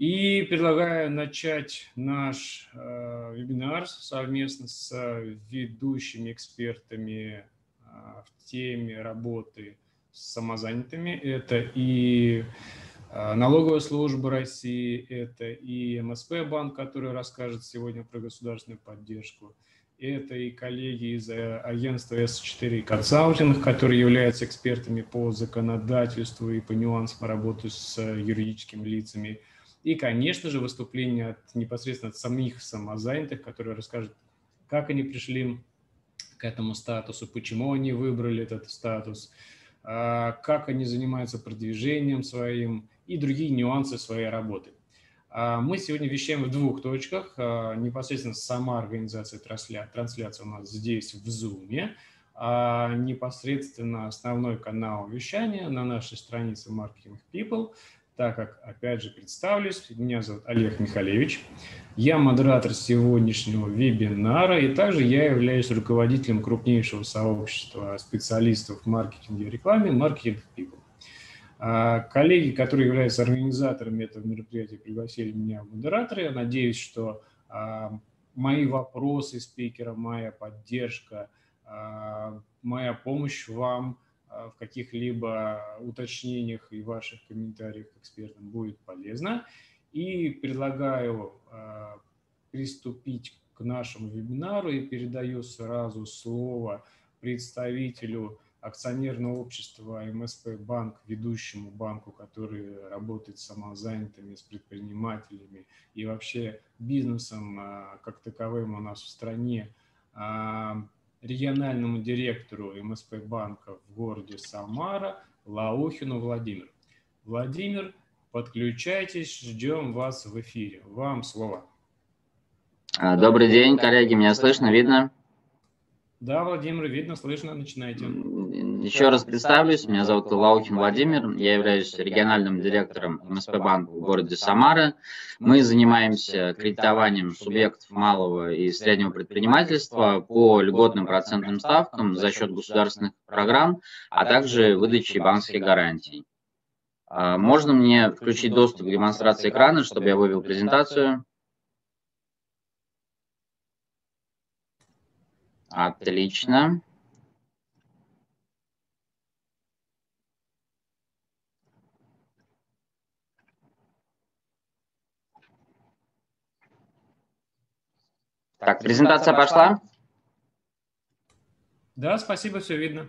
И предлагаю начать наш э, вебинар совместно с ведущими экспертами э, в теме работы с самозанятыми. Это и э, налоговая служба России, это и МСП банк, который расскажет сегодня про государственную поддержку. Это и коллеги из э, агентства S4 консалтинг, которые являются экспертами по законодательству и по нюансам работы с э, юридическими лицами – и, конечно же, выступление от, непосредственно от самих самозанятых, которые расскажут, как они пришли к этому статусу, почему они выбрали этот статус, а, как они занимаются продвижением своим и другие нюансы своей работы. А, мы сегодня вещаем в двух точках. А, непосредственно сама организация трансляции у нас здесь в Zoom, а непосредственно основной канал вещания на нашей странице Marketing People – так как, опять же, представлюсь, меня зовут Олег Михалевич, я модератор сегодняшнего вебинара, и также я являюсь руководителем крупнейшего сообщества специалистов в маркетинге и рекламе Marketing People. А, коллеги, которые являются организаторами этого мероприятия, пригласили меня в модераторы. Я надеюсь, что а, мои вопросы спикера, моя поддержка, а, моя помощь вам – в каких-либо уточнениях и ваших комментариях к экспертам будет полезно. И предлагаю а, приступить к нашему вебинару и передаю сразу слово представителю акционерного общества МСП Банк, ведущему банку, который работает с самозанятыми, с предпринимателями и вообще бизнесом а, как таковым у нас в стране, а, региональному директору МСП банка в городе Самара Лаухину Владимир. Владимир, подключайтесь, ждем вас в эфире. Вам слово. А, добрый день, коллеги, меня слышно, видно? Да, Владимир, видно, слышно, начинайте. Еще раз представлюсь, меня зовут Лаухин Владимир, я являюсь региональным директором МСП банка в городе Самара. Мы занимаемся кредитованием субъектов малого и среднего предпринимательства по льготным процентным ставкам за счет государственных программ, а также выдачи банковских гарантий. А, можно мне включить доступ к демонстрации экрана, чтобы я вывел презентацию? Отлично. Так, презентация пошла? Да, спасибо, все видно.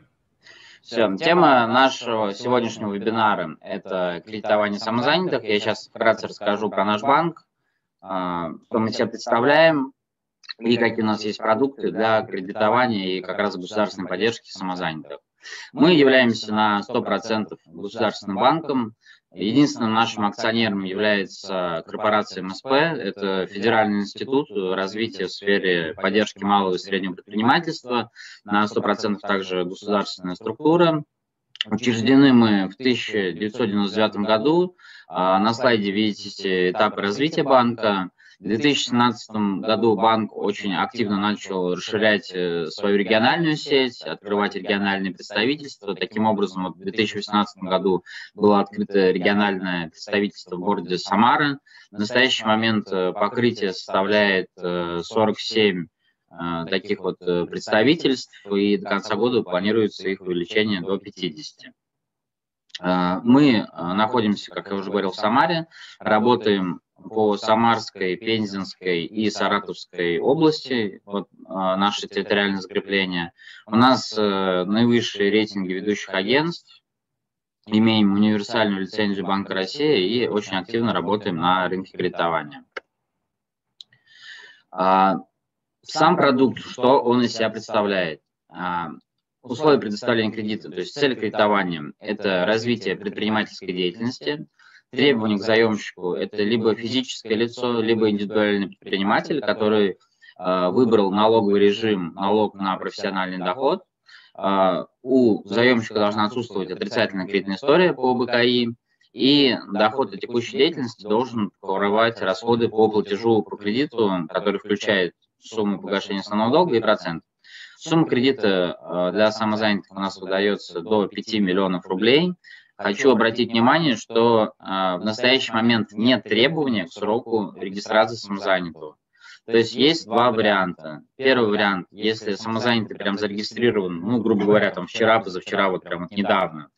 Все, тема нашего сегодняшнего вебинара – это кредитование самозанятых. Я сейчас вкратце расскажу про наш банк, а, что мы себе представляем, и какие у нас есть продукты для кредитования и как раз государственной поддержки самозанятых. Мы являемся на 100% государственным банком. Единственным нашим акционером является корпорация МСП. Это Федеральный институт развития в сфере поддержки малого и среднего предпринимательства. На 100% также государственная структура. Учреждены мы в 1999 году. А, на слайде видите этапы развития банка. В 2017 году банк очень активно начал расширять э, свою региональную сеть, открывать региональные представительства. Таким образом, в 2018 году было открыто региональное представительство в городе Самара. В настоящий момент э, покрытие составляет 47 э, таких вот представительств, и до конца года планируется их увеличение до 50. Мы находимся, как я уже говорил, в Самаре, работаем по Самарской, Пензенской и Саратовской области, вот а, наши территориальные закрепления. У нас э, наивысшие рейтинги ведущих агентств, имеем универсальную лицензию Банка России и очень активно работаем на рынке кредитования. А, сам продукт, что он из себя представляет? А, условия предоставления кредита, то есть цель кредитования – это развитие предпринимательской деятельности – требования к заемщику – это либо физическое лицо, либо индивидуальный предприниматель, который э, выбрал налоговый режим, налог на профессиональный доход. Э, у заемщика должна отсутствовать отрицательная кредитная история по БКИ, и доход от текущей деятельности должен покрывать расходы по платежу по кредиту, который включает сумму погашения основного долга и процент. Сумма кредита для самозанятых у нас выдается до 5 миллионов рублей – хочу обратить внимание, что в настоящий момент нет требования к сроку регистрации самозанятого. То есть есть два варианта. Первый вариант, если самозанятый прям зарегистрирован, ну, грубо говоря, там вчера, позавчера, вот прям вот недавно,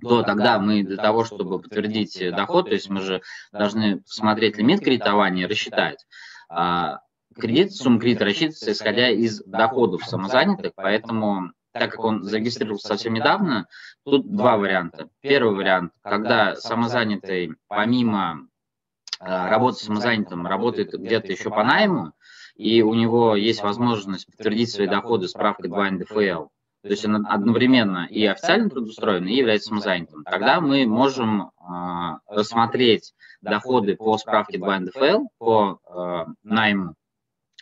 то тогда мы для того, чтобы подтвердить доход, то есть мы же должны посмотреть лимит кредитования рассчитать. А кредит, сумма кредита рассчитывается исходя из доходов самозанятых, поэтому так как он зарегистрировался совсем недавно, тут два варианта. Первый вариант, когда самозанятый помимо а, работать самозанятым, работает где-то еще по найму, и у него есть возможность подтвердить свои доходы справкой 2 НДФЛ, то есть он одновременно и официально трудоустроен, и является самозанятым, тогда мы можем э, рассмотреть доходы по справке 2 НДФЛ, по э, найму,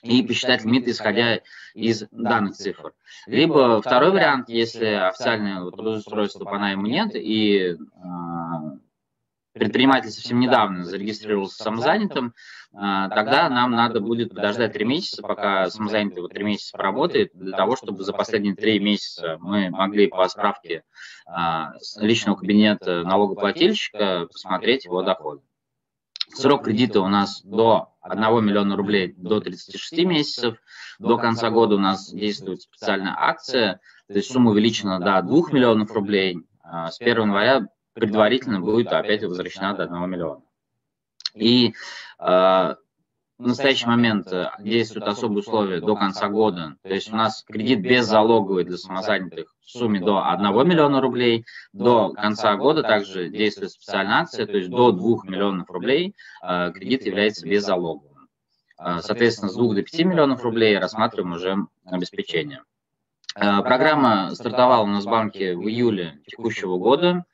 и посчитать лимит, исходя из данных цифр. Либо второй вариант, если официального трудоустройства по найму нет, и э, предприниматель совсем недавно зарегистрировался самозанятым, а, тогда нам надо будет подождать три месяца, пока самозанятый вот три месяца поработает, для того, чтобы за последние три месяца мы могли по справке а, личного кабинета налогоплательщика посмотреть его доходы. Срок кредита у нас до 1 миллиона рублей до 36 месяцев. До конца года у нас действует специальная акция, то есть сумма увеличена до 2 миллионов рублей. А, с 1 января предварительно будет опять возвращена до 1 миллиона. И э, в настоящий момент э, действуют особые условия до конца года. То есть у нас кредит беззалоговый для самозанятых в сумме до 1 миллиона рублей. До конца года также действует специальная акция, то есть до 2 миллионов рублей э, кредит является беззалоговым. Э, соответственно, с 2 до 5 миллионов рублей рассматриваем уже обеспечение. Программа стартовала у нас в банке в июле текущего года.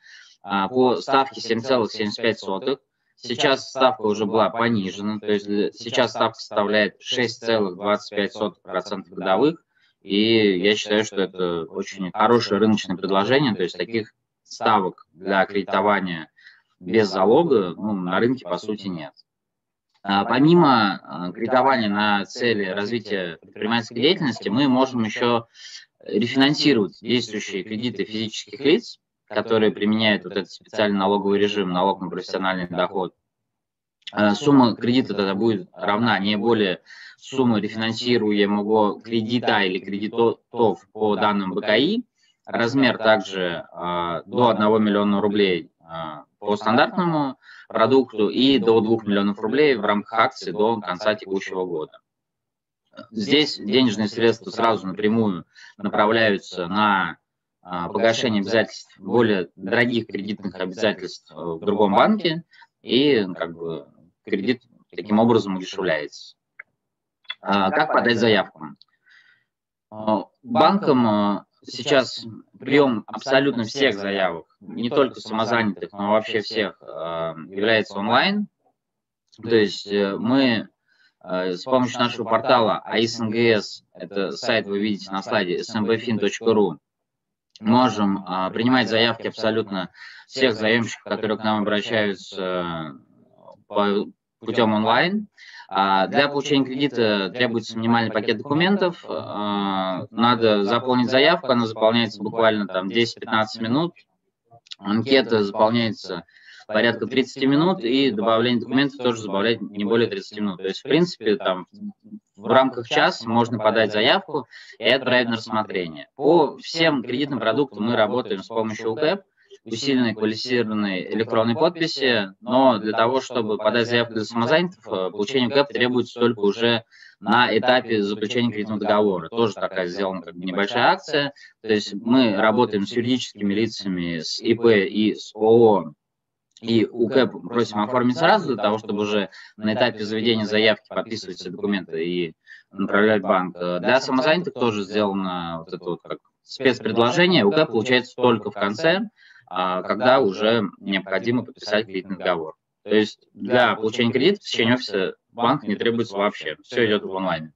А, по ставке 7,75. Сейчас ставка уже была понижена, то есть сейчас ставка составляет 6,25% годовых, и я считаю, что это очень хорошее рыночное предложение, то есть таких ставок для кредитования без залога ну, на рынке по сути нет. А, помимо а, кредитования на цели развития предпринимательской деятельности, мы можем еще рефинансировать действующие кредиты физических лиц, которые применяют вот этот специальный налоговый режим, налог на профессиональный доход, э, сумма кредита тогда будет равна не более суммы рефинансируемого кредита или кредитов по данным БКИ, размер также э, до 1 миллиона рублей э, по стандартному продукту и до 2 миллионов рублей в рамках акции до конца текущего года. Здесь денежные средства сразу напрямую направляются на погашение обязательств более дорогих кредитных обязательств э, в другом банке, и как бы кредит таким образом удешевляется. А, как подать заявку? А, банкам сейчас прием абсолютно всех заявок, не только самозанятых, но вообще всех, является онлайн. То есть э, мы э, с помощью нашего портала АИСНГС, это сайт вы видите на слайде, smbfin.ru, можем а, принимать заявки абсолютно всех заемщиков, которые к нам обращаются э, по, путем онлайн. А для получения кредита требуется минимальный пакет документов. А, надо заполнить заявку, она заполняется буквально там 10-15 минут. Анкета заполняется порядка 30 минут, и добавление документов тоже забавляет не более 30 минут. То есть, в принципе, там в рамках часа можно подать заявку и отправить на рассмотрение. По всем кредитным продуктам мы работаем с помощью УКЭП, усиленной квалифицированной электронной подписи, но для того, чтобы подать заявку для самозанятых, э, получение УКЭП требуется только уже на этапе заключения кредитного договора. Тоже такая сделана как бы небольшая акция. То есть мы работаем с юридическими лицами, с ИП и с ООО и УКЭП просим оформить сразу для того, чтобы уже на этапе заведения заявки подписывать все документы и направлять в банк. Для самозанятых тоже сделано вот это вот как спецпредложение. УКЭП получается только в конце, а, когда уже необходимо подписать кредитный договор. То есть для получения кредита посещение офиса банка не требуется вообще. Все идет в онлайне.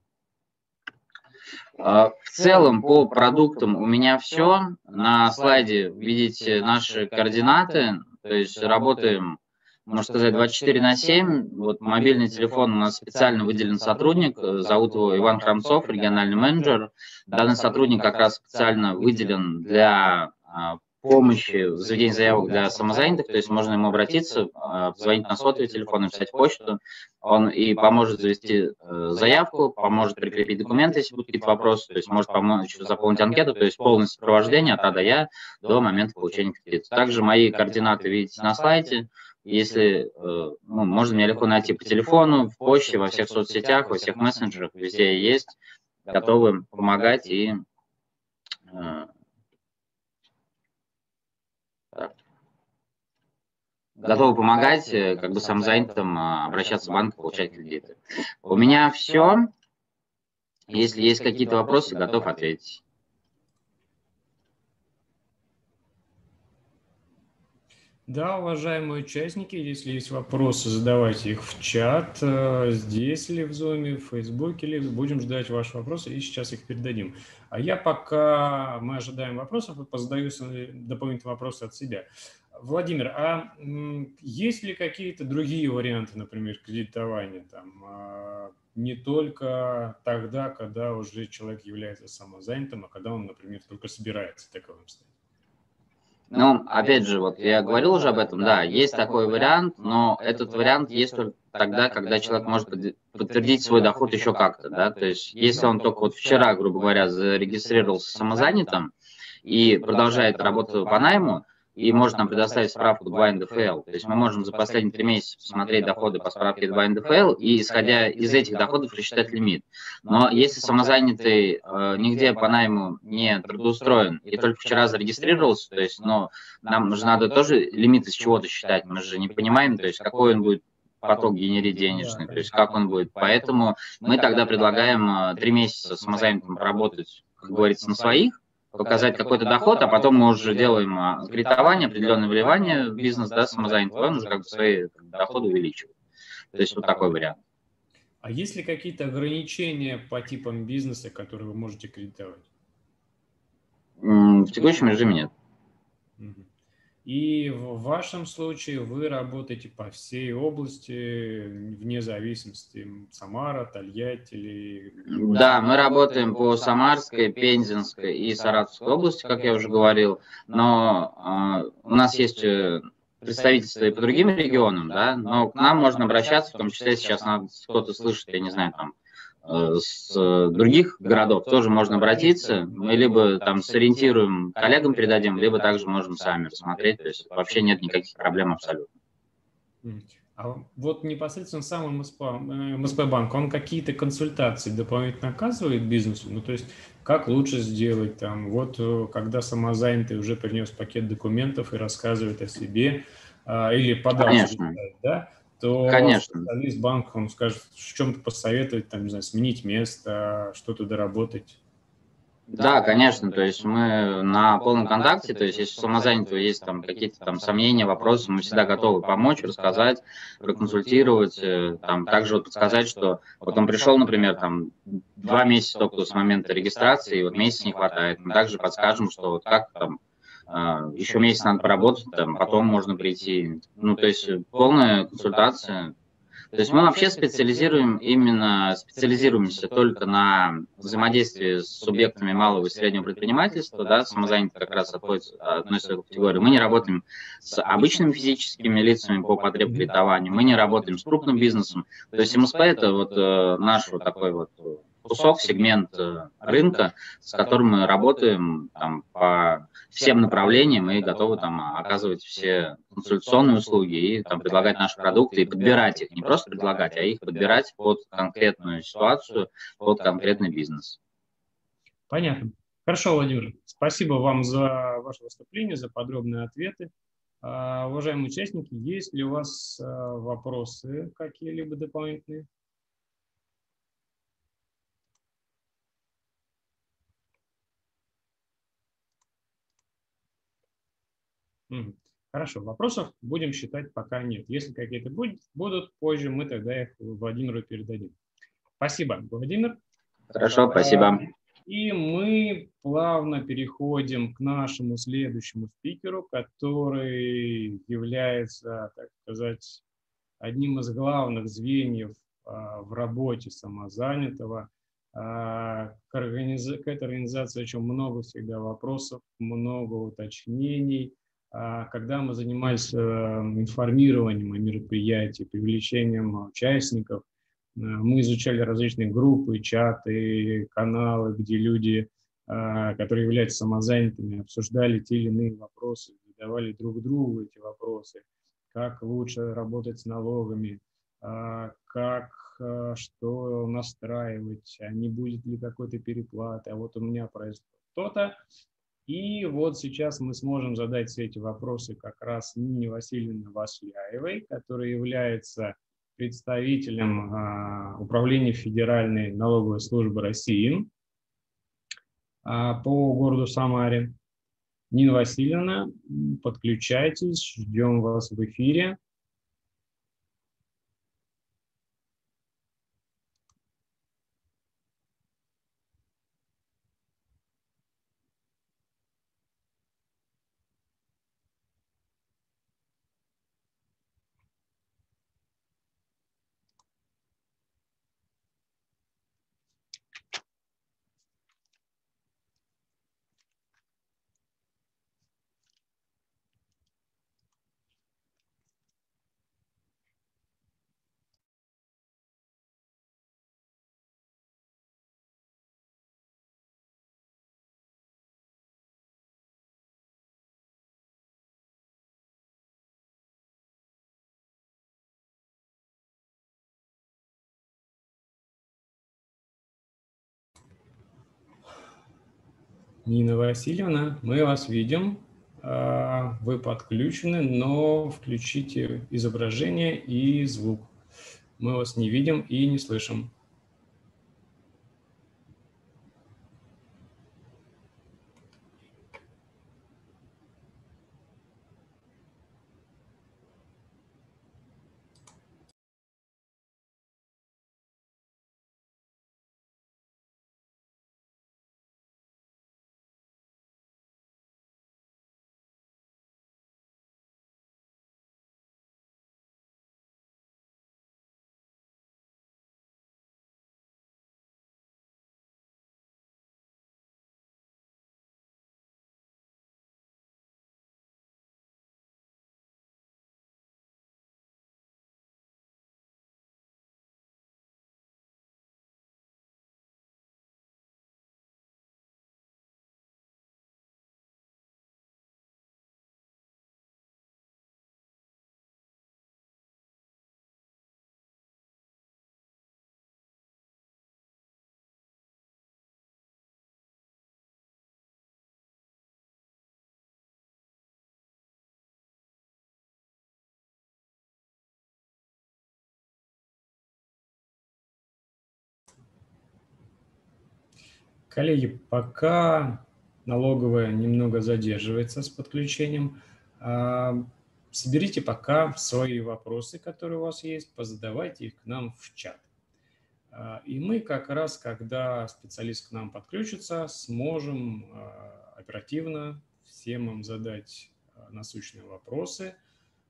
А, в целом по продуктам у меня все. На слайде видите наши координаты. То есть работаем, можно сказать, 24 на 7. Вот мобильный телефон у нас специально выделен сотрудник, э, зовут его Иван Храмцов, региональный менеджер. Данный сотрудник как раз специально выделен для а, помощи в заведении заявок для самозанятых, то есть можно ему обратиться, а, позвонить на сотовый телефон, написать почту, он и поможет завести э, заявку, поможет прикрепить документы, если будут какие-то вопросы, то есть может помочь заполнить анкету, то есть полное сопровождение от А до Я до момента получения кредита. Также мои координаты видите на сайте, если э, ну, можно меня легко найти по телефону, в почте, во всех соцсетях, во всех мессенджерах, везде есть, готовы помогать и э, готовы помогать э, как бы самозанятым э, обращаться в банк, получать кредиты. У меня все. Если есть какие-то вопросы, готов ответить. Да, уважаемые участники, если есть вопросы, задавайте их в чат, э, здесь или в Zoom, в Фейсбуке, или будем ждать ваши вопросы и сейчас их передадим. А я пока мы ожидаем вопросов, позадаю дополнительные вопросы от себя. Владимир, а есть ли какие-то другие варианты, например, кредитования? Там, а, не только тогда, когда уже человек является самозанятым, а когда он, например, только собирается таковым стать? Ну, опять же, вот я говорил уже об этом, да, есть такой вариант, но этот вариант есть только тогда, когда человек может подтвердить свой доход еще как-то, да, то есть если он только вот вчера, грубо говоря, зарегистрировался самозанятым и продолжает работу по найму, и может нам предоставить справку 2 НДФЛ. То есть мы можем за последние три месяца посмотреть доходы по справке 2 НДФЛ и, исходя из этих доходов, рассчитать лимит. Но если самозанятый э, нигде по найму не трудоустроен и только вчера зарегистрировался, то есть ну, нам же надо тоже лимит из чего-то считать, мы же не понимаем, то есть какой он будет поток генерить денежный, то есть как он будет. Поэтому мы тогда предлагаем э, три месяца самозанятым работать, как говорится, на своих, показать какой-то доход, а потом мы уже делаем а, кредитование, определенное вливание в бизнес, да, самозанятый, он уже как бы свои доходы увеличивает. То есть вот такой вариант. А есть ли какие-то ограничения по типам бизнеса, которые вы можете кредитовать? В текущем режиме нет. Угу. И в вашем случае вы работаете по всей области, вне зависимости, Самара, Тольятти или... Да, мы работаем по Самарской, Пензенской и Саратовской области, как я уже говорил, но э, у нас есть э, представительства и по другим регионам, да, но к нам можно обращаться, в том числе сейчас кто-то слышит, я не знаю, там, с э, других городов тоже можно обратиться. Мы либо там сориентируем, коллегам передадим, либо также можем сами рассмотреть. То есть вообще нет никаких проблем абсолютно. А вот непосредственно сам МСП, МСП банк, он какие-то консультации дополнительно оказывает бизнесу? Ну, то есть, как лучше сделать там, вот э, когда самозанятый уже принес пакет документов и рассказывает о себе, а, или подал, Конечно. да, то Конечно. специалист банка, он скажет, в чем-то посоветовать, там, не знаю, сменить место, что-то доработать. Да, конечно, то есть мы на полном контакте, то есть если у самозанятого есть там какие-то там сомнения, вопросы, мы всегда готовы помочь, рассказать, проконсультировать, э, там также вот подсказать, что вот он пришел, например, там два месяца только с момента регистрации, вот месяц не хватает, мы также подскажем, что вот как там еще месяц надо поработать, там, потом можно прийти. Ну, то есть полная консультация. То есть мы вообще специализируем именно, специализируемся только на взаимодействии с субъектами малого и среднего предпринимательства, да, самозанятые как раз относятся, относятся к категории. Мы не работаем с обычными физическими лицами по потреб кредитованию, мы не работаем с крупным бизнесом. То есть МСП это вот э, наш вот такой вот кусок, сегмент э, рынка, с которым мы работаем там, по всем направлениям и готовы там, оказывать все консультационные услуги и там, предлагать наши продукты и подбирать их. Не просто предлагать, а их подбирать под конкретную ситуацию, под конкретный бизнес. Понятно. Хорошо, Владимир. Спасибо вам за ваше выступление, за подробные ответы. Uh, уважаемые участники, есть ли у вас uh, вопросы какие-либо дополнительные? Хорошо, вопросов будем считать пока нет. Если какие-то будут позже, мы тогда их Владимиру передадим. Спасибо, Владимир. Хорошо, а, спасибо. И мы плавно переходим к нашему следующему спикеру, который является, так сказать, одним из главных звеньев а, в работе самозанятого. А, к, организ... к этой организации очень много всегда вопросов, много уточнений. А, когда мы занимались э, информированием о мероприятии, привлечением участников, э, мы изучали различные группы, чаты, каналы, где люди, а, которые являются самозанятыми, обсуждали те или иные вопросы, задавали друг другу эти вопросы, как лучше работать с налогами, как Э, что настраивать, а не будет ли какой-то переплаты, а вот у меня происходит то-то. И вот сейчас мы сможем задать все эти вопросы как раз Нине Васильевне Васляевой, которая является представителем а, Управления Федеральной налоговой службы России а, по городу Самаре. Нина Васильевна, подключайтесь, ждем вас в эфире. Нина Васильевна, мы вас видим, а, вы подключены, но включите изображение и звук. Мы вас не видим и не слышим. Коллеги, пока налоговая немного задерживается с подключением, а, соберите пока свои вопросы, которые у вас есть, позадавайте их к нам в чат. А, и мы как раз, когда специалист к нам подключится, сможем а, оперативно всем им задать насущные вопросы,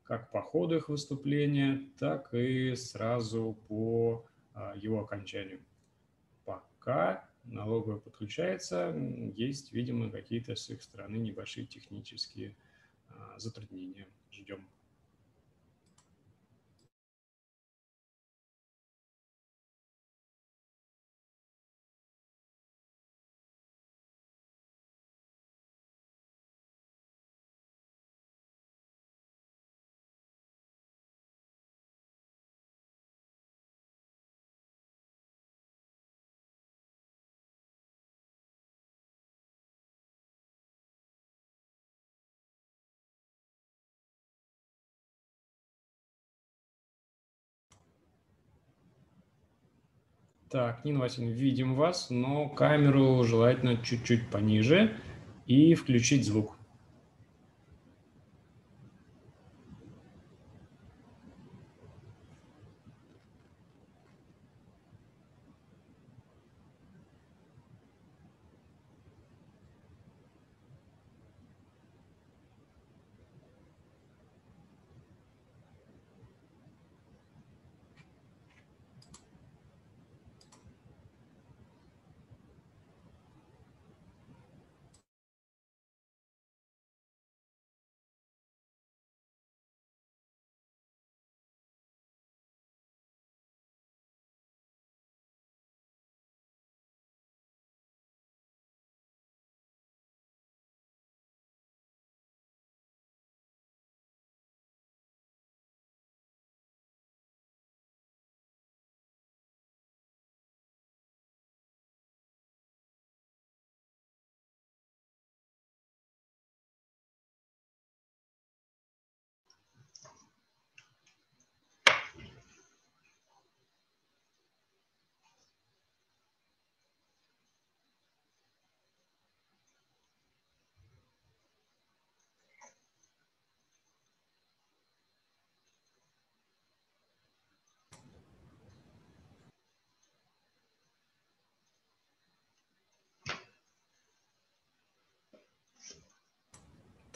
как по ходу их выступления, так и сразу по его окончанию. Пока налоговая подключается, есть, видимо, какие-то с их стороны небольшие технические а, затруднения. Ждем. Так, Нина Васильевна, видим вас, но камеру желательно чуть-чуть пониже и включить звук.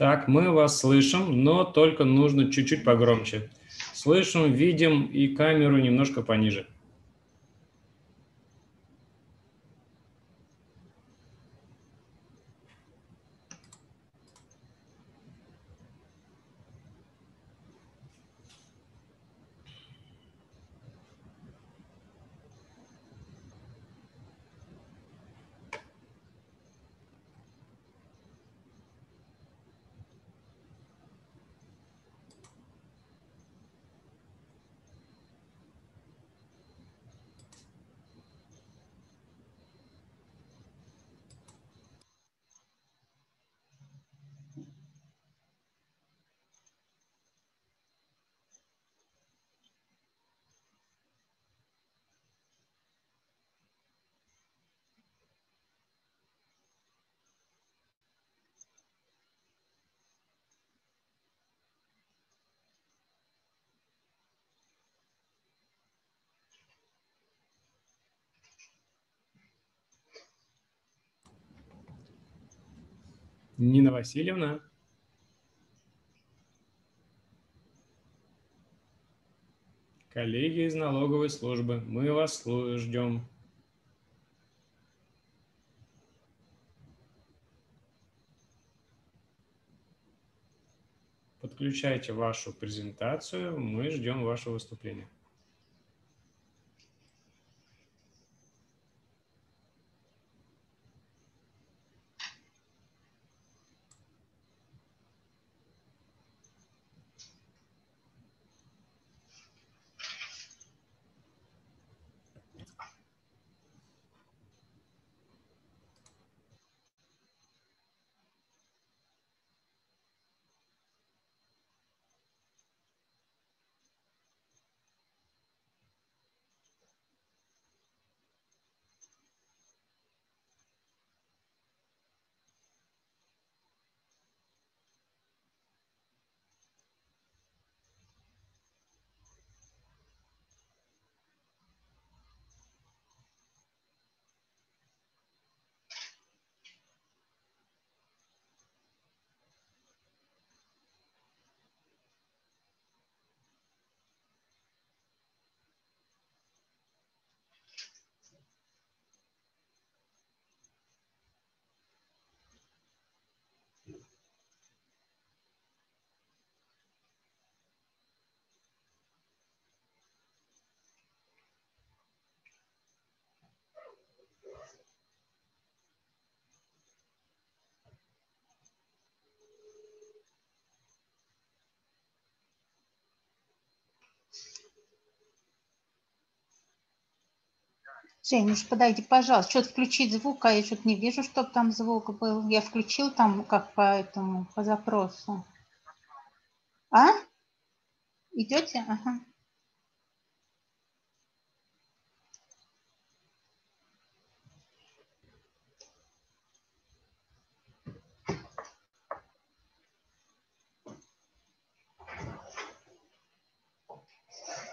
Так, мы вас слышим, но только нужно чуть-чуть погромче. Слышим, видим и камеру немножко пониже. Нина Васильевна. Коллеги из налоговой службы, мы вас ждем. Подключайте вашу презентацию, мы ждем вашего выступления. Женюш, подойди, пожалуйста. Что-то включить звук, а я что-то не вижу, чтобы там звук был. Я включил там как по этому, по запросу. А? Идете? Ага.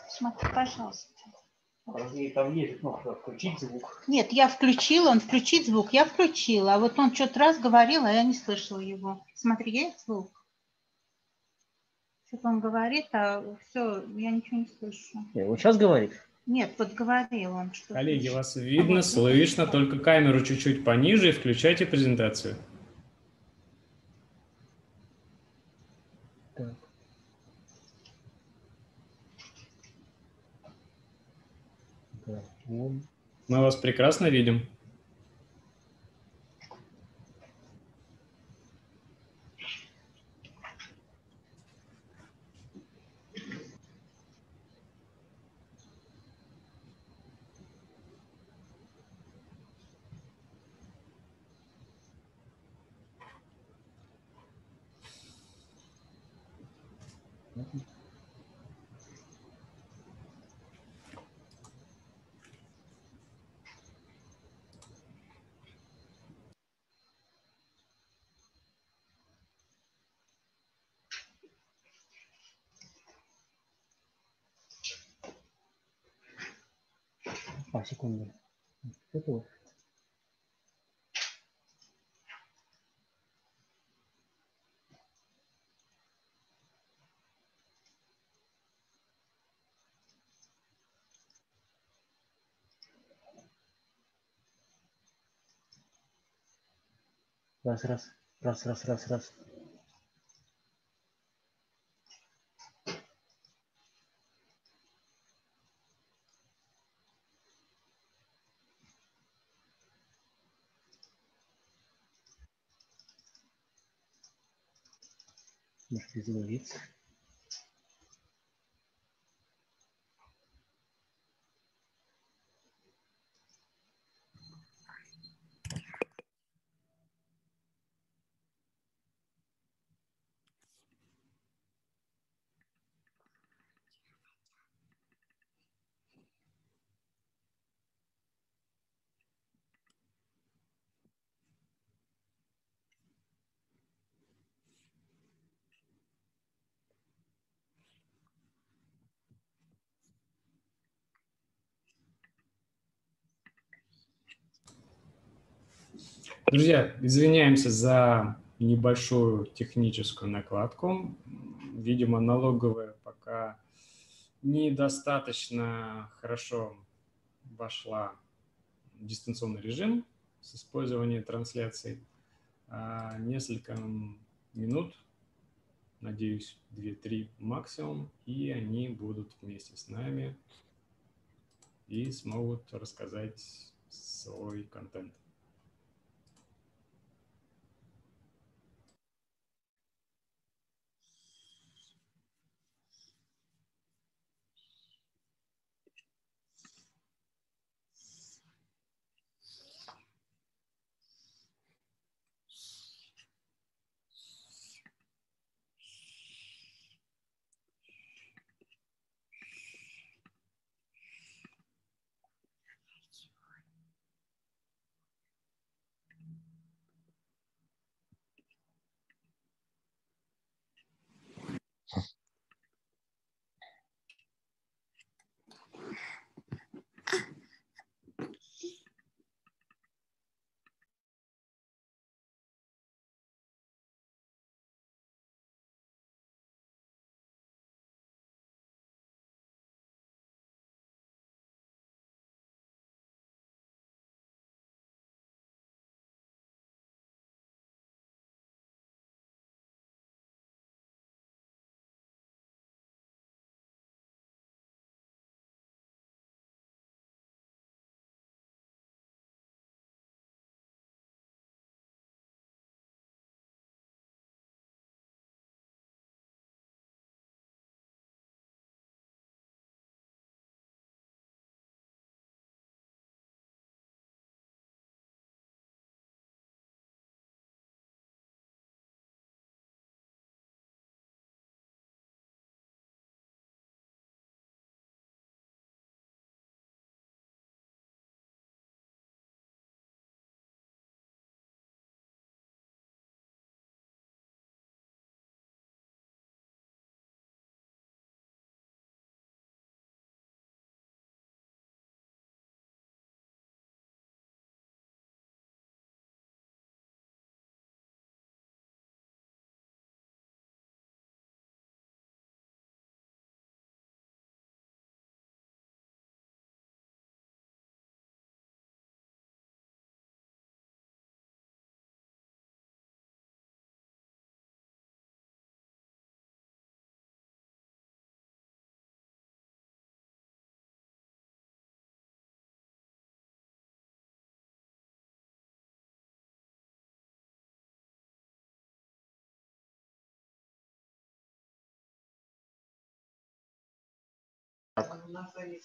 Смотри, пожалуйста. Подожди, там есть кнопка «Включить звук». Нет, я включила, он включить звук, я включила. А вот он что-то раз говорил, а я не слышала его. Смотри, есть звук? Что-то он говорит, а все, я ничего не слышу. Нет, он сейчас говорит? Нет, вот говорил он. Что Коллеги, вас видно, слышно, только камеру чуть-чуть пониже и включайте презентацию. Мы вас прекрасно видим. Pas segundo. Itu. Ras, ras, ras, ras, ras. Может, изловиться. Друзья, извиняемся за небольшую техническую накладку. Видимо, налоговая пока недостаточно хорошо вошла в дистанционный режим с использованием трансляций. А, несколько минут, надеюсь, 2-3 максимум, и они будут вместе с нами и смогут рассказать свой контент.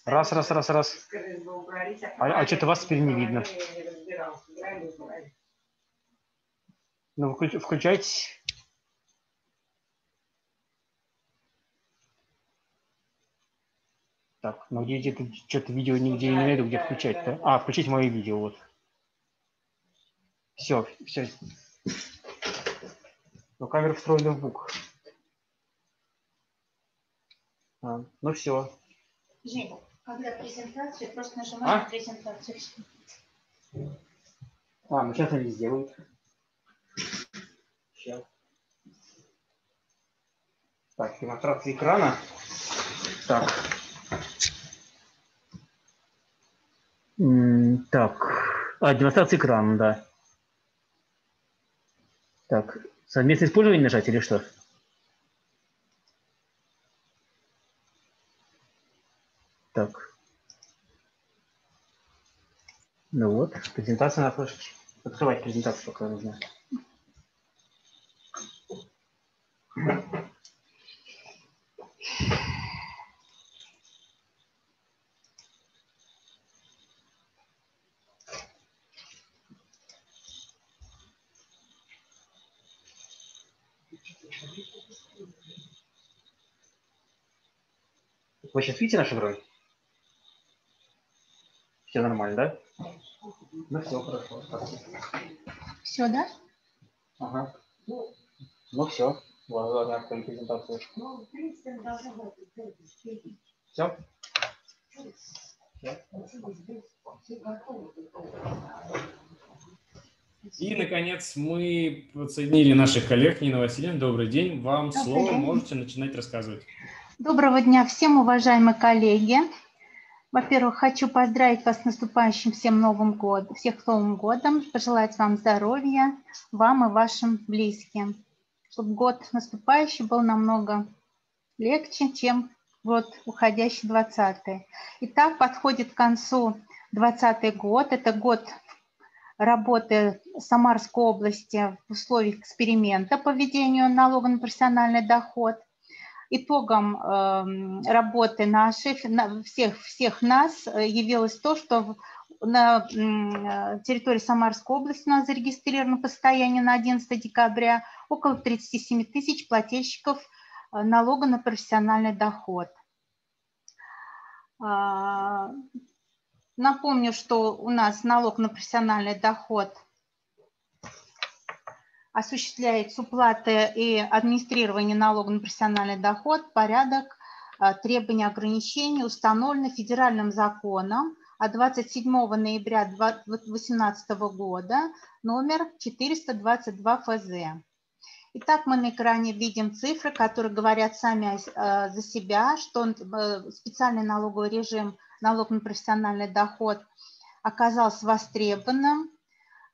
Раз, раз, раз, раз. А, а что-то вас теперь не видно. Ну, включ- включайтесь. Так, ну где где-то что-то видео нигде не найду, где включать-то. А, включить мое видео, вот. Все, все. Ну, камера встроена в бук. А, ну все. Женя, когда презентацию, просто нажимай А? на презентацию. А, ну сейчас они сделают. Сейчас. Так, демонстрация экрана. Так. Так. А, демонстрация экрана, да. Так, совместное использование нажать или что? Так. Ну вот, презентация на флешке. Открывать презентацию пока нужно. Вы сейчас видите нашу бронь? Все нормально, да? Ну все, хорошо. Все, да? Ага. Ну все. Ладно, ладно, презентацию. Все? И, наконец, мы подсоединили наших коллег. Нина Васильевна, добрый день. Вам Добрый слово, день. можете начинать рассказывать. Доброго дня всем, уважаемые коллеги. Во-первых, хочу поздравить вас с наступающим всем Новым годом, всех с Новым годом, пожелать вам здоровья, вам и вашим близким, чтобы год наступающий был намного легче, чем год уходящий 20-й. Итак, подходит к концу 20 год. Это год работы Самарской области в условиях эксперимента по введению налога на профессиональный доход. Итогом эм, работы нашей, на- всех, всех нас э, явилось то, что на э, территории Самарской области у нас зарегистрировано по состоянию на 11 декабря около 37 тысяч плательщиков э, налога на профессиональный доход. А, Напомню, что у нас налог на профессиональный доход осуществляет с уплаты и администрирование налога на профессиональный доход, порядок, а, требования ограничений установлены федеральным законом от 27 ноября 2018 года номер 422 ФЗ. Итак, мы на экране видим цифры, которые говорят сами э, за себя, что э, специальный налоговый режим, налог на профессиональный доход оказался востребованным.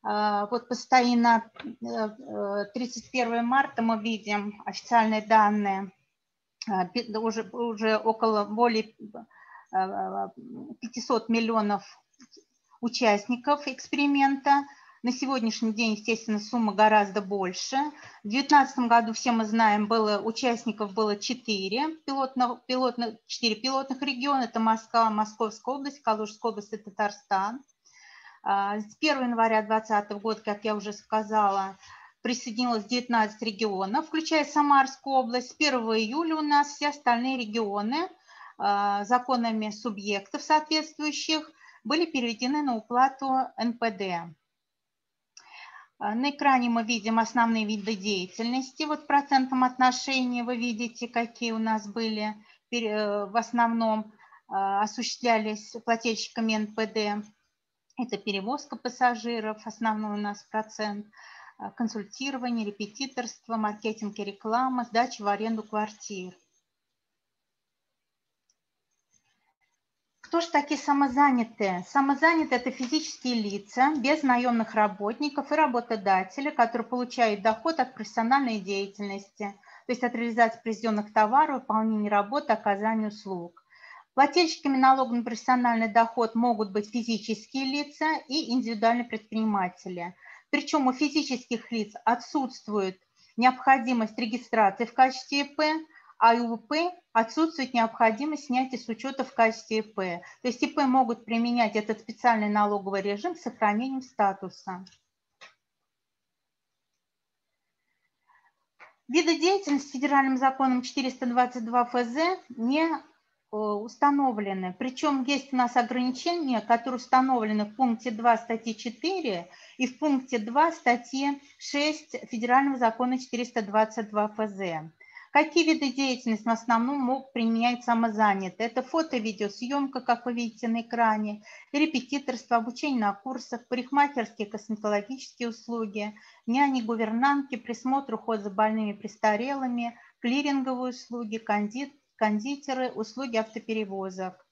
А, Вот постоянно э, э, 31 марта мы видим официальные данные, а, уже, уже около более э, 500 миллионов участников эксперимента. На сегодняшний день, естественно, сумма гораздо больше. В 2019 году, все мы знаем, было, участников было 4 пилотных, пилотных, 4 пилотных региона. Это Москва, Московская область, Калужская область и Татарстан. А, С 1 января 2020 года, как я уже сказала, присоединилось 19 регионов, включая Самарскую область. С 1 июля у нас все остальные регионы а, законами субъектов соответствующих были переведены на уплату НПД. А, На экране мы видим основные виды деятельности. Вот в процентном отношении вы видите, какие у нас были э, в основном осуществлялись плательщиками НПД. Это перевозка пассажиров, основной у нас процент, а, консультирование, репетиторство, маркетинг и реклама, сдача в аренду квартир. Кто же такие самозанятые? Самозанятые – это физические лица без наемных работников и работодателя, которые получают доход от профессиональной деятельности, то есть от реализации произведенных товаров, выполнения работы, оказания услуг. Плательщиками налога на профессиональный доход могут быть физические лица и индивидуальные предприниматели. Причем у физических лиц отсутствует необходимость регистрации в качестве ИП, а у ИП отсутствует необходимость снятия с учета в качестве ИП. То есть ИП могут применять этот специальный налоговый режим с сохранением статуса. Виды деятельности федеральным законом 422 ФЗ не установлены. Причем есть у нас ограничения, которые установлены в пункте 2 статьи 4 и в пункте 2 статьи 6 Федерального закона 422 ФЗ. Какие виды деятельности в основном могут применять самозанятые? Это фото- и видеосъемка, как вы видите на экране, репетиторство, обучение на курсах, парикмахерские косметологические услуги, няни, гувернантки, присмотр, уход за больными престарелыми, клиринговые услуги, кондит, кондитеры, услуги автоперевозок.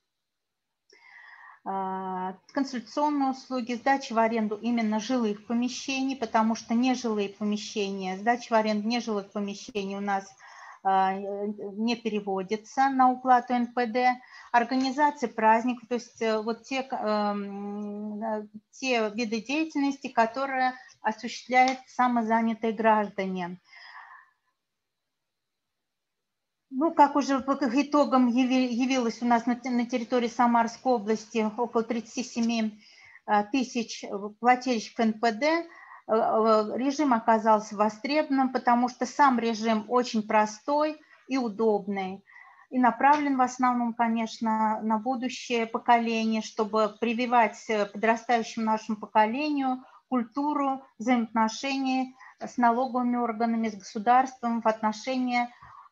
а, консультационные услуги, сдача в аренду именно жилых помещений, потому что нежилые помещения, сдача в аренду нежилых помещений у нас а, не переводится на уплату НПД, организация праздников, то есть э, вот те, эм, э, те виды деятельности, которые осуществляют самозанятые граждане. Ну, как уже по итогам явилось у нас на, территории Самарской области около 37 э, тысяч плательщиков НПД, э, э, режим оказался востребованным, потому что сам режим очень простой и удобный. И направлен в основном, конечно, на будущее поколение, чтобы прививать подрастающему нашему поколению культуру взаимоотношений с налоговыми органами, с государством в отношении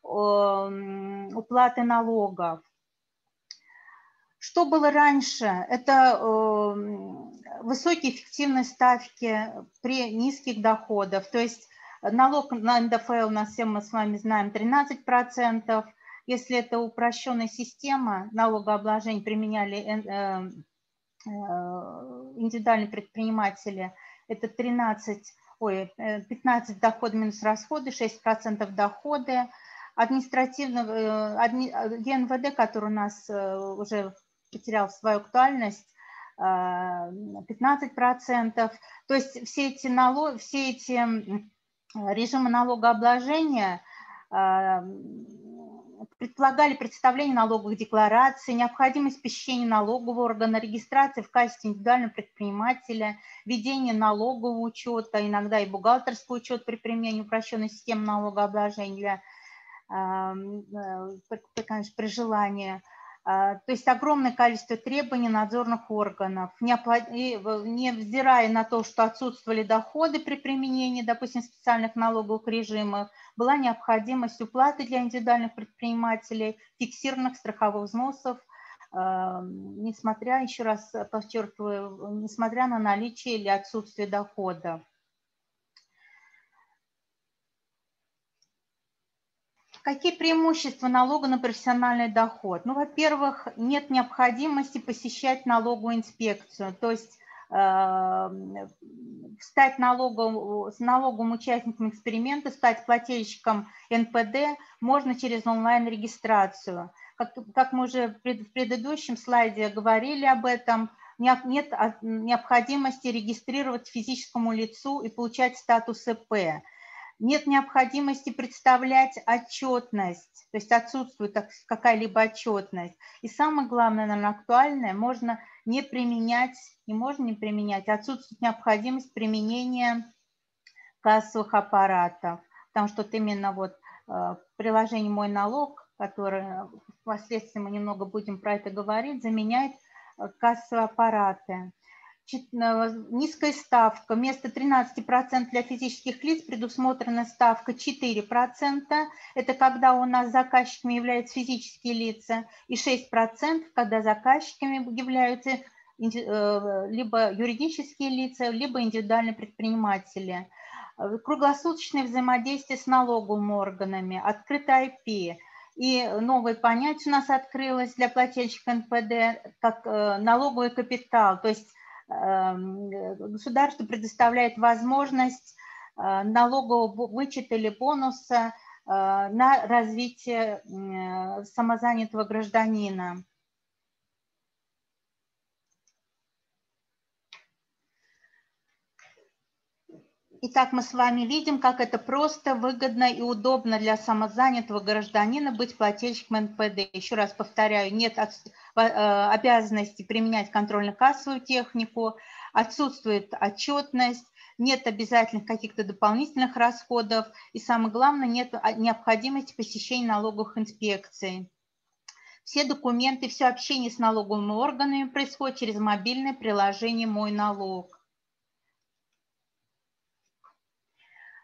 уплаты налогов. Что было раньше? Это эм, высокие эффективные ставки при низких доходах. То есть налог на НДФЛ у нас все мы с вами знаем 13%. Если это упрощенная система налогообложения применяли э, э, индивидуальные предприниматели, это 13, ой, 15 э, доход минус расходы, 6% доходы административного, э, адми, ГНВД, который у нас э, уже потерял свою актуальность, 15%. Э, То есть все эти, налог, все эти режимы налогообложения предполагали представление налоговых деклараций, необходимость посещения налогового органа, регистрации в качестве индивидуального предпринимателя, ведение налогового учета, иногда и бухгалтерского учета при применении упрощенной системы налогообложения – Э, конечно, при желании. А, то есть огромное количество требований надзорных органов, невзирая на то, что отсутствовали доходы при применении, допустим, специальных налоговых режимов, была необходимость уплаты для индивидуальных предпринимателей фиксированных страховых взносов, несмотря, еще раз подчеркиваю, несмотря на наличие или отсутствие доходов. Какие преимущества налога на профессиональный доход? Ну, во-первых, нет необходимости посещать налоговую инспекцию, то есть э, стать налоговым, с налоговым участником эксперимента, стать плательщиком НПД можно через онлайн-регистрацию. Как, как мы уже в предыдущем слайде говорили об этом, нет необходимости регистрировать физическому лицу и получать статус ИП нет необходимости представлять отчетность, то есть отсутствует какая-либо отчетность. И самое главное, наверное, актуальное, можно не применять, и можно не применять, отсутствует необходимость применения кассовых аппаратов, потому что вот именно вот э, приложение «Мой налог», которое впоследствии мы немного будем про это говорить, заменяет э, кассовые аппараты низкая ставка. Вместо 13% для физических лиц предусмотрена ставка 4%. Это когда у нас заказчиками являются физические лица. И 6%, когда заказчиками являются э, либо юридические лица, либо индивидуальные предприниматели. Круглосуточное взаимодействие с налоговыми органами, открытый IP. И новое понятие у нас открылось для плательщика НПД, как э, налоговый капитал. То есть государство предоставляет возможность э, налогового вычета или бонуса э, на развитие самозанятого гражданина. Итак, мы с вами видим, как это просто, выгодно и удобно для самозанятого гражданина быть плательщиком НПД. Еще раз повторяю, нет э, обязанности применять контрольно-кассовую технику, отсутствует отчетность, нет обязательных каких-то дополнительных расходов и, самое главное, нет необходимости посещения налоговых инспекций. Все документы, все общение с налоговыми органами происходит через мобильное приложение «Мой налог».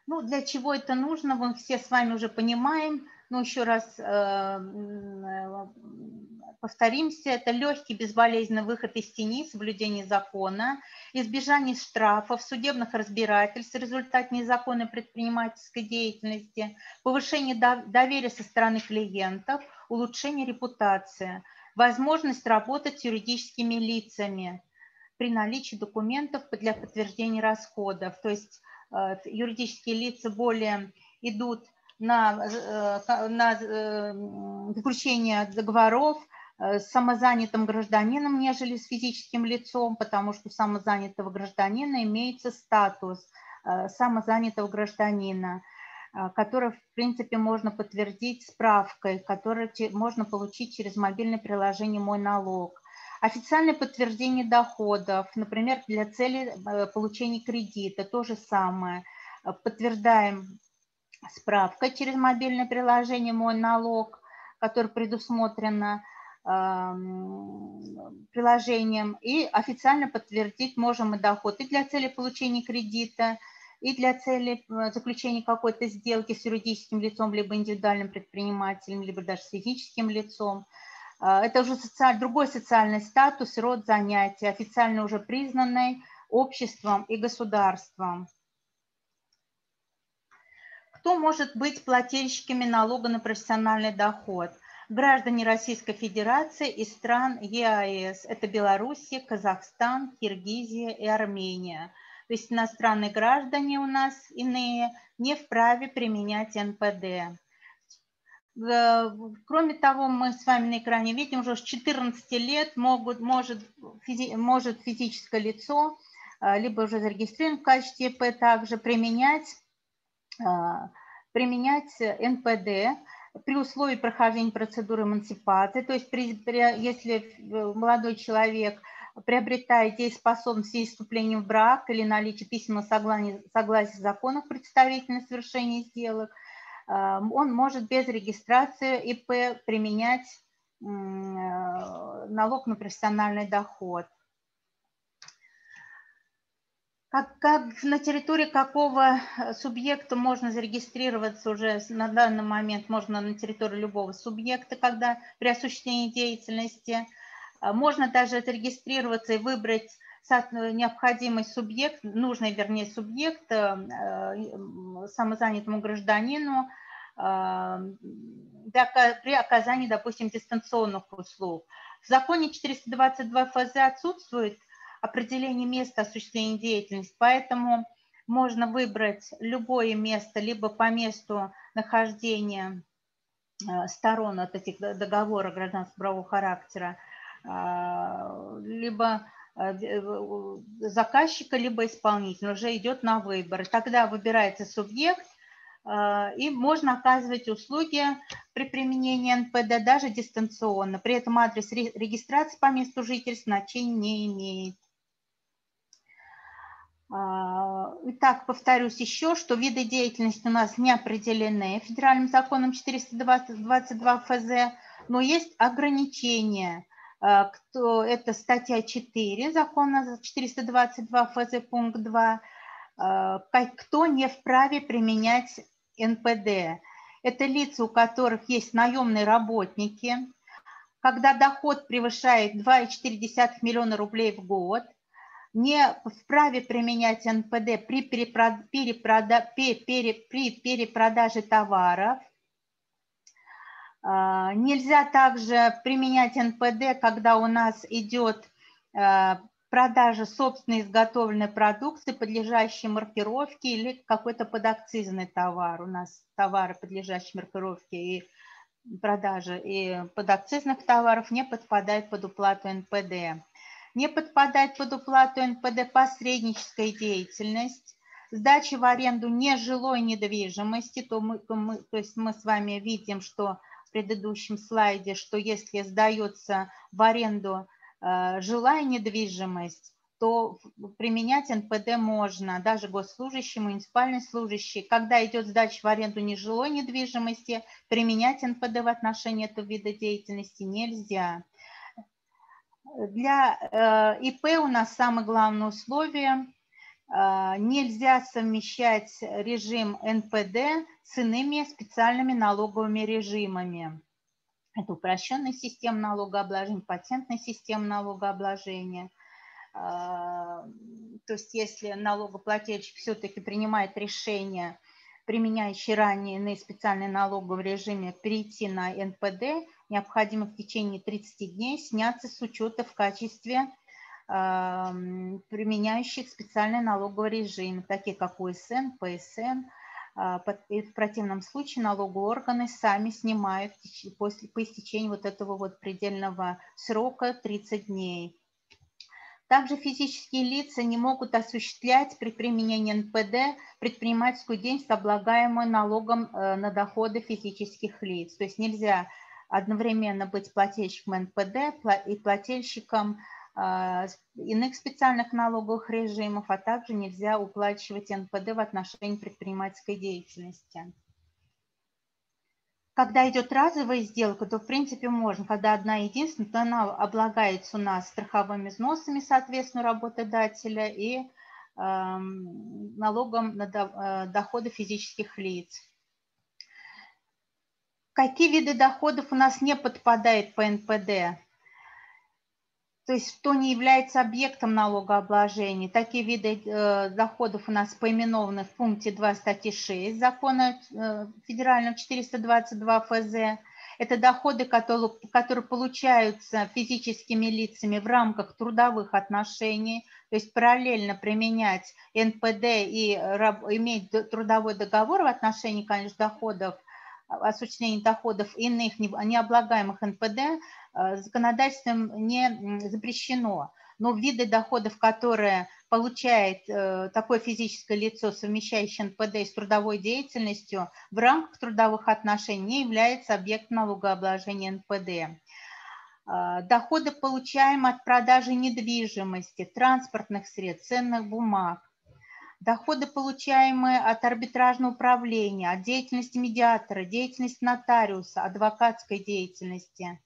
Ну, для чего это нужно, мы все с вами уже понимаем. Но еще раз э, повторимся, это легкий безболезненный выход из тени, соблюдение закона, избежание штрафов, судебных разбирательств в результате незаконной предпринимательской деятельности, повышение доверия со стороны клиентов, улучшение репутации. возможность работать с юридическими лицами при наличии документов для подтверждения расходов. То есть юридические лица более идут на, э, на заключение договоров с самозанятым гражданином, нежели с физическим лицом, потому что у самозанятого гражданина имеется статус самозанятого гражданина – который, в принципе, можно подтвердить справкой, которую можно получить через мобильное приложение «Мой налог». Официальное подтверждение доходов, например, для цели э, получения кредита, то же самое. Подтверждаем справкой через мобильное приложение «Мой налог», которое предусмотрено приложением, и официально подтвердить можем и доход и для цели получения кредита – и для цели э, заключения какой-то сделки с юридическим лицом, либо индивидуальным предпринимателем, либо даже с физическим лицом. А, это уже социаль... другой социальный статус, род занятия, официально уже признанный обществом и государством. Кто может быть плательщиками налога на профессиональный доход? Граждане Российской Федерации и стран ЕАЭС. Это Белоруссия, Казахстан, Киргизия и Армения – то есть иностранные граждане у нас иные не вправе применять НПД. Кроме того, мы с вами на экране видим, что с 14 лет могут, может, физи, может физическое лицо, а, либо уже зарегистрирован в качестве П, также применять, а, применять НПД при условии прохождения процедуры эмансипации. То есть при, при, если молодой человек – приобретает дееспособность в вступлением в брак или наличие письменного согласия, согласия законов представительных совершения сделок, он может без регистрации ИП применять э, налог на профессиональный доход. Как, как, на территории какого субъекта можно зарегистрироваться уже на данный момент, можно на территории любого субъекта, когда при осуществлении деятельности – а, можно даже зарегистрироваться и выбрать необходимый субъект, нужный, вернее, субъект э, э, самозанятому гражданину а, при оказании, допустим, дистанционных услуг. В законе 422 ФЗ отсутствует определение места осуществления деятельности, поэтому можно выбрать любое место, либо по месту нахождения э, сторон от этих договоров гражданско-правового характера, а, либо э, заказчика, либо исполнителя, уже идет на выбор. Тогда выбирается субъект, а, и можно оказывать услуги при применении НПД даже дистанционно. При этом адрес регистрации по месту жительства значения не имеет. Итак, повторюсь еще, что виды деятельности у нас не определены федеральным законом 422 ФЗ, но есть ограничения – Э, кто, это статья 4 закона 422 ФЗ пункт 2, э, кто не вправе применять НПД. Это лица, у которых есть наемные работники, когда доход превышает 2,4 миллиона рублей в год, не вправе применять НПД при, перепрод... при перепродаже товаров – нельзя также применять НПД, когда у нас идет а, продажа собственной изготовленной продукции, подлежащей маркировке или какой-то подакцизный товар. У нас товары, подлежащие маркировке и продаже и подакцизных товаров не подпадают под уплату НПД. Не подпадает под уплату НПД посредническая деятельность, сдача в аренду нежилой недвижимости, то, мы, то, мы, то есть мы с вами видим, что предыдущем слайде, что если сдается в аренду э, жилая недвижимость, то применять НПД можно, даже госслужащий, муниципальный служащий. Когда идет сдача в аренду нежилой недвижимости, применять НПД в отношении этого вида деятельности нельзя. Для э, ИП у нас самое главное условие нельзя совмещать режим НПД с иными специальными налоговыми режимами. Это упрощенная система налогообложения, патентная система налогообложения. А, то есть если налогоплательщик все-таки принимает решение, применяющий ранее иные специальные налоговые режимы, перейти на НПД, необходимо в течение 30 дней сняться с учета в качестве применяющих специальный налоговый режим, такие как УСН, ПСН. А, в противном случае налоговые органы сами снимают после, по истечении вот этого вот предельного срока 30 дней. Также физические лица не могут осуществлять при применении НПД предпринимательскую деятельность, облагаемую налогом э, на доходы физических лиц. То есть нельзя одновременно быть плательщиком НПД и плательщиком иных специальных налоговых режимов, а также нельзя уплачивать НПД в отношении предпринимательской деятельности. Когда идет разовая сделка, то в принципе можно, когда одна единственная, то она облагается у нас страховыми взносами, соответственно, работодателя и э, налогом на э, доходы физических лиц. Какие виды доходов у нас не подпадают по НПД? То есть что не является объектом налогообложения. Такие виды э, доходов у нас поименованы в пункте 2 статьи 6 закона э, федерального 422 ФЗ. Это доходы, которые, которые получаются физическими лицами в рамках трудовых отношений, то есть параллельно применять НПД и раб, иметь трудовой договор в отношении, конечно, доходов осуществления доходов иных необлагаемых НПД э, законодательством не запрещено. Но виды доходов, которые получает э, такое физическое лицо, совмещающее НПД с трудовой деятельностью, в рамках трудовых отношений не является объектом налогообложения НПД. Э, доходы получаем от продажи недвижимости, транспортных средств, ценных бумаг, доходы, получаемые от арбитражного управления, от деятельности медиатора, деятельности нотариуса, адвокатской деятельности,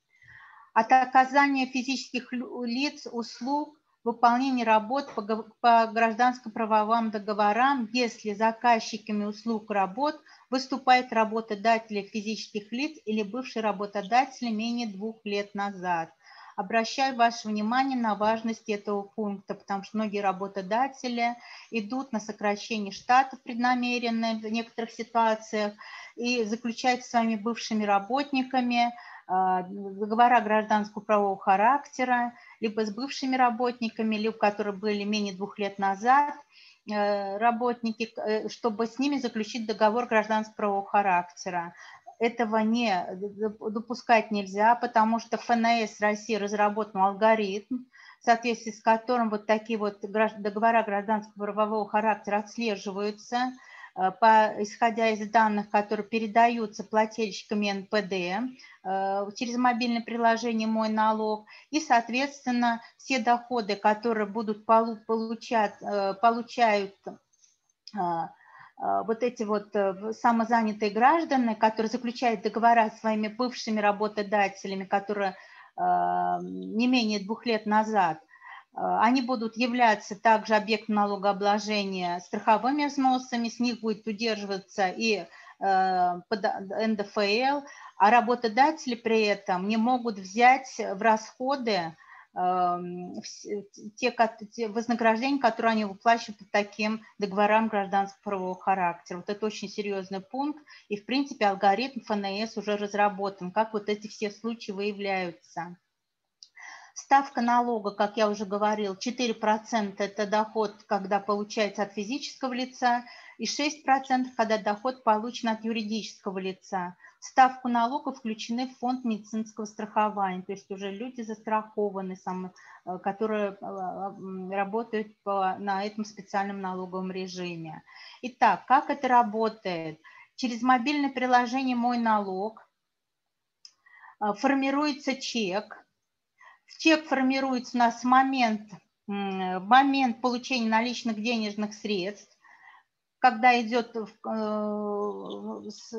от оказания физических лиц услуг, выполнения работ по, гражданско-правовым договорам, если заказчиками услуг работ выступает работодатели физических лиц или бывший работодатель менее двух лет назад. Обращаю ваше внимание на важность этого пункта, потому что многие работодатели идут на сокращение штатов преднамеренно в некоторых ситуациях и заключают с своими бывшими работниками а, договора гражданского правового характера, либо с бывшими работниками, либо которые были менее двух лет назад, э, работники, э, чтобы с ними заключить договор гражданского правового характера этого не допускать нельзя, потому что ФНС России разработан алгоритм, в соответствии с которым вот такие вот договора гражданского правового характера отслеживаются, э, по, исходя из данных, которые передаются плательщиками НПД э, через мобильное приложение «Мой налог», и, соответственно, все доходы, которые будут получать, э, получают вот эти вот э, самозанятые граждане, которые заключают договора с своими бывшими работодателями, которые а, не менее двух лет назад, а, они будут являться также объектом налогообложения страховыми взносами, с них будет удерживаться и НДФЛ, а работодатели при этом не могут взять в расходы те, те вознаграждения, которые они выплачивают по таким договорам гражданского характера. Вот это очень серьезный пункт, и, в принципе, алгоритм ФНС уже разработан, как вот эти все случаи выявляются. Ставка налога, как я уже говорил, 4% это доход, когда получается от физического лица, и 6%, когда доход получен от юридического лица. Ставку налога включены в фонд медицинского страхования, то есть уже люди застрахованы, э, которые э, работают на этом специальном налоговом режиме. Итак, как это работает? Через мобильное приложение «Мой налог» э, формируется чек. Чек формируется у нас момент, момент получения наличных денежных средств когда идет э, с,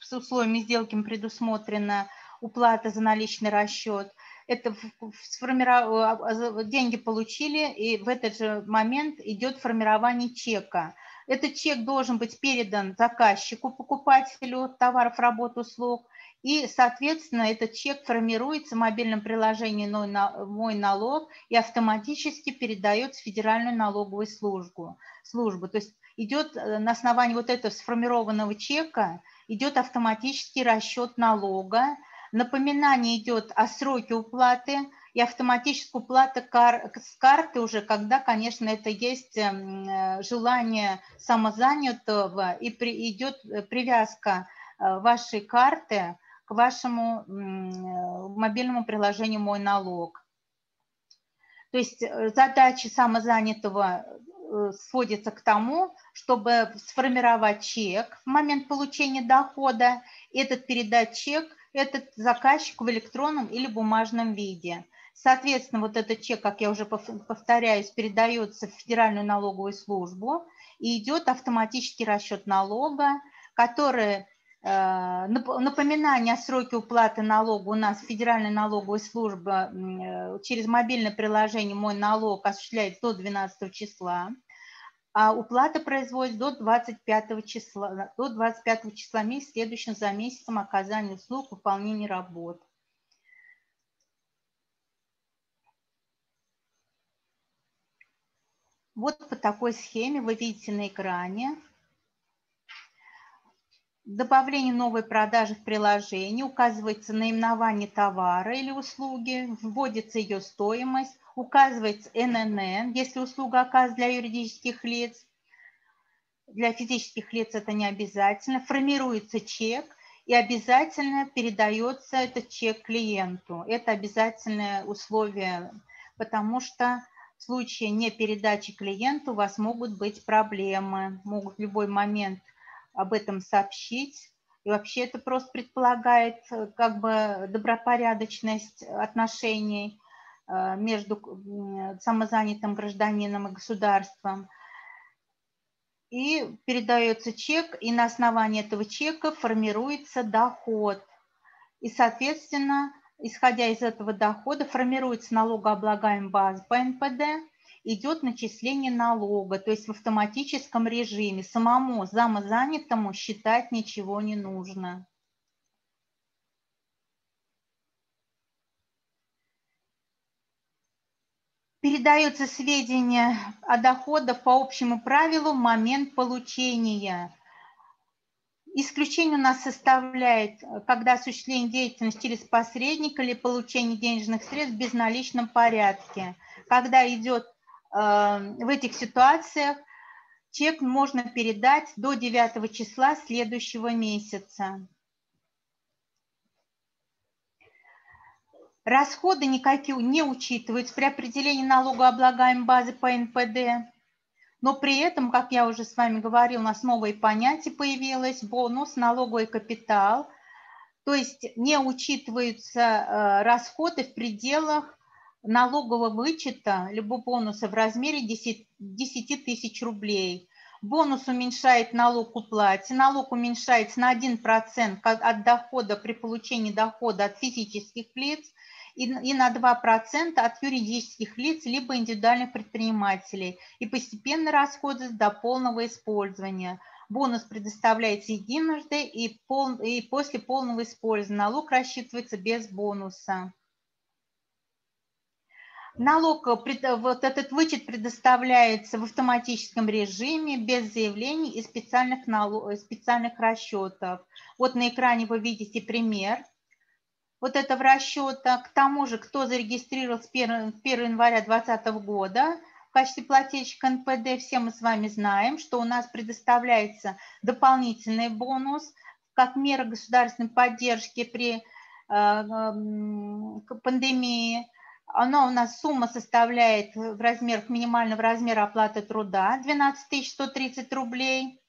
с условиями сделки предусмотрена уплата за наличный расчет, это сформиров... деньги получили, и в этот же момент идет формирование чека. Этот чек должен быть передан заказчику, покупателю товаров, работ, услуг, и, соответственно, этот чек формируется в мобильном приложении «Мой налог» и автоматически передается в Федеральную налоговую службу. службу. То есть идет э, на основании вот этого сформированного чека, идет автоматический расчет налога, напоминание идет о сроке уплаты и автоматическая уплата кар с карты уже, когда, конечно, это есть эм, э, желание самозанятого и при, идет э, привязка вашей карты вашему мобильному приложению «Мой налог». То есть задача самозанятого сводится к тому, чтобы сформировать чек в момент получения дохода, этот передать чек этот заказчик в электронном или бумажном виде. Соответственно, вот этот чек, как я уже повторяюсь, передается в Федеральную налоговую службу и идет автоматический расчет налога, который э, Напоминание о сроке уплаты налога у нас Федеральная налоговая служба э, через мобильное приложение «Мой налог» осуществляет до 12 числа а уплата производится до 25 числа, до 25 числа месяца, следующим за месяцем оказания услуг, выполнения работ. Вот по такой схеме вы видите на экране добавление новой продажи в приложение, указывается наименование товара или услуги, вводится ее стоимость, указывается ННН, если услуга оказана для юридических лиц. Для физических лиц это не обязательно. Формируется чек и обязательно передается этот чек клиенту. Это обязательное условие, потому что в случае непередачи клиенту у вас могут быть проблемы, могут в любой момент об этом сообщить. И вообще это просто предполагает э, как бы добропорядочность отношений э, между самозанятым гражданином и государством. И передается чек, и на основании этого чека формируется доход. И, соответственно, исходя из этого дохода, формируется налогооблагаемая база по НПД – идет начисление налога, то есть в автоматическом режиме. Самому самозанятому считать ничего не нужно. Передаются сведения о доходах по общему правилу в момент получения. Исключение у нас составляет, когда осуществление деятельности через посредника или получение денежных средств в безналичном порядке. Когда идет в этих ситуациях чек можно передать до 9 числа следующего месяца. Расходы никакие не учитываются при определении налогооблагаемой базы по НПД. Но при этом, как я уже с вами говорил, у нас новое понятие появилось, бонус, налоговый капитал. То есть не учитываются э, расходы в пределах налогового вычета либо бонуса в размере 10, 10 тысяч рублей. Бонус уменьшает налог уплате. Налог уменьшается на 1% от дохода при получении дохода от физических лиц и, на 2% от юридических лиц либо индивидуальных предпринимателей и постепенно расходуется до полного использования. Бонус предоставляется единожды и, пол, и после полного использования. Налог рассчитывается без бонуса. Налог, э, вот этот вычет предоставляется в автоматическом режиме, без заявлений и специальных, налог, специальных расчетов. Вот на экране вы видите пример вот этого расчета. К тому же, кто зарегистрировался 1, 1 января 2020 года в качестве плательщика НПД, все мы с вами знаем, что у нас предоставляется дополнительный бонус как мера государственной поддержки при э, пандемии – она у нас сумма составляет в размерах минимального размера оплаты труда 12 130 рублей.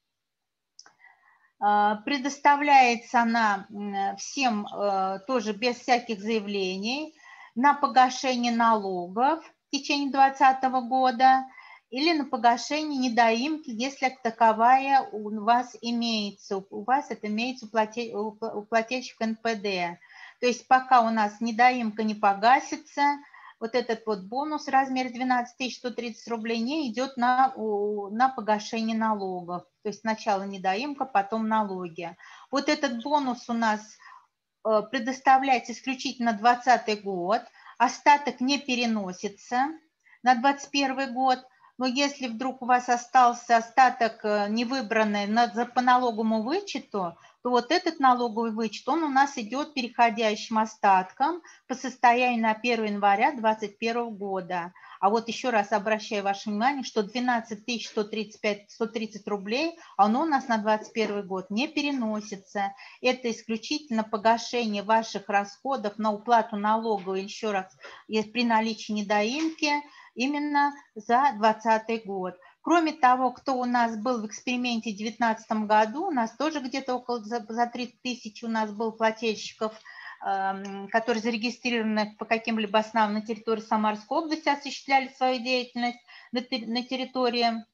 А, предоставляется она всем э, тоже без всяких заявлений на погашение налогов в течение 2020 года или на погашение недоимки, если таковая у вас имеется. У вас это имеется у плательщика НПД. То есть пока у нас недоимка не погасится, вот этот вот бонус в размере 12 130 рублей не идет на, на погашение налогов. То есть сначала недоимка, потом налоги. Вот этот бонус у нас э, предоставляется исключительно 2020 год. Остаток не переносится на 2021 год. Но если вдруг у вас остался остаток э, невыбранный на, по налоговому вычету, то вот этот налоговый вычет, он у нас идет переходящим остатком по состоянию на 1 января 2021 года. А вот еще раз обращаю ваше внимание, что 12 135 130 рублей, оно у нас на 2021 год не переносится. Это исключительно погашение ваших расходов на уплату налога, еще раз, при наличии недоимки, именно за 2020 год. Кроме того, кто у нас был в эксперименте в 2019 году, у нас тоже где-то около за, за 30 тысяч у нас был плательщиков, э, которые зарегистрированы по каким-либо основам на территории Самарской области, осуществляли свою деятельность на территории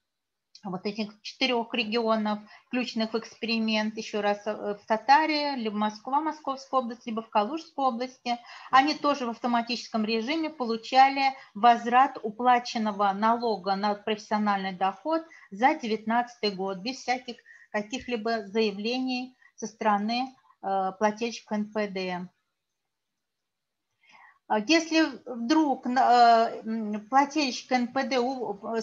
вот этих четырех регионов, включенных в эксперимент, еще раз э, в Татаре, либо Москва, Московская область, либо в Калужской области, они тоже в автоматическом режиме получали возврат уплаченного налога на профессиональный доход за 2019 год, без всяких каких-либо заявлений со стороны э, плательщика НПД. А если вдруг э, плательщик НПД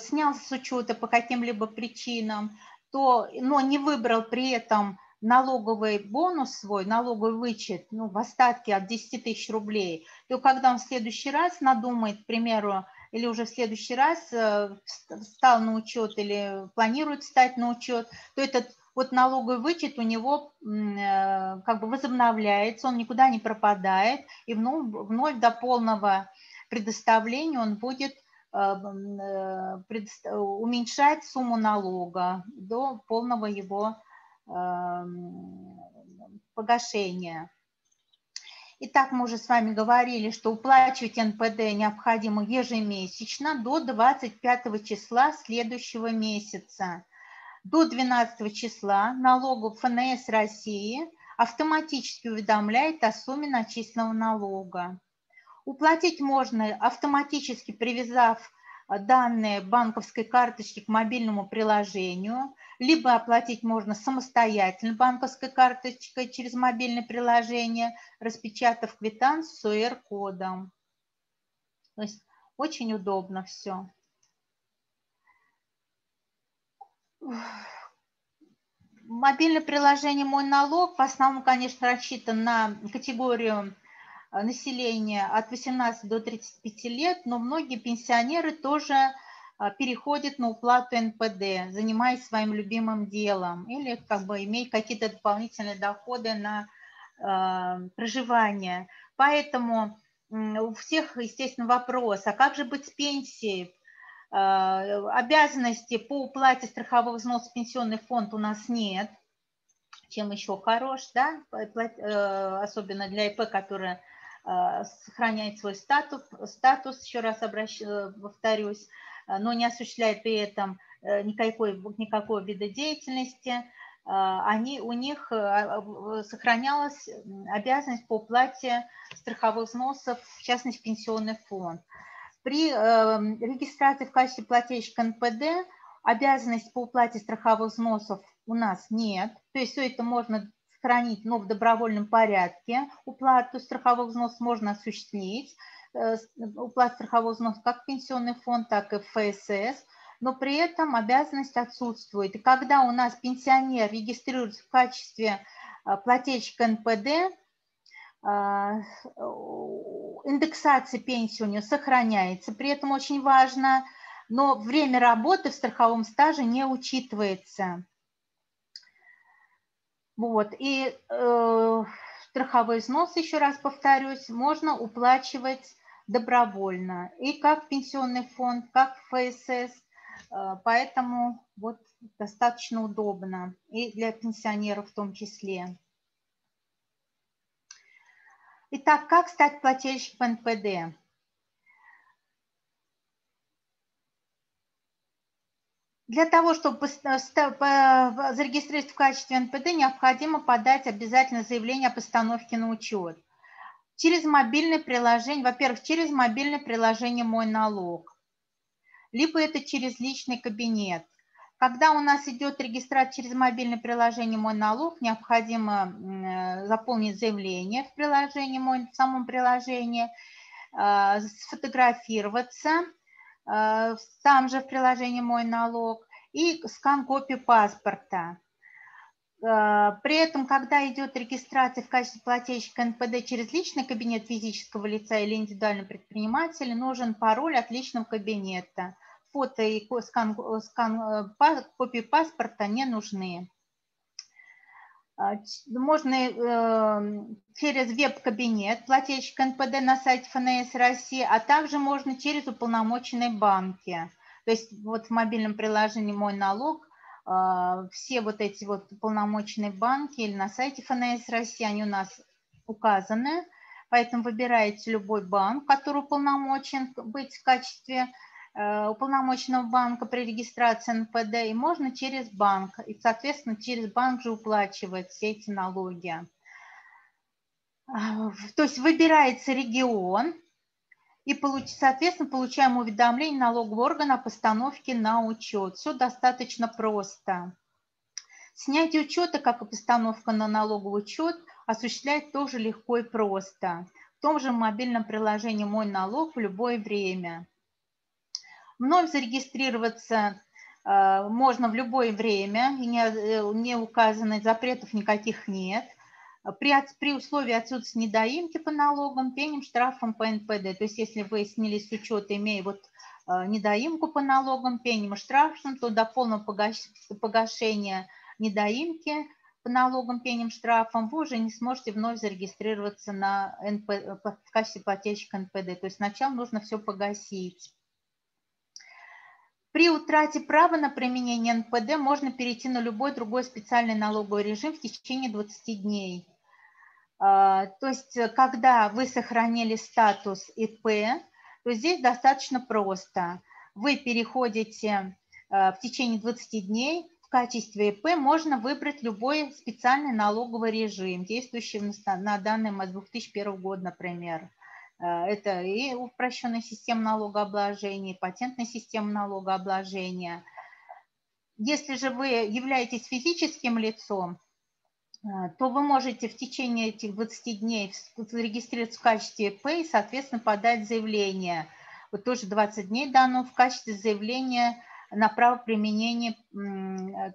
снялся с учета по каким-либо причинам, то, но не выбрал при этом налоговый бонус свой, налоговый вычет ну, в остатке от 10 тысяч рублей, то когда он в следующий раз надумает, к примеру, или уже в следующий раз э, встал на учет или планирует встать на учет, то этот вот налоговый вычет у него э, как бы возобновляется, он никуда не пропадает, и вновь, вновь до полного предоставления он будет э, э, уменьшать сумму налога до полного его погашения. Итак, мы уже с вами говорили, что уплачивать НПД необходимо ежемесячно до 25 числа следующего месяца до 12 числа налогу ФНС России автоматически уведомляет о сумме начисленного налога. Уплатить можно автоматически привязав данные банковской карточки к мобильному приложению, либо оплатить можно самостоятельно банковской карточкой через мобильное приложение, распечатав квитанцию с QR-кодом. То есть очень удобно все. Мобильное приложение «Мой налог» в основном, конечно, рассчитан на категорию э, населения от 18 до 35 лет, но многие пенсионеры тоже э, переходят на уплату НПД, занимаясь своим любимым делом или как бы имея какие-то дополнительные доходы на э, проживание. Поэтому у всех, естественно, вопрос, а как же быть с пенсией? Э, обязанности по уплате страхового взноса в пенсионный фонд у нас нет, чем еще хорош, да, э, особенно для ИП, которая э, сохраняет свой статус, статус еще раз обращ, повторюсь, но не осуществляет при этом никакой, никакого вида деятельности, они, у них сохранялась обязанность по уплате страховых взносов, в частности, пенсионный фонд. При эм, регистрации в качестве плательщика НПД обязанность по уплате страховых взносов у нас нет. То есть все это можно сохранить, но в добровольном порядке. Уплату страховых взносов можно осуществить. Э, уплату страховых взносов как в пенсионный фонд, так и в ФСС. Но при этом обязанность отсутствует. И когда у нас пенсионер регистрируется в качестве э, плательщика НПД, а, индексация пенсии у нее сохраняется, при этом очень важно, но время работы в страховом стаже не учитывается. Вот, и э, страховой взнос, еще раз повторюсь, можно уплачивать добровольно, и как пенсионный фонд, как ФСС, э, поэтому вот достаточно удобно, и для пенсионеров в том числе. Итак, как стать плательщиком НПД? Для того, чтобы зарегистрировать в качестве НПД, необходимо подать обязательно заявление о постановке на учет. Через мобильное приложение, во-первых, через мобильное приложение «Мой налог», либо это через личный кабинет. Когда у нас идет регистрация через мобильное приложение «Мой налог», необходимо э, заполнить заявление в приложении в самом приложении, э, сфотографироваться э, там же в приложении «Мой налог» и скан копии паспорта. При этом, когда идет регистрация в качестве плательщика НПД через личный кабинет физического лица или индивидуального предпринимателя, нужен пароль от личного кабинета. Фото и скан, скан, копии паспорта не нужны. А, можно э, через веб-кабинет плательщик НПД на сайте ФНС России, а также можно через уполномоченные банки. То есть вот в мобильном приложении «Мой налог» а, все вот эти вот уполномоченные банки или на сайте ФНС России, они у нас указаны. Поэтому выбираете любой банк, который уполномочен быть в качестве уполномоченного банка при регистрации НПД, и можно через банк, и, соответственно, через банк же уплачивать все эти налоги. А, то есть выбирается регион, и, соответственно, получаем уведомление налогового органа о постановке на учет. Все достаточно просто. Снятие учета, как и постановка на налоговый учет, осуществлять тоже легко и просто. В том же мобильном приложении «Мой налог» в любое время. Вновь зарегистрироваться э, можно в любое время, и не, э, не указано, запретов никаких нет. При, при условии отсутствия недоимки по налогам, пеним штрафом по НПД. То есть если вы снялись с учета, имея вот э, недоимку по налогам, пеним штрафом, то до полного погашения недоимки по налогам, пеним штрафом, вы уже не сможете вновь зарегистрироваться на НП, в качестве плательщика НПД. То есть сначала нужно все погасить. При утрате права на применение НПД можно перейти на любой другой специальный налоговый режим в течение 20 дней. А, то есть, когда вы сохранили статус ИП, то здесь достаточно просто. Вы переходите а, в течение 20 дней, в качестве ИП можно выбрать любой специальный налоговый режим, действующий на данный 2001 года, например. Э, это и упрощенная система налогообложения, и патентная система налогообложения. Если же вы являетесь физическим лицом, э, то вы можете в течение этих 20 дней зарегистрироваться в качестве ИП и, соответственно, подать заявление. Вот тоже 20 дней дано в качестве заявления на право применения,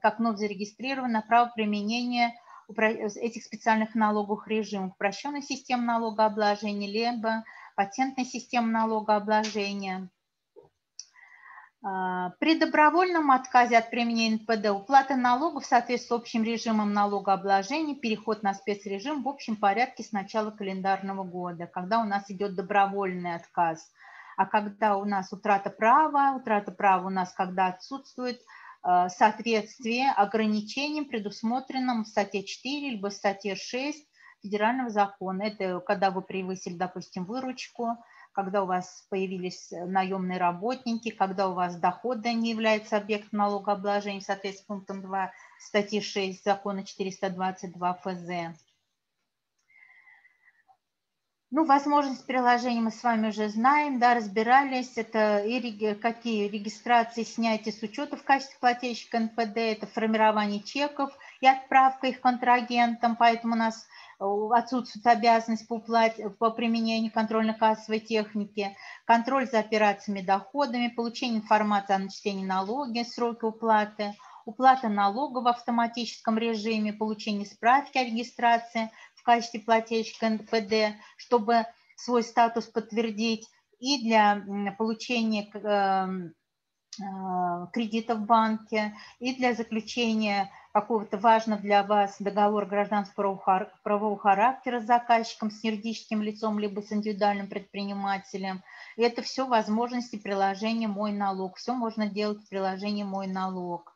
как вновь зарегистрирован, на право применения этих специальных налоговых режимов, упрощенной системы налогообложения, либо патентной системы налогообложения. А, при добровольном отказе от применения НПД уплата налогов в соответствии с общим режимом налогообложения, переход на спецрежим в общем порядке с начала календарного года, когда у нас идет добровольный отказ. А когда у нас утрата права, утрата права у нас когда отсутствует – Э, соответствие ограничениям, предусмотренным в статье 4 либо в статье 6 федерального закона. Это когда вы превысили, допустим, выручку, когда у вас появились наемные работники, когда у вас доходы не являются объектом налогообложения в соответствии с пунктом 2 статьи 6 закона 422 ФЗ. Ну, возможность приложения мы с вами уже знаем, да, разбирались. Это и какие регистрации, снятия с учета в качестве плательщика НПД, это формирование чеков и отправка их контрагентам, поэтому у нас отсутствует обязанность по, уплате, по применению контрольно-кассовой техники, контроль за операциями доходами, получение информации о начислении налоги, сроки уплаты, уплата налога в автоматическом режиме, получение справки о регистрации, в качестве плательщика НПД, чтобы свой статус подтвердить, и для получения эм, э, кредита в банке, и для заключения какого-то важного для вас договора гражданского правового характера с заказчиком, с юридическим лицом, либо с индивидуальным предпринимателем. И это все возможности приложения «Мой налог». Все можно делать в приложении «Мой налог».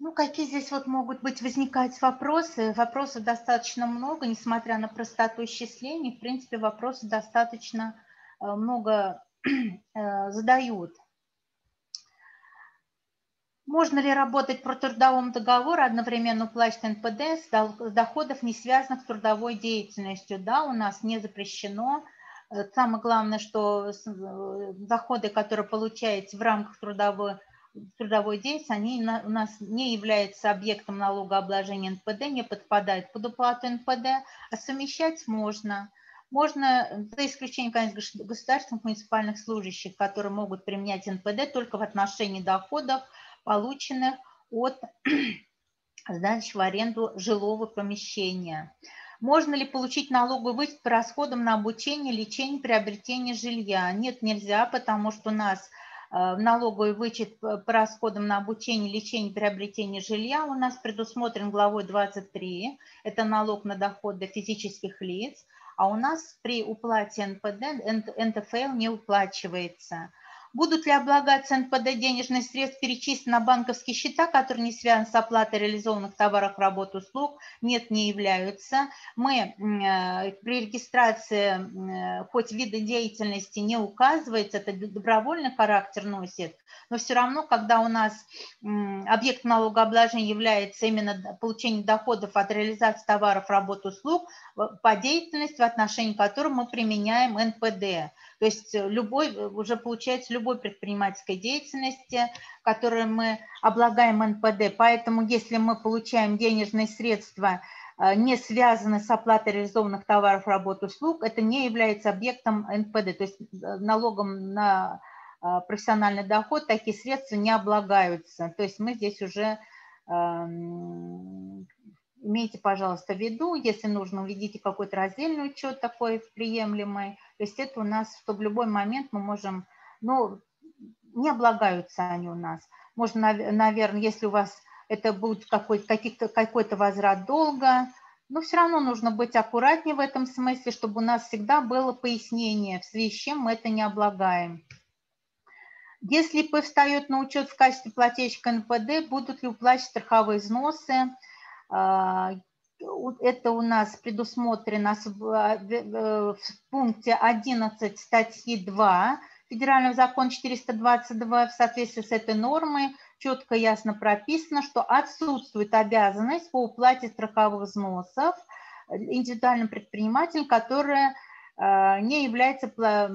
Ну, какие здесь вот могут быть возникать вопросы? Вопросов достаточно много, несмотря на простоту исчислений. В принципе, вопросы достаточно э, много задают. Можно ли работать по трудовому договору, одновременно платить НПД с доходов, не связанных с трудовой деятельностью? Да, у нас не запрещено. Э, самое главное, что доходы, которые получаете в рамках трудовой трудовой деятельности, они у нас не являются объектом налогообложения НПД, не подпадают под уплату НПД, а совмещать можно. Можно, за исключением, конечно, государственных муниципальных служащих, которые могут применять НПД только в отношении доходов, полученных от сдачи в аренду жилого помещения. Можно ли получить налоговый вычет по расходам на обучение, лечение, приобретение жилья? Нет, нельзя, потому что у нас Э, налоговый вычет по расходам на обучение, лечение, приобретение жилья у нас предусмотрен главой 23. Это налог на доходы физических лиц. А у нас при уплате НПД НТФЛ не уплачивается. Будут ли облагаться НПД денежные средства перечислены на банковские счета, которые не связаны с оплатой реализованных товаров, работ, услуг? Нет, не являются. Мы э, при регистрации, э, хоть виды деятельности не указывается, это добровольный характер носит, но все равно, когда у нас объект налогообложения является именно получение доходов от реализации товаров, работ, услуг, по деятельности, в отношении которой мы применяем НПД. То есть э, любой, э, уже получается любой предпринимательской деятельности, которую мы облагаем НПД. Поэтому если мы получаем денежные средства, э, не связанные с оплатой реализованных товаров, работ, услуг, это не является объектом НПД. То есть налогом на профессиональный доход такие средства не облагаются. То есть мы здесь уже эм, имейте, пожалуйста, в виду, если нужно, введите какой-то раздельный учет такой приемлемый. То есть это у нас, что в любой момент мы можем, ну, не облагаются они у нас. Можно, наверное, если у вас это будет какой-то какой возврат долга, но все равно нужно быть аккуратнее в этом смысле, чтобы у нас всегда было пояснение, в связи с чем мы это не облагаем. Если ИП встает на учет в качестве плательщика НПД, будут ли уплачены страховые взносы, это у нас предусмотрено в пункте 11 статьи 2 Федерального закона 422 в соответствии с этой нормой четко и ясно прописано, что отсутствует обязанность по уплате страховых взносов индивидуальным предпринимателям, которые а, не является, э,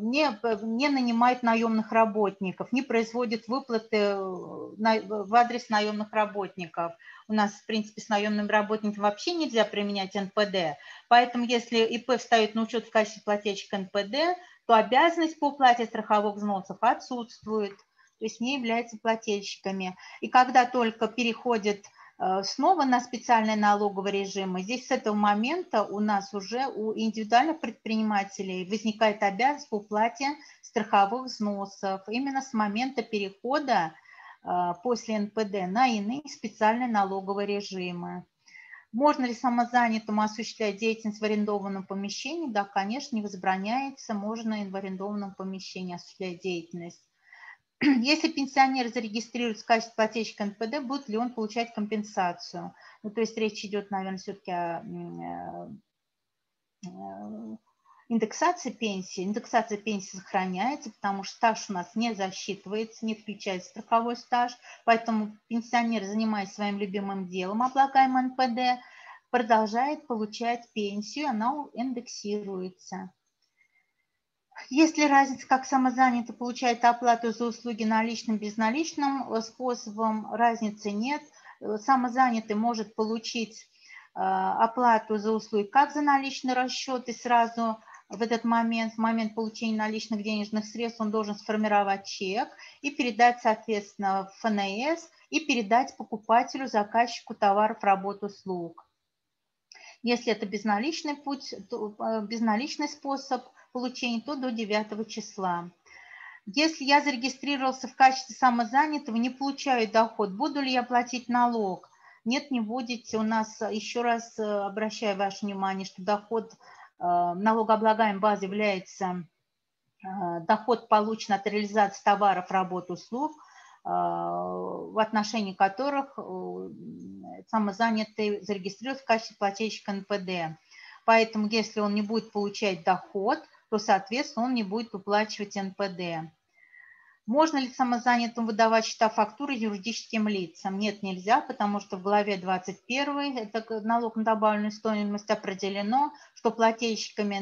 не, не нанимает наемных работников, не производит выплаты э, в адрес наемных работников. У нас, в принципе, с наемным работником вообще нельзя применять НПД. Поэтому, если ИП встает на учет в качестве плательщика НПД, то обязанность по уплате страховых взносов отсутствует, то есть не являются плательщиками. И когда только переходит Э, снова на специальный налоговый режим. И здесь с этого момента у нас уже у индивидуальных предпринимателей возникает обязанность по уплате страховых взносов именно с момента перехода э, после НПД на иные специальные налоговые режимы. Можно ли самозанятому осуществлять деятельность в арендованном помещении? Да, конечно, не возбраняется, можно и в арендованном помещении осуществлять деятельность. Если пенсионер зарегистрируется в качестве плательщика НПД, будет ли он получать компенсацию? Ну, то есть речь идет, наверное, все-таки о э, индексации пенсии. Индексация пенсии сохраняется, потому что стаж у нас не засчитывается, не включается страховой стаж. Поэтому пенсионер, занимаясь своим любимым делом, облагаемым НПД, продолжает получать пенсию, она индексируется. Есть ли разница, как самозанятый получает оплату за услуги наличным, безналичным э, способом? Разницы нет. Э, самозанятый может получить э, оплату за услуги как за наличный расчет и сразу в этот момент, в момент получения наличных денежных средств, он должен сформировать чек и передать, соответственно, в ФНС и передать покупателю, заказчику товаров, работ, услуг. Если это безналичный путь, то, безналичный способ – получения, то до 9 числа. Если я зарегистрировался в качестве самозанятого, не получаю доход, буду ли я платить налог? Нет, не будете. У нас, еще раз э, обращаю ваше внимание, что доход, э, налогооблагаемой базы является э, доход, получен от реализации товаров, работ, услуг, в отношении которых самозанятый зарегистрируется в качестве плательщика НПД. Поэтому, если он не будет получать доход – то, соответственно, он не будет выплачивать НПД. Можно ли самозанятым выдавать счета фактуры юридическим лицам? Нет, нельзя, потому что в главе 21, это налог на добавленную стоимость, определено, что плательщиками э,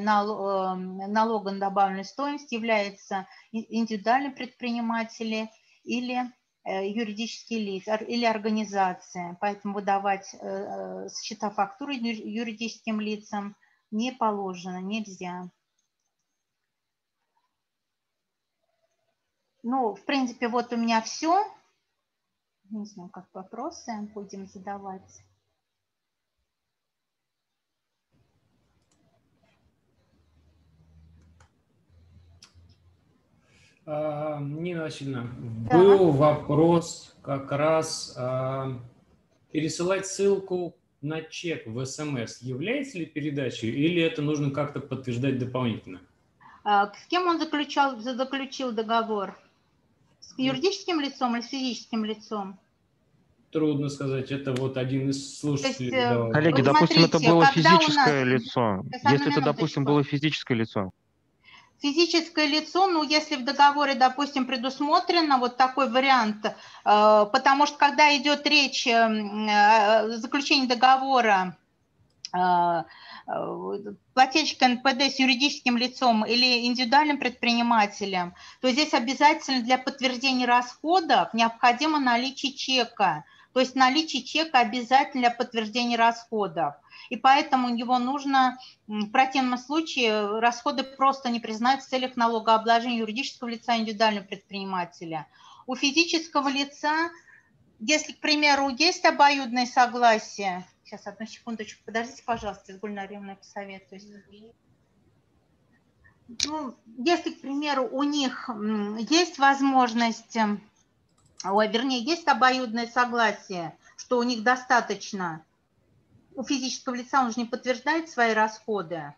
налога на добавленную стоимость являются индивидуальные предприниматели или э, юридические лица или организации. Поэтому выдавать э, счета фактуры юридическим лицам Не положено, нельзя. Ну, в принципе, вот у меня все. Не знаю, как вопросы будем задавать. А, Нина Васильевна, да. был вопрос как раз а, пересылать ссылку на чек в СМС. Является ли передачей или это нужно как-то подтверждать дополнительно? А, с кем он заключал, заключил договор? С юридическим лицом или с физическим лицом? Трудно сказать, это вот один из слушателей. Есть, э, Коллеги, допустим, это было физическое нас... лицо. Если это, допустим, было физическое лицо. Физическое лицо, ну, если в договоре, допустим, предусмотрено вот такой вариант, э, потому что когда идет речь о э, заключении договора плательщика НПД с юридическим лицом или индивидуальным предпринимателем, то здесь обязательно для подтверждения расходов необходимо наличие чека. То есть наличие чека обязательно для подтверждения расходов и поэтому его нужно в противном случае расходы просто не признать в целях налогообложения юридического лица индивидуального предпринимателя. У физического лица, если, к примеру, есть обоюдное согласие, сейчас одну секундочку, подождите, пожалуйста, с Гульнариевной посоветуюсь. Ну, если, к примеру, у них есть возможность, ой, вернее, есть обоюдное согласие, что у них достаточно у физического лица он же не подтверждает свои расходы.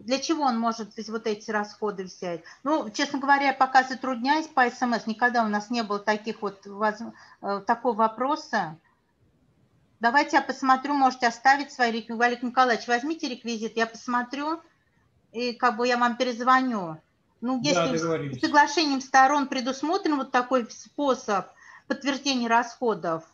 Для чего он может вот эти расходы взять? Ну, честно говоря, я пока затрудняюсь по СМС. Никогда у нас не было таких вот, э, такого вопроса. Давайте я посмотрю, можете оставить свои реквизиты. Валерий Николаевич, возьмите реквизит, я посмотрю, и как бы я вам перезвоню. Ну, если да, соглашением сторон предусмотрен вот такой способ подтверждения расходов,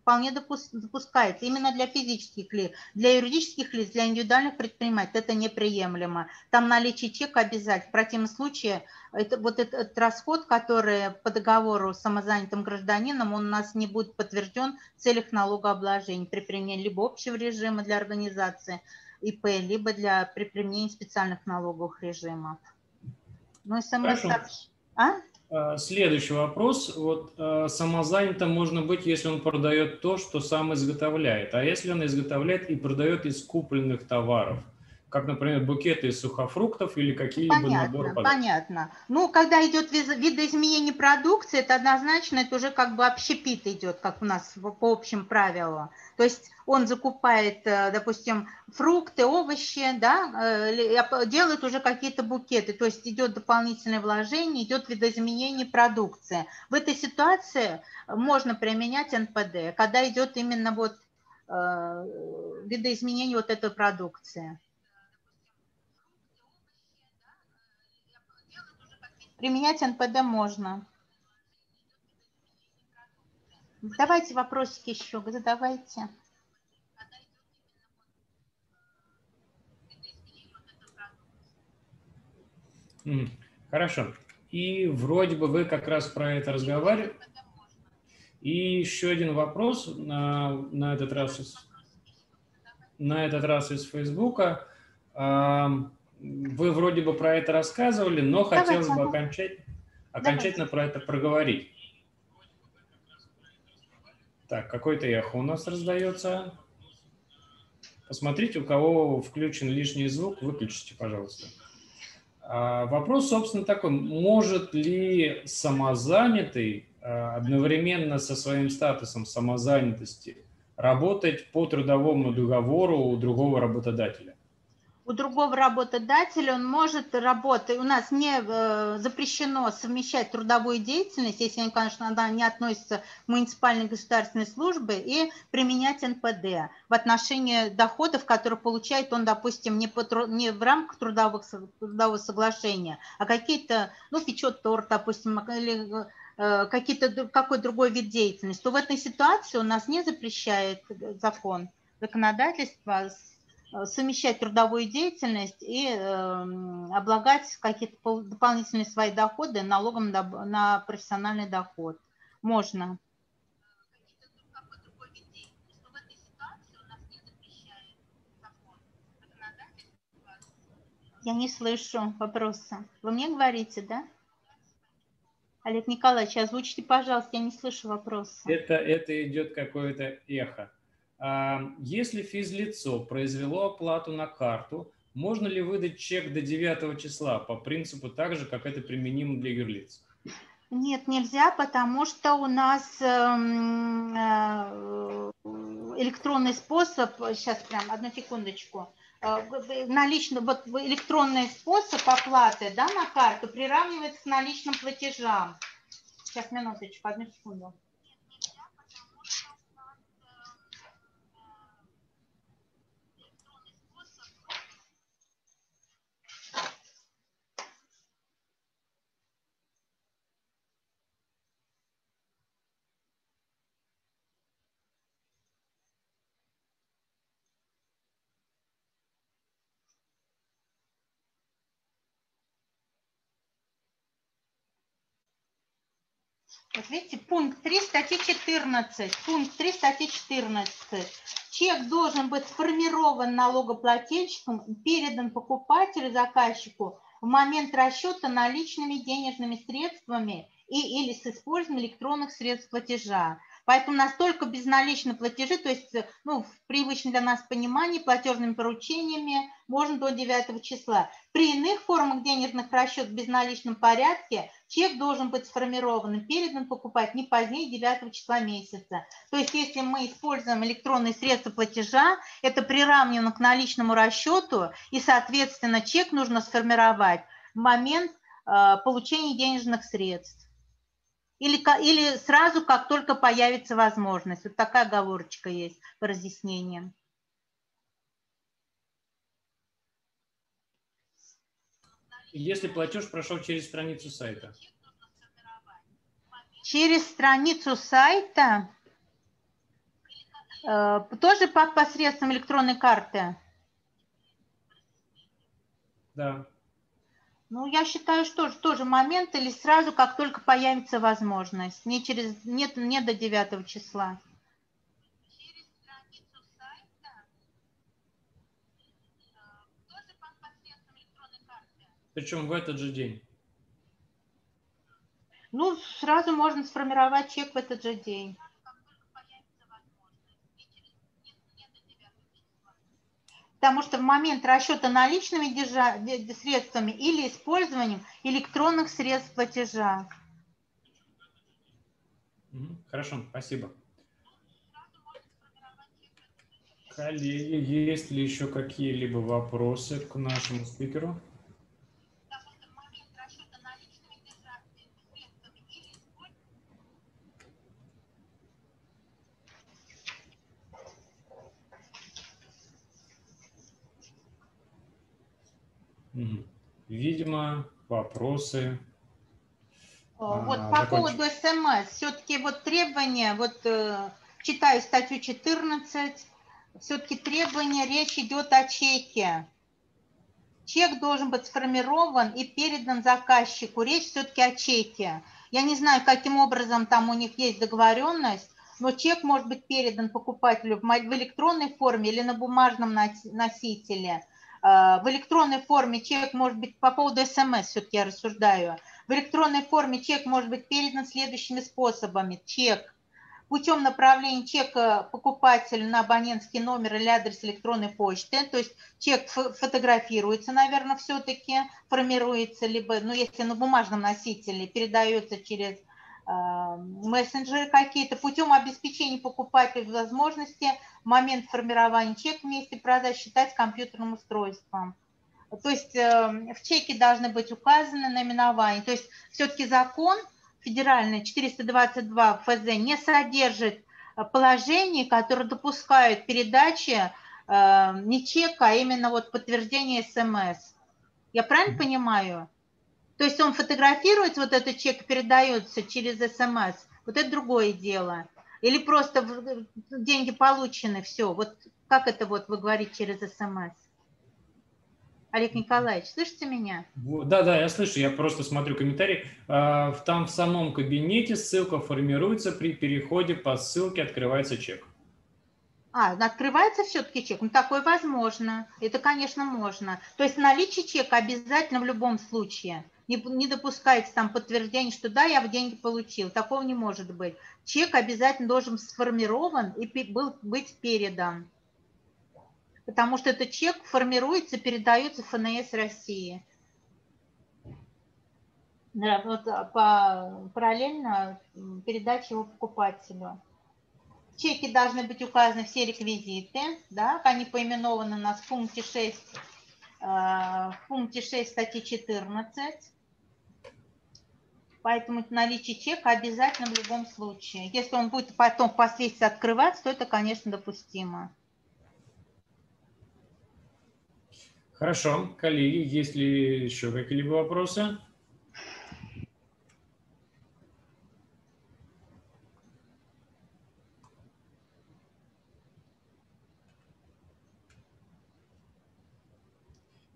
вполне допускается именно для физических лиц. Для юридических лиц, для индивидуальных предпринимателей это неприемлемо. Там наличие чека обязательно. В противном случае это, вот этот, расход, который по договору с самозанятым гражданином, он у нас не будет подтвержден в целях налогообложения при применении либо общего режима для организации ИП, либо для при применении специальных налоговых режимов. Ну, смс... А? А, следующий вопрос. Вот э, самозанятым можно быть, если он продает то, что сам изготовляет. А если он изготовляет и продает из купленных товаров? Как, например, букеты из сухофруктов или какие-либо наборы подарков. Понятно. Ну, когда идет видоизменение продукции, это однозначно, это уже как бы общепит идет, как у нас по общим правилам. То есть он закупает, э, допустим, фрукты, овощи, да, э, делает уже какие-то букеты, то есть идет дополнительное вложение, идет видоизменение продукции. В этой ситуации можно применять НПД, когда идет именно вот э, видоизменение вот этой продукции. Применять НПД можно. Давайте вопросики еще, задавайте. Хорошо. И вроде бы вы как раз про это разговаривали. И еще один вопрос на, на этот раз из, на этот раз из Фейсбука. Вы вроде бы про это рассказывали, но Давайте. хотелось бы окончательно, окончательно про это проговорить. Так, какой-то эхо у нас раздается. Посмотрите, у кого включен лишний звук, выключите, пожалуйста. А, вопрос, собственно, такой. Может ли самозанятый а, одновременно со своим статусом самозанятости работать по трудовому договору у другого работодателя? У другого работодателя, он может работать, у нас не э, запрещено совмещать трудовую деятельность, если, конечно, она не относится к муниципальной государственной службе, и применять НПД в отношении доходов, которые получает он, допустим, не, по, не в рамках трудовых, трудового соглашения, а какие-то, ну, печет торт, допустим, или э, какие-то, какой другой вид деятельности, то в этой ситуации у нас не запрещает закон законодательства Э, совмещать трудовую деятельность и э, облагать какие-то дополнительные свои доходы налогом на, на профессиональный доход. Можно. Я не слышу вопроса. Вы мне говорите, да? Олег Николаевич, озвучьте, пожалуйста, я не слышу вопроса. Это, это идет какое-то эхо. А, если физлицо произвело оплату на карту, можно ли выдать чек до 9 числа по принципу так же, как это применимо для юрлиц? Нет, нельзя, потому что у нас эм, э, электронный способ, сейчас прям, одну секундочку, э, наличный, вот электронный способ оплаты да, на карту приравнивается к наличным платежам. Сейчас, минуточку, одну секунду. Вот видите, пункт 3 статьи 14. Пункт 3 статьи 14. Чек должен быть сформирован налогоплательщиком, передан покупателю, заказчику в момент расчета наличными денежными средствами и или с использованием электронных средств платежа. Поэтому настолько безналичные платежи, то есть ну, в привычном для нас понимании платежными поручениями можно до 9 числа. При иных формах денежных расчетов в безналичном порядке чек должен быть сформирован и передан покупать не позднее 9 числа месяца. То есть если мы используем электронные средства платежа, это приравнено к наличному расчету, и, соответственно, чек нужно сформировать в момент э, получения денежных средств или, или сразу, как только появится возможность. Вот такая оговорочка есть по разъяснениям. Если платеж прошел через страницу сайта? Через страницу сайта, э, тоже посредством электронной карты? Да. Ну, я считаю, что тоже момент или сразу, как только появится возможность. Не, через, нет, не до 9 числа. Причем в этот же день? Ну, сразу можно сформировать чек в этот же день. Потому что в момент расчета наличными держа, средствами или использованием электронных средств платежа. Хорошо, спасибо. Коллеги, есть ли еще какие-либо вопросы к нашему спикеру? Видимо, вопросы. Вот а, по закончим. поводу СМС, все-таки вот требования, вот э, читаю статью 14, все-таки требования, речь идет о чеке. Чек должен быть сформирован и передан заказчику. Речь все-таки о чеке. Я не знаю, каким образом там у них есть договоренность, но чек может быть передан покупателю в электронной форме или на бумажном носителе. А, в электронной форме чек может быть, по поводу смс все-таки я рассуждаю, в электронной форме чек может быть передан следующими способами. Чек путем направления чека покупателю на абонентский номер или адрес электронной почты, то есть чек фотографируется, наверное, все-таки, формируется, либо, ну, если на бумажном носителе, передается через мессенджеры какие-то, путем обеспечения покупателя возможности момент формирования чека вместе продаж считать компьютерным устройством. То есть э, в чеке должны быть указаны наименования. То есть все-таки закон федеральный 422 ФЗ не содержит э, положений, которые допускают передачи э, не чека, а именно вот подтверждение СМС. Я правильно понимаю? То есть он фотографирует вот этот чек, передается через СМС. Вот это другое дело. Или просто деньги получены, все. Вот как это вот вы говорите через СМС? Олег Николаевич, слышите меня? Да, да, я слышу, я просто смотрю комментарий. А, там в самом кабинете ссылка формируется, при переходе по ссылке открывается чек. А, открывается все-таки чек? Ну, такое возможно. Это, конечно, можно. То есть наличие чека обязательно в любом случае. Не, не допускается там подтверждение, что да, я в деньги получил. Такого не может быть. Чек обязательно должен сформирован и был, быть передан. Потому что этот чек формируется, передается ФНС России. Вот а, по, параллельно передача его покупателю. В чеке должны быть указаны все реквизиты, да, они поименованы у нас в пункте 6, э, в пункте 6 статьи 14. Поэтому наличие чека обязательно в любом случае. Если он будет потом впоследствии открываться, то это, конечно, допустимо. Хорошо. Коллеги, есть ли еще какие-либо вопросы?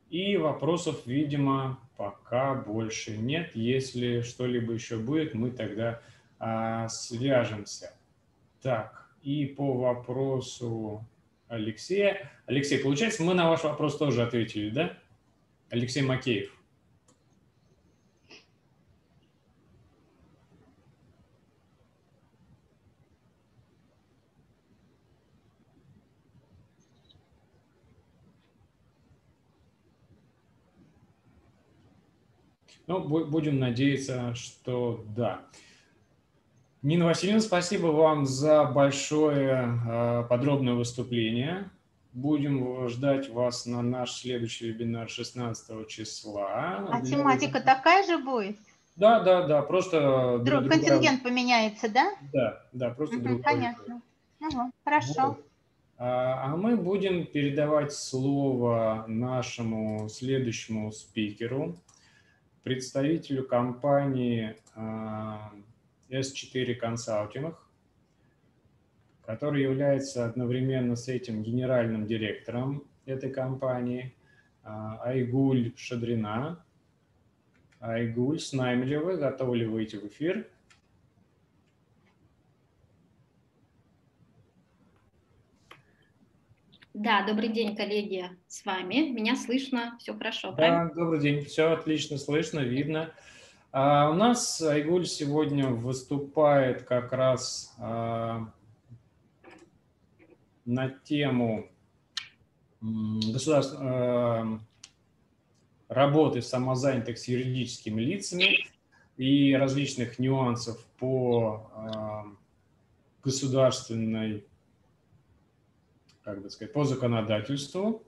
И вопросов, видимо, пока больше нет. Если что-либо еще будет, мы тогда а, свяжемся. Так, и по вопросу Алексея. Алексей, получается, мы на ваш вопрос тоже ответили, да? Алексей Макеев. Ну, будем надеяться, что да. Нина Васильевна, спасибо вам за большое э, подробное выступление. Будем ждать вас на наш следующий вебинар 16 числа. А тематика такая же будет? Да, да, да, просто... Друг, другая... Контингент поменяется, да? Да, да, просто угу, Понятно. Угу, хорошо. Вот. А, а мы будем передавать слово нашему следующему спикеру, представителю компании S4 Consulting, который является одновременно с этим генеральным директором этой компании, Айгуль Шадрина. Айгуль, с нами ли вы? Готовы ли выйти в эфир? Да, добрый день, коллеги, с вами. Меня слышно, все хорошо, Да, правильно? добрый день, все отлично слышно, видно. А у нас Айгуль сегодня выступает как раз а, на тему государств, а, работы самозанятых с юридическими лицами и различных нюансов по а, государственной как бы сказать, по законодательству.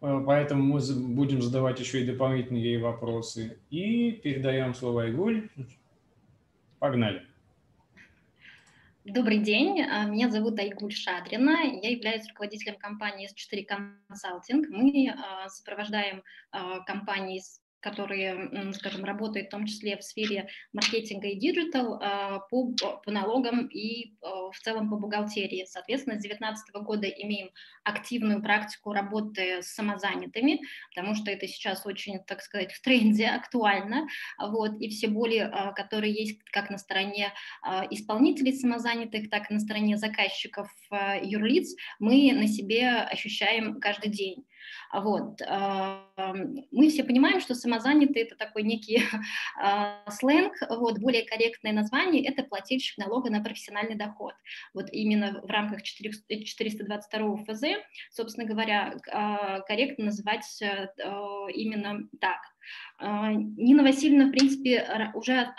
Э, поэтому мы будем задавать еще и дополнительные вопросы. И передаем слово Айгуль. Погнали. Добрый день, а, меня зовут Айгуль Шадрина, я являюсь руководителем компании S4 Consulting. Мы а, сопровождаем а, компании которые, скажем, работают в том числе в сфере маркетинга и digital а, по, по налогам и а, в целом по бухгалтерии. Соответственно, с 2019 года имеем активную практику работы с самозанятыми, потому что это сейчас очень, так сказать, в тренде, актуально, вот, и все боли, а, которые есть как на стороне исполнителей самозанятых, так и на стороне заказчиков юрлиц, мы на себе ощущаем каждый день. Вот. Мы все понимаем, что самозанятый – это такой некий сленг, вот, более корректное название – это плательщик налога на профессиональный доход. Вот именно в рамках 422 ФЗ, собственно говоря, корректно называть э, именно так. Нина Васильевна, в принципе, уже,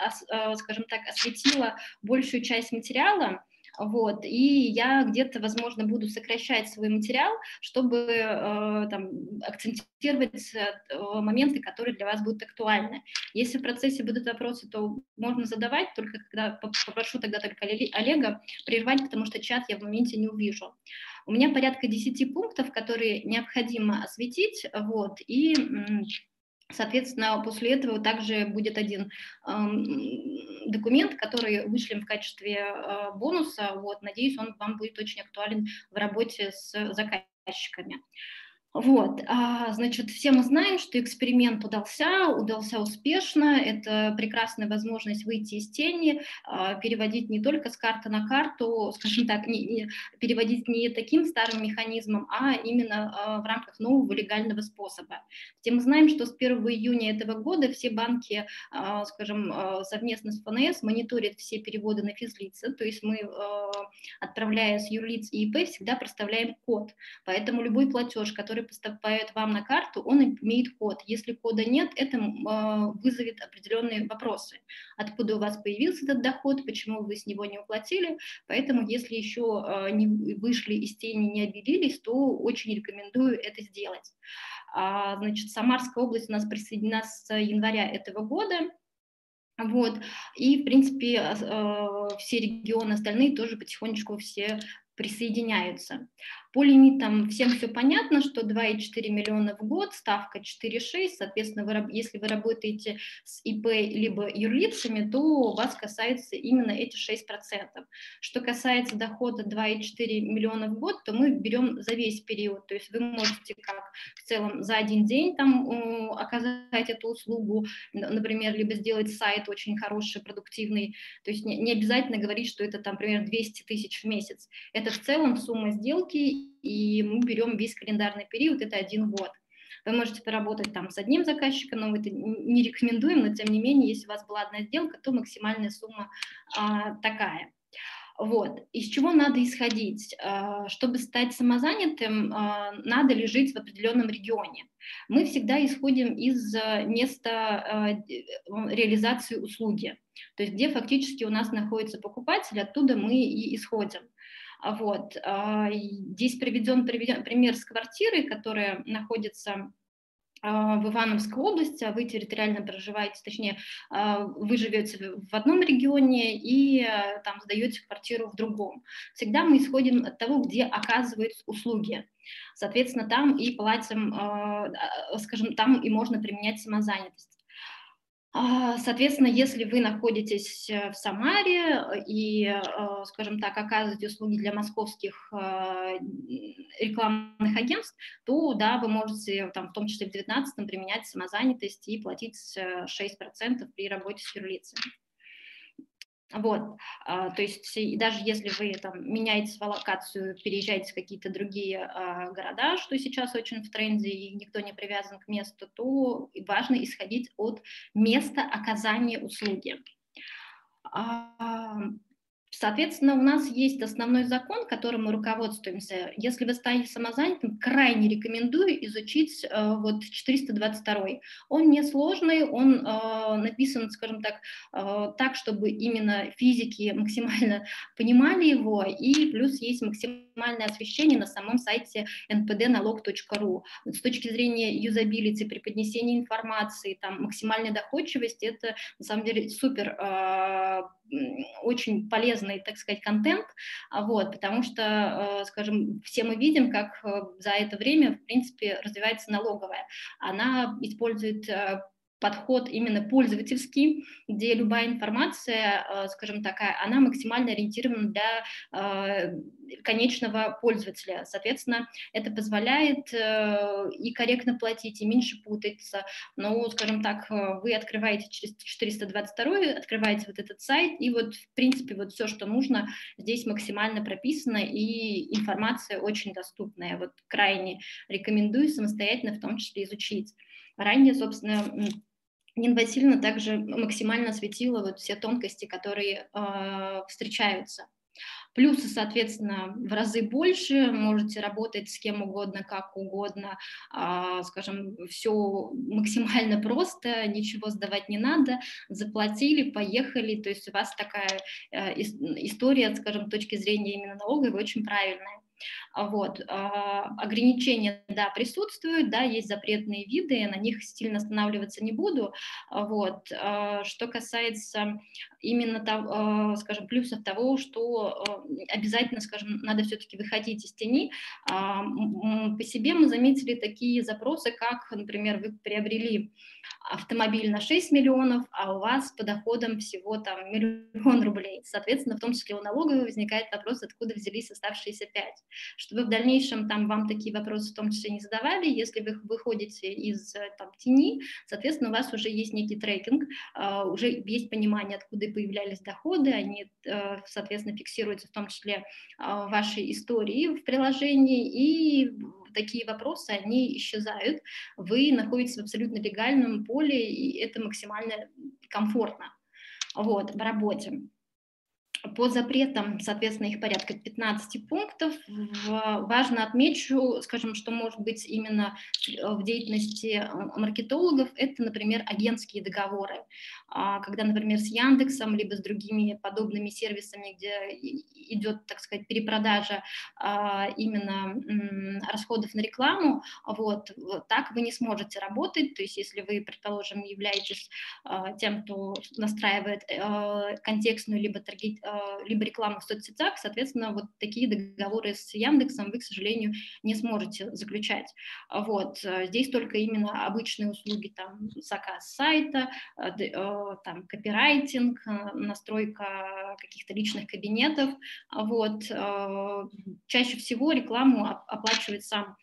скажем так, осветила большую часть материала, вот, и я где-то, возможно, буду сокращать свой материал, чтобы э, там, акцентировать э, моменты, которые для вас будут актуальны. Если в процессе будут вопросы, то можно задавать, только когда попрошу тогда только Олега прервать, потому что чат я в моменте не увижу. У меня порядка 10 пунктов, которые необходимо осветить, вот, и Соответственно, после этого также будет один э, документ, который вышлем в качестве э, бонуса. Вот, надеюсь, он вам будет очень актуален в работе с заказчиками. Вот, а, значит, все мы знаем, что эксперимент удался, удался успешно, это прекрасная возможность выйти из тени, а, переводить не только с карты на карту, скажем так, не, не, переводить не таким старым механизмом, а именно а, в рамках нового легального способа. Все мы знаем, что с 1 июня этого года все банки, а, скажем, а, совместно с ФНС мониторят все переводы на физлица, то есть мы, а, отправляя с юрлиц и ИП, всегда проставляем код, поэтому любой платеж, который который поступает вам на карту, он имеет код. Если кода нет, это э, вызовет определенные вопросы. Откуда у вас появился этот доход, почему вы с него не уплатили. Поэтому, если еще э, не вышли из тени, не объявились, то очень рекомендую это сделать. А, значит, Самарская область у нас присоединена с января этого года. Вот. И, в принципе, все регионы остальные тоже потихонечку все присоединяются. По лимитам всем все понятно, что 2,4 миллиона в год, ставка 4,6, соответственно, вы, если вы работаете с ИП либо юрлицами, то вас касается именно эти 6%. Что касается дохода 2,4 миллиона в год, то мы берем за весь период, то есть вы можете как в целом за один день там оказать эту услугу, например, либо сделать сайт очень хороший, продуктивный, то есть не, не обязательно говорить, что это там, например, 200 тысяч в месяц. Это в целом сумма сделки и мы берем весь календарный период, это один год. Вы можете поработать там с одним заказчиком, но мы это не рекомендуем, но тем не менее, если у вас была одна сделка, то максимальная сумма а, такая. Вот. Из чего надо исходить? А, чтобы стать самозанятым, а, надо ли жить в определенном регионе. Мы всегда исходим из а, места реализации услуги, то есть где фактически у нас находится покупатель, оттуда мы и исходим. Вот. А, здесь приведен, приведен пример с квартирой, которая находится а, в Ивановской области, а вы территориально проживаете, точнее, а, вы живете в одном регионе и там сдаете квартиру в другом. Всегда мы исходим от того, где оказываются услуги. Соответственно, там и платим, скажем, там и можно применять самозанятость. А, соответственно, если вы находитесь э, в Самаре э, и, э, скажем так, оказываете услуги для московских рекламных агентств, то, да, вы можете, там, в том числе в 2019 применять самозанятость и платить 6% при работе с юрлицами. Вот, а, то есть даже если вы там меняете свою локацию, переезжаете в какие-то другие а, города, что сейчас очень в тренде и никто не привязан к месту, то важно исходить от места оказания услуги. Соответственно, у нас есть основной закон, которым мы руководствуемся. Если вы станете самозанятым, крайне рекомендую изучить э, вот 422. Он несложный, он э, написан, скажем так, э, так, чтобы именно физики максимально понимали его, и плюс есть максимальное освещение на самом сайте npdналог.ру. С точки зрения юзабилити при поднесении информации, там максимальная доходчивость, это на самом деле супер э, очень полезный, так сказать, контент, а, вот, потому что, э, скажем, все мы видим, как э, за это время, в принципе, развивается налоговая. Она использует э, подход именно пользовательский, где любая информация, э, скажем так, она максимально ориентирована для э, конечного пользователя. Соответственно, это позволяет э, и корректно платить, и меньше путаться. Но, скажем так, вы открываете через 422, открываете вот этот сайт, и вот, в принципе, вот все, что нужно, здесь максимально прописано, и информация очень доступная. Вот крайне рекомендую самостоятельно в том числе изучить. Ранее, собственно, Нина Васильевна также максимально осветила вот все тонкости, которые э, встречаются. Плюсы, соответственно, в разы больше, можете работать с кем угодно, как угодно, э, скажем, все максимально просто, ничего сдавать не надо, заплатили, поехали, то есть у вас такая э, история, скажем, с точки зрения именно налоговой очень правильная. А вот. А, ограничения, да, присутствуют, да, есть запретные виды, на них сильно останавливаться не буду. А вот. Что касается именно, того, скажем, плюсов того, что обязательно, скажем, надо все-таки выходить из тени. По себе мы заметили такие запросы, как, например, вы приобрели автомобиль на 6 миллионов, а у вас по доходам всего там миллион рублей. Соответственно, в том числе у налоговой возникает вопрос, откуда взялись оставшиеся 5. Чтобы в дальнейшем там вам такие вопросы в том числе не задавали, если вы выходите из там, тени, соответственно, у вас уже есть некий трекинг, uh, уже есть понимание, откуда появлялись доходы, они, uh, соответственно, фиксируются в том числе uh, в вашей истории в приложении, и такие вопросы, они исчезают, вы находитесь в абсолютно легальном поле, и это максимально комфортно вот, в работе. По запретам, соответственно, их порядка 15 пунктов. Важно отмечу, скажем, что может быть именно в деятельности маркетологов, это, например, агентские договоры. А, когда, например, с Яндексом, либо с другими подобными сервисами, где идет, так сказать, перепродажа а, именно расходов на рекламу, вот, так вы не сможете работать, то есть если вы, предположим, являетесь а, тем, кто настраивает контекстную либо таргет, либо рекламу в соцсетях, соответственно, вот такие договоры с Яндексом вы, к сожалению, не сможете заключать. Вот. Здесь только именно обычные услуги, там, заказ сайта, там, копирайтинг, настройка каких-то личных кабинетов. Вот. Чаще всего рекламу оплачивает сам а,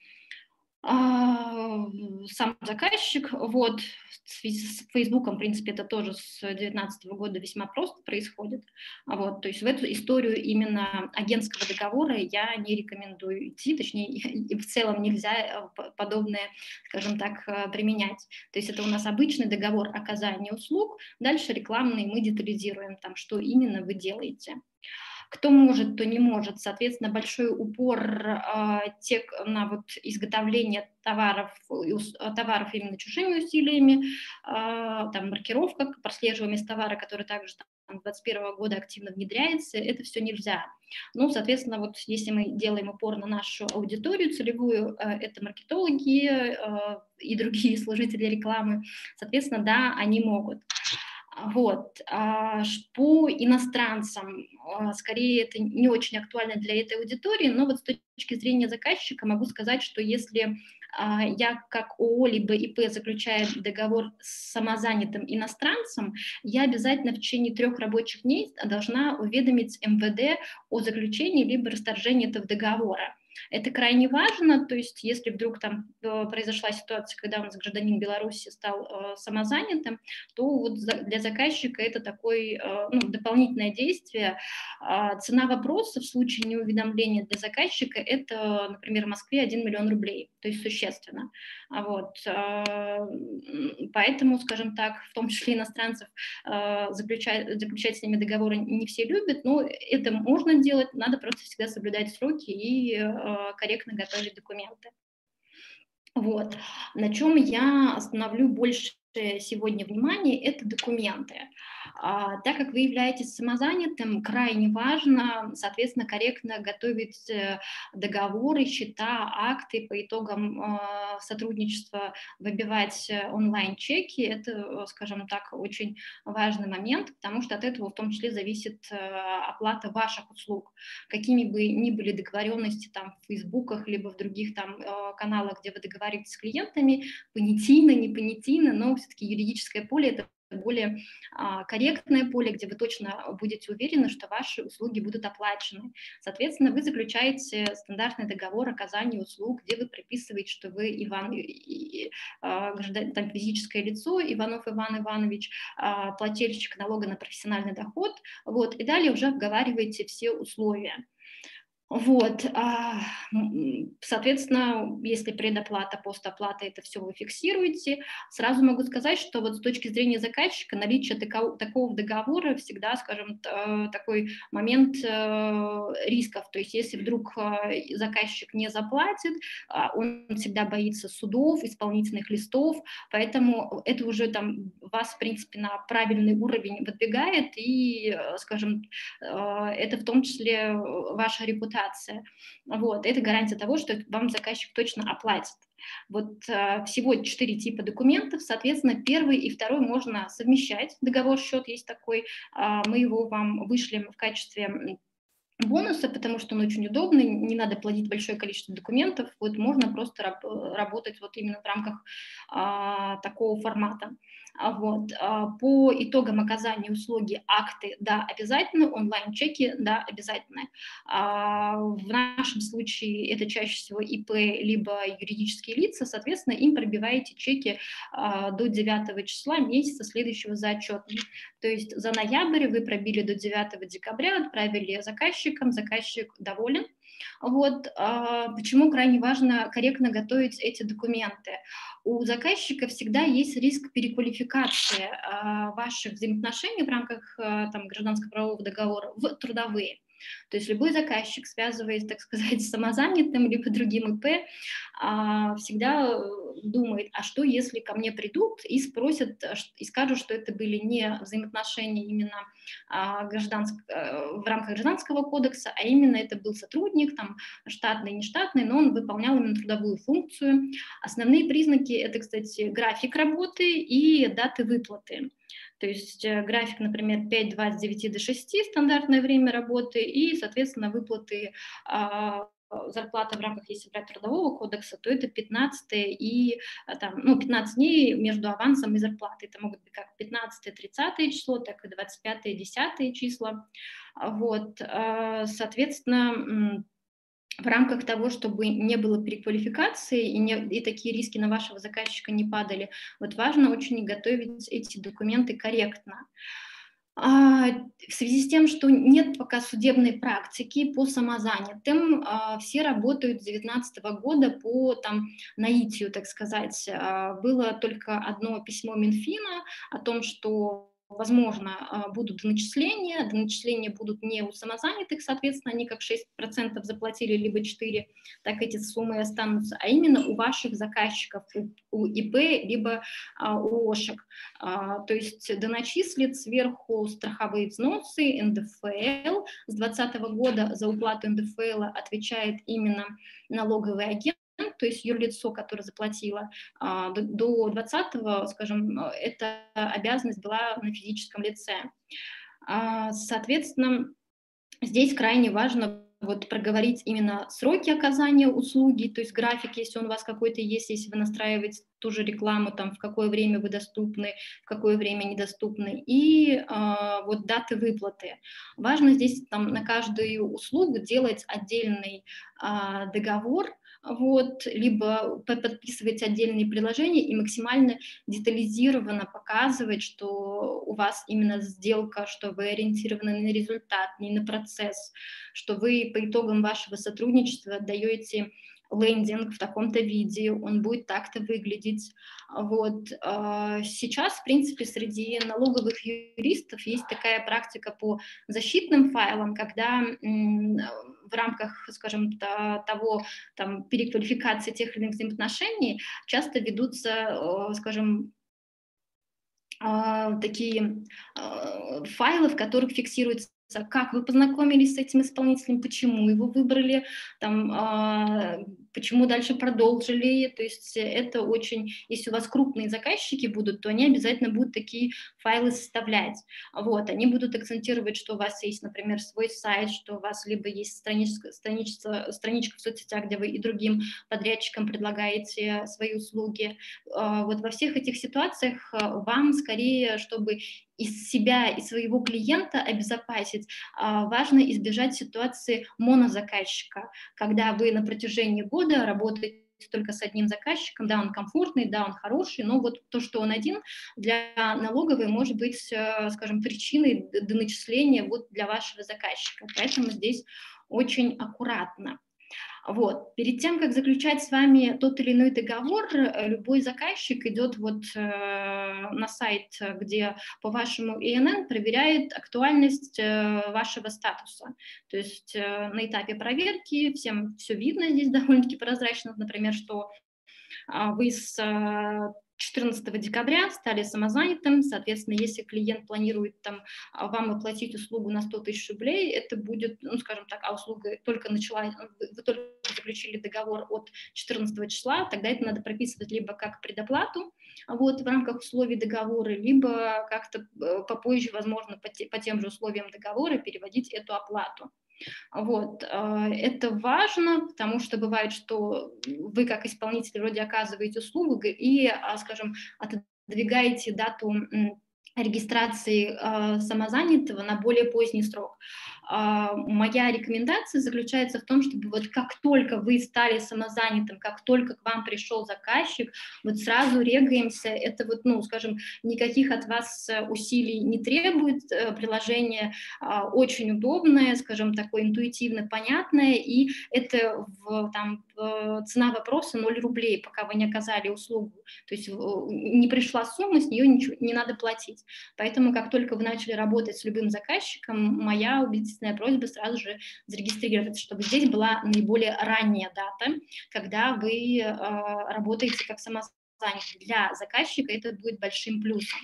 сам заказчик. Вот, с Фейсбуком, в принципе, это тоже с 2019 года весьма просто происходит. А вот, то есть в эту историю именно агентского договора я не рекомендую идти, точнее, и в целом нельзя э, подобное, скажем так, э, применять. То есть это у нас обычный договор оказания услуг, дальше рекламный мы детализируем там, что именно вы делаете. Кто может, то не может. Соответственно, большой упор э, тех, на вот изготовление товаров, товаров именно чужими усилиями, э, там маркировка, прослеживаемость товара, который также там, 2021 года активно внедряется, это все нельзя. Ну, соответственно, вот если мы делаем упор на нашу аудиторию целевую, это маркетологи и другие служители рекламы, соответственно, да, они могут. Вот. А по иностранцам, а, скорее, это не очень актуально для этой аудитории, но вот с точки зрения заказчика могу сказать, что если а, я как ООО либо ИП заключаю договор с самозанятым иностранцем, я обязательно в течение трех рабочих дней должна уведомить МВД о заключении либо расторжении этого договора. Это крайне важно, то есть если вдруг там э, произошла ситуация, когда у нас гражданин Беларуси стал э, самозанятым, то вот для заказчика это такое э, ну, дополнительное действие. А цена вопроса в случае неуведомления для заказчика – это, например, в Москве 1 миллион рублей, то есть существенно. А вот. Поэтому, скажем так, в том числе иностранцев заключать, заключать с ними договоры не все любят, но это можно делать, надо просто всегда соблюдать сроки и корректно готовить документы. Вот. На чем я остановлю больше сегодня внимание, это документы. А, так как вы являетесь самозанятым, крайне важно, соответственно, корректно готовить э, договоры, счета, акты по итогам э, сотрудничества, выбивать э, онлайн-чеки. Это, скажем так, очень важный момент, потому что от этого в том числе зависит оплата ваших услуг. Какими бы ни были договоренности там в фейсбуках, либо в других там каналах, где вы договоритесь с клиентами, понятийно, не понятийно, но все-таки юридическое поле – это более а, корректное поле, где вы точно будете уверены, что ваши услуги будут оплачены. Соответственно, вы заключаете стандартный договор оказания услуг, где вы прописываете, что вы Иван, и, а, там, физическое лицо, Иванов Иван Иванович, а, плательщик налога на профессиональный доход, вот, и далее уже обговариваете все условия. Вот, а, соответственно, если предоплата, постоплата, это все вы фиксируете, сразу могу сказать, что вот с точки зрения заказчика наличие такого, договора всегда, скажем, такой момент э, рисков, то есть если вдруг э, заказчик не заплатит, а, он всегда боится судов, исполнительных листов, поэтому это уже там вас, в принципе, на правильный уровень выдвигает, и, э, скажем, это в том числе ваша репутация документация. Вот, это гарантия того, что вам заказчик точно оплатит. Вот э, всего четыре типа документов, соответственно, первый и второй можно совмещать. Договор счет есть такой, э, мы его вам вышлем в качестве бонуса, потому что он очень удобный, не надо платить большое количество документов, вот можно просто раб работать вот именно в рамках а, такого формата. А вот. А, по итогам оказания услуги акты, да, обязательно, онлайн-чеки, да, обязательно. А, в нашем случае это чаще всего ИП, либо юридические лица, соответственно, им пробиваете чеки до 9 числа месяца следующего за отчетом. То есть за ноябрь вы пробили до 9 декабря, отправили заказчикам, заказчик доволен, вот а, почему крайне важно корректно готовить эти документы. У заказчика всегда есть риск переквалификации а, ваших взаимоотношений в рамках а, там, гражданско-правового договора в трудовые. То есть любой заказчик, связываясь, так сказать, с самозанятым либо другим ИП, всегда э, думает, а что если ко мне придут и спросят, и скажут, что это были не взаимоотношения именно гражданск... Э, в рамках гражданского кодекса, а именно это был сотрудник, там, штатный, нештатный, но он выполнял именно трудовую функцию. Основные признаки – это, кстати, график работы и даты выплаты. То есть э, график, например, 5-2 с 9 до 6, стандартное время работы, и, соответственно, выплаты а, зарплата в рамках, если брать трудового кодекса, то это 15 и а, там, ну, 15 дней между авансом и зарплатой. Это могут быть как 15-30 число, так и 25-10 числа. Вот, а, соответственно, в рамках того, чтобы не было переквалификации и, не, и такие риски на вашего заказчика не падали, вот важно очень готовить эти документы корректно. А, в связи с тем, что нет пока судебной практики по самозанятым, а, все работают с 2019 года по там, наитию, так сказать. А, было только одно письмо Минфина о том, что возможно, а, будут доначисления, доначисления будут не у самозанятых, соответственно, они как 6% заплатили, либо 4%, так эти суммы останутся, а именно у ваших заказчиков, у ИП, либо а, у ОШек. А, то есть доначислит сверху страховые взносы, НДФЛ. С 2020 года за уплату НДФЛ отвечает именно налоговый агент, то есть юрлицо, которое заплатило а, до, до 20 скажем, эта обязанность была на физическом лице. А, соответственно, здесь крайне важно вот проговорить именно сроки оказания услуги, то есть график, если он у вас какой-то есть, если вы настраиваете ту же рекламу, там, в какое время вы доступны, в какое время недоступны, и э, вот даты выплаты. Важно здесь там на каждую услугу делать отдельный э, договор, вот, либо подписывать отдельные приложения и максимально детализированно показывать, что у вас именно сделка, что вы ориентированы на результат, не на процесс, что вы по итогам вашего сотрудничества даете лендинг в таком-то виде, он будет так-то выглядеть. Вот. А, сейчас, в принципе, среди налоговых юристов есть такая практика по защитным файлам, когда в рамках, скажем, того, там, переквалификации тех или иных взаимоотношений часто ведутся, скажем, а, такие а, файлы, в которых фиксируется как вы познакомились с этим исполнителем, почему его выбрали, там, а, почему дальше продолжили. То есть это очень, если у вас крупные заказчики будут, то они обязательно будут такие файлы составлять. Вот, они будут акцентировать, что у вас есть, например, свой сайт, что у вас либо есть страничка, страничка, страничка в соцсетях, где вы и другим подрядчикам предлагаете свои услуги. А, вот во всех этих ситуациях а, вам скорее, чтобы из себя и своего клиента обезопасить, а, важно избежать ситуации монозаказчика, когда вы на протяжении года работаете только с одним заказчиком, да, он комфортный, да, он хороший, но вот то, что он один, для налоговой может быть, э, скажем, причиной доначисления вот для вашего заказчика. Поэтому здесь очень аккуратно. Вот. Перед тем, как заключать с вами тот или иной договор, э, любой заказчик идет вот э, на сайт, где по вашему ИНН проверяет актуальность э, вашего статуса. То есть на этапе проверки всем все видно здесь довольно-таки прозрачно, например, что э, вы с 14 14 декабря стали самозанятым, соответственно, если клиент планирует там а, вам оплатить услугу на 100 тысяч рублей, это будет, ну, скажем так, а услуга только начала, вы только заключили договор от 14 числа, тогда это надо прописывать либо как предоплату, вот, в рамках условий договора, либо как-то э, попозже, возможно, по, те, по тем же условиям договора переводить эту оплату. Вот. Э, это важно, потому что бывает, что вы как исполнитель вроде оказываете услугу и, а, скажем, отодвигаете дату регистрации э, самозанятого на более поздний срок. А, моя рекомендация заключается в том, чтобы вот как только вы стали самозанятым, как только к вам пришел заказчик, вот сразу регаемся, это вот, ну, скажем, никаких от вас э, усилий не требует, э, приложение а, очень удобное, скажем, такое интуитивно понятное, и это в, там, цена вопроса 0 рублей, пока вы не оказали услугу, то есть не пришла сумма, с нее ничего не надо платить. Поэтому как только вы начали работать с любым заказчиком, моя убедительная единственная просьба сразу же зарегистрироваться, чтобы здесь была наиболее ранняя дата, когда вы э, работаете как самозанятый. Для заказчика это будет большим плюсом.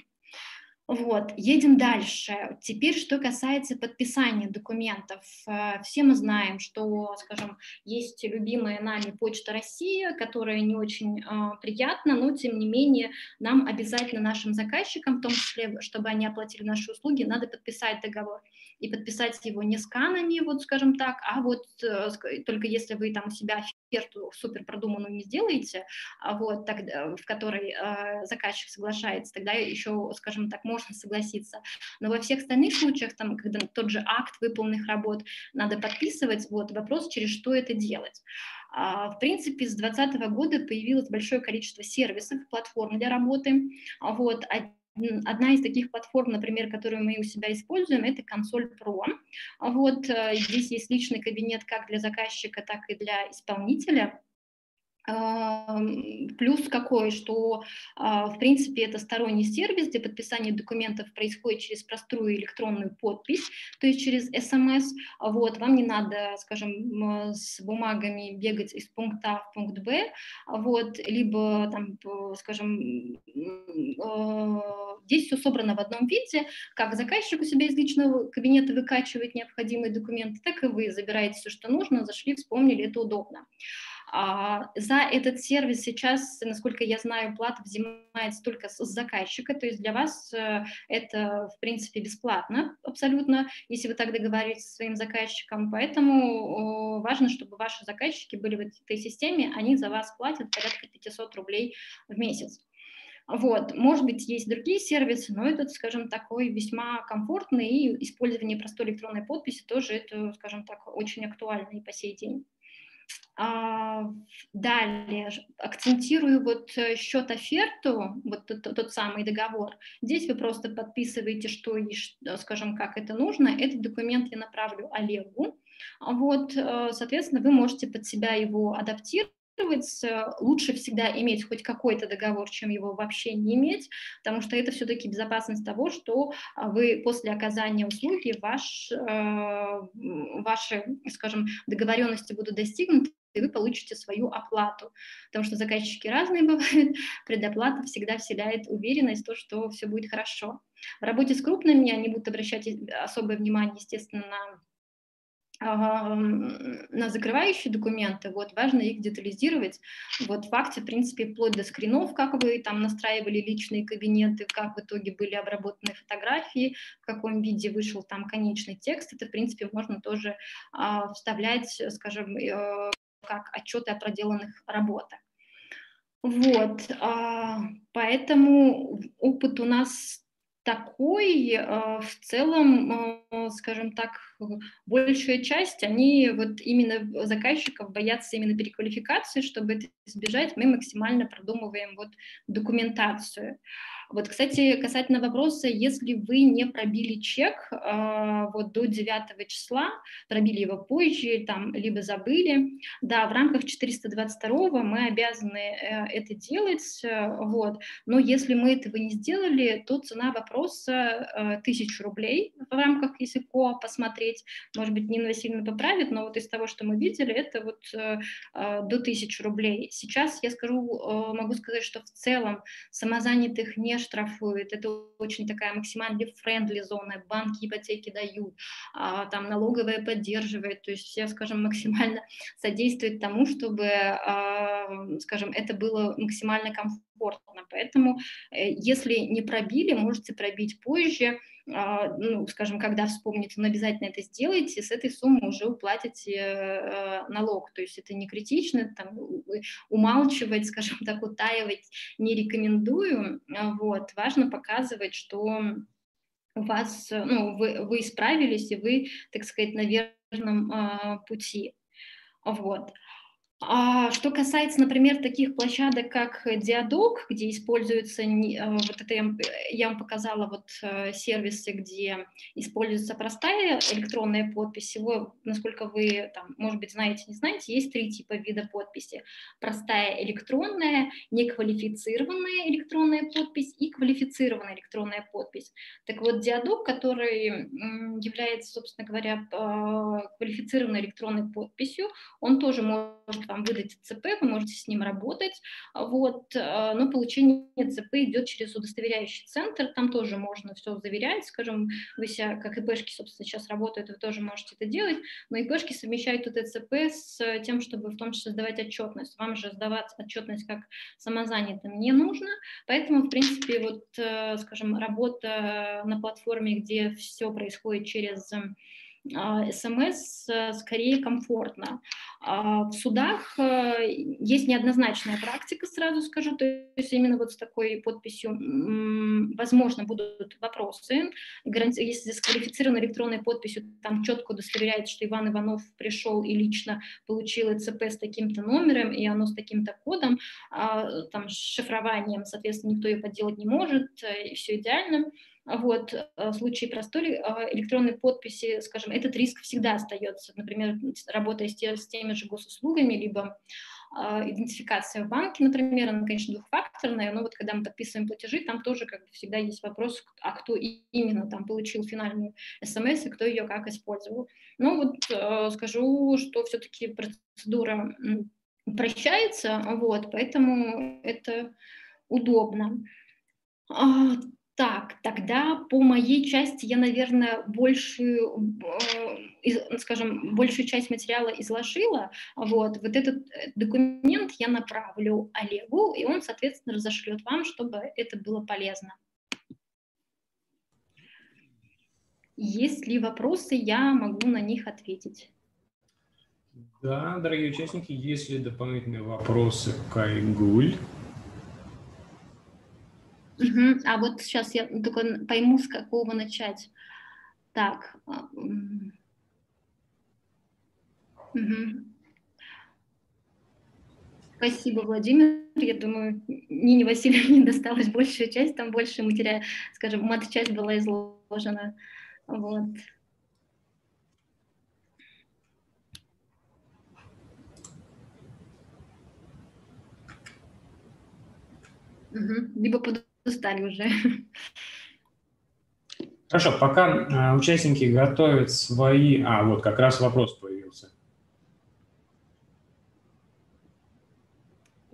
Вот, едем дальше. Теперь, что касается подписания документов. Э, все мы знаем, что, скажем, есть любимая нами Почта России, которая не очень э, приятна, но, тем не менее, нам обязательно нашим заказчикам, в том числе, чтобы они оплатили наши услуги, надо подписать договор. И подписать его не сканами, вот, скажем так, а вот э, только если вы там у себя оферту супер продуманную не сделаете, а вот, тогда, в которой э, заказчик соглашается, тогда еще, скажем так, можно согласиться. Но во всех остальных случаях, там, когда тот же акт выполненных работ надо подписывать, вот вопрос, через что это делать. А, в принципе, с 2020 года появилось большое количество сервисов, платформ для работы. Вот, Одна из таких платформ, например, которую мы у себя используем, это консоль Pro. Вот э, здесь есть личный кабинет как для заказчика, так и для исполнителя. Плюс какой, что, а, в принципе, это сторонний сервис, где подписание документов происходит через простую электронную подпись, то есть через СМС. Вот, вам не надо, скажем, с бумагами бегать из пункта А в пункт Б, вот, либо, там, скажем, а, здесь все собрано в одном виде, как заказчик у себя из личного кабинета выкачивает необходимые документы, так и вы забираете все, что нужно, зашли, вспомнили, это удобно. А, за этот сервис сейчас, насколько я знаю, плата взимается только с заказчика, то есть для вас э, это, в принципе, бесплатно абсолютно, если вы так договоритесь со своим заказчиком. Поэтому важно, чтобы ваши заказчики были в этой системе, они за вас платят порядка 500 рублей в месяц. Вот, может быть, есть другие сервисы, но этот, скажем, такой весьма комфортный, и использование простой электронной подписи тоже это, скажем так, очень актуально и по сей день. А, далее акцентирую вот э, счет оферту, вот тот, тот самый договор. Здесь вы просто подписываете, что и, скажем, как это нужно. Этот документ я направлю Олегу. Вот, э, соответственно, вы можете под себя его адаптировать лучше всегда иметь хоть какой-то договор, чем его вообще не иметь, потому что это все-таки безопасность того, что а, вы после оказания услуги ваш, э, ваши, скажем, договоренности будут достигнуты, и вы получите свою оплату. Потому что заказчики разные бывают, предоплата всегда вселяет уверенность в то, что все будет хорошо. В работе с крупными они будут обращать особое внимание, естественно, на на закрывающие документы, вот, важно их детализировать. Вот в факте, в принципе, вплоть до скринов, как вы там настраивали личные кабинеты, как в итоге были обработаны фотографии, в каком виде вышел там конечный текст, это, в принципе, можно тоже а, вставлять, скажем, э, как отчеты о проделанных работах. Вот, а, поэтому опыт у нас такой, а, в целом, а, скажем так, большая часть, они вот именно заказчиков боятся именно переквалификации, чтобы это избежать, мы максимально продумываем вот документацию. Вот, кстати, касательно вопроса, если вы не пробили чек э, вот до 9 числа, пробили его позже, там, либо забыли, да, в рамках 422 мы обязаны э, это делать, э, вот, но если мы этого не сделали, то цена вопроса вопроса 1000 рублей в рамках языка посмотреть, может быть, Нина Васильевна поправит, но вот из того, что мы видели, это вот до 1000 рублей. Сейчас я скажу, могу сказать, что в целом самозанятых не штрафуют, это очень такая максимально френдли зона, банки ипотеки дают, а, там налоговая поддерживает, то есть все, скажем, максимально содействует тому, чтобы, а, скажем, это было максимально комфортно. Поэтому, э, если не пробили, можете пробить позже, ну, скажем, когда вспомните, но обязательно это сделайте, с этой суммы уже уплатите э, налог. То есть это не критично, там, умалчивать, скажем так, утаивать не рекомендую. Вот. Важно показывать, что у вас, ну, вы, вы справились, и вы, так сказать, на верном э, пути. Вот. А что касается, например, таких площадок, как Диадок, где используются, э, вот это я, я вам показала, вот э, сервисы, где используется простая электронная подпись, его, насколько вы, там, может быть, знаете, не знаете, есть три типа вида подписи. Простая электронная, неквалифицированная электронная подпись и квалифицированная электронная подпись. Так вот, Диадок, который является, собственно говоря, э, квалифицированной электронной подписью, он тоже может вам выдать ЦП, вы можете с ним работать, вот, э, но получение ЦП идет через удостоверяющий центр, там тоже можно все заверять, скажем, вы себя, как ИПшки, собственно, сейчас работают, вы тоже можете это делать, но ИПшки совмещают тут ЦП с тем, чтобы в том числе сдавать отчетность. Вам же сдавать отчетность как самозанятым не нужно, поэтому, в принципе, вот, э, скажем, работа на платформе, где все происходит через а, СМС э, скорее комфортно. А, в судах э, есть неоднозначная практика, сразу скажу, то есть именно вот с такой подписью, возможно, будут вопросы. Если сквалифицирована электронной подписью, там четко удостоверяется, что Иван Иванов пришел и лично получил ЦП с таким-то номером, и оно с таким-то кодом, а, там, с шифрованием, соответственно, никто ее подделать не может, э, и все идеально. Вот, э, в случае простой а, электронной подписи, скажем, этот риск всегда остается. Например, работая с, теми же госуслугами, либо а, идентификация в банке, например, она, конечно, двухфакторная, но вот когда мы подписываем платежи, там тоже как бы всегда есть вопрос, а кто именно там получил финальную смс и кто ее как использовал. Но вот э, скажу, что все-таки процедура прощается, вот, поэтому это удобно. Так, тогда по моей части я, наверное, большую, э, скажем, большую часть материала изложила. Вот, вот этот э, документ я направлю Олегу, и он, соответственно, разошлет вам, чтобы это было полезно. Есть ли вопросы, я могу на них ответить. Да, дорогие участники, есть ли дополнительные вопросы к Айгуль? Угу. А вот сейчас я только пойму, с какого начать. Так. Угу. Спасибо, Владимир. Я думаю, Нине Васильевне досталась большая часть, там больше материала, скажем, мат-часть была изложена. Вот. Угу. Либо под устали уже. Хорошо, пока а, участники готовят свои... А, вот как раз вопрос появился.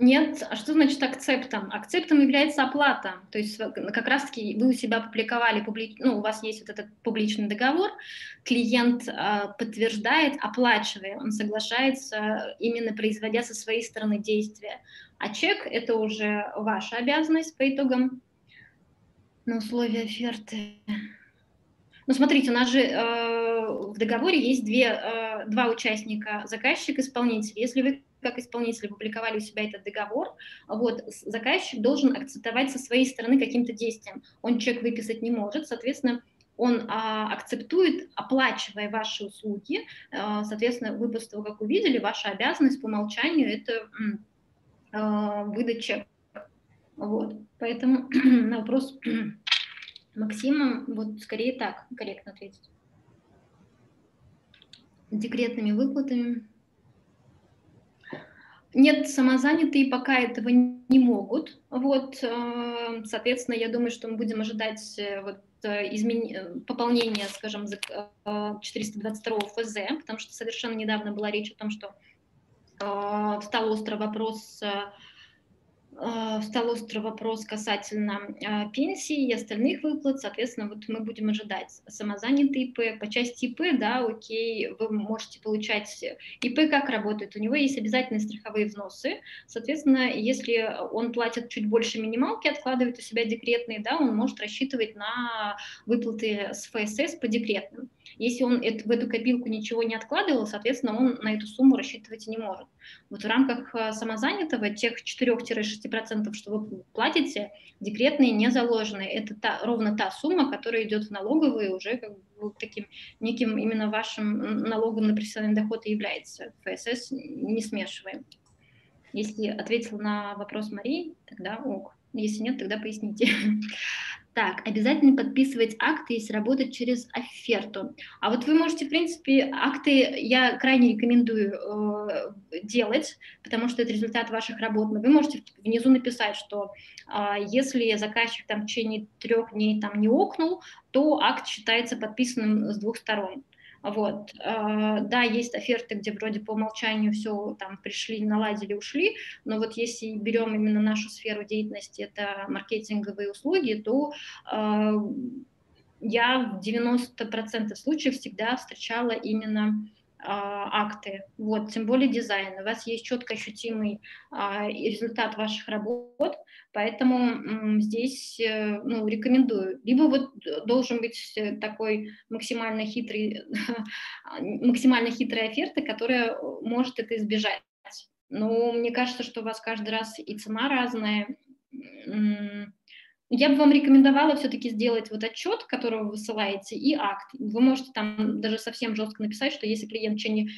Нет, а что значит акцептом? Акцептом является оплата. То есть как раз-таки вы у себя опубликовали, публи... ну, у вас есть вот этот публичный договор, клиент э, подтверждает, оплачивая, он соглашается именно производя со своей стороны действия. А чек – это уже ваша обязанность по итогам на условия оферты. Ну, смотрите, у нас же э, в договоре есть две, э, два участника, заказчик, исполнитель. Если вы как исполнитель публиковали у себя этот договор, вот, заказчик должен акцептовать со своей стороны каким-то действием. Он чек выписать не может, соответственно, он а, акцептует, оплачивая ваши услуги. А, соответственно, вы после того, как увидели, ваша обязанность по умолчанию – это а, выдать. Вот. Поэтому на вопрос Максима вот скорее так корректно ответить. Декретными выплатами. Нет, самозанятые пока этого не могут. Вот, э, соответственно, я думаю, что мы будем ожидать э, вот измен... пополнения, скажем, 422 ФЗ, потому что совершенно недавно была речь о том, что встал острый вопрос встал острый вопрос касательно а, пенсии и остальных выплат, соответственно, вот мы будем ожидать самозанятый ИП. По части ИП, да, окей, вы можете получать ИП, как работает. У него есть обязательные страховые взносы, соответственно, если он платит чуть больше минималки, откладывает у себя декретные, да, он может рассчитывать на выплаты с ФСС по декретным. Если он в эту копилку ничего не откладывал, соответственно, он на эту сумму рассчитывать не может. Вот в рамках а, самозанятого тех 4-6%, что вы платите, декретные не заложены. Это та, ровно та сумма, которая идет в налоговые уже как бы таким неким именно вашим налогом на профессиональный доход и является. ФСС не смешиваем. Если ответил на вопрос Марии, тогда ок. Если нет, тогда поясните. Так, обязательно подписывать акты, если работать через оферту. А вот вы можете, в принципе, акты я крайне рекомендую э, делать, потому что это результат ваших работ. Но вы можете внизу написать, что э, если заказчик там в течение трех дней там не окнул, то акт считается подписанным с двух сторон. Вот. А, да, есть оферты, где вроде по умолчанию все там пришли, наладили, ушли, но вот если берем именно нашу сферу деятельности, это маркетинговые услуги, то а, я в 90% случаев всегда встречала именно акты, вот, тем более дизайн. У вас есть четко ощутимый результат ваших работ, Поэтому здесь э, ну, рекомендую. Либо вот должен быть э, такой максимально хитрый, максимально хитрая оферта, которая э, может это избежать. Но мне кажется, что у вас каждый раз и цена разная, я бы вам рекомендовала все-таки сделать вот отчет, который вы высылаете, и акт. Вы можете там даже совсем жестко написать, что если клиент в течение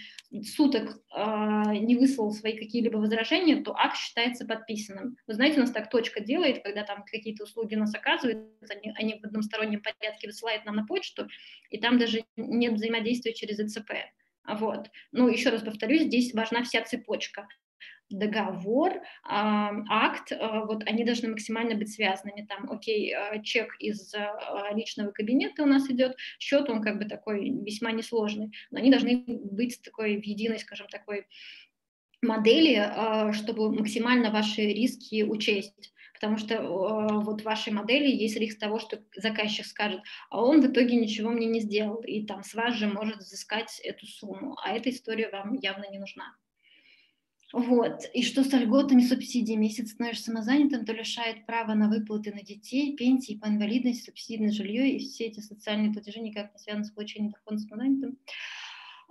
суток э, не выслал свои какие-либо возражения, то акт считается подписанным. Вы знаете, у нас так точка делает, когда там какие-то услуги нас оказывают, они, они в одностороннем порядке высылают нам на почту, и там даже нет взаимодействия через ЭЦП. Вот. Ну, еще раз повторюсь, здесь важна вся цепочка договор, акт, а, вот они должны максимально быть связанными. Там, окей, а, чек из а, личного кабинета у нас идет, счет, он как бы такой весьма несложный, но они должны быть такой в единой, скажем, такой модели, чтобы максимально ваши риски учесть потому что вот в вашей модели есть риск того, что заказчик скажет, а он в итоге ничего мне не сделал, и там с вас же может взыскать эту сумму, а эта история вам явно не нужна. Вот. И что с льготами субсидиями? Если ты становишься самозанятым, то лишает права на выплаты на детей, пенсии по инвалидности, субсидии на жилье, и все эти социальные платежи никак не связаны с получением дохода самозанятым.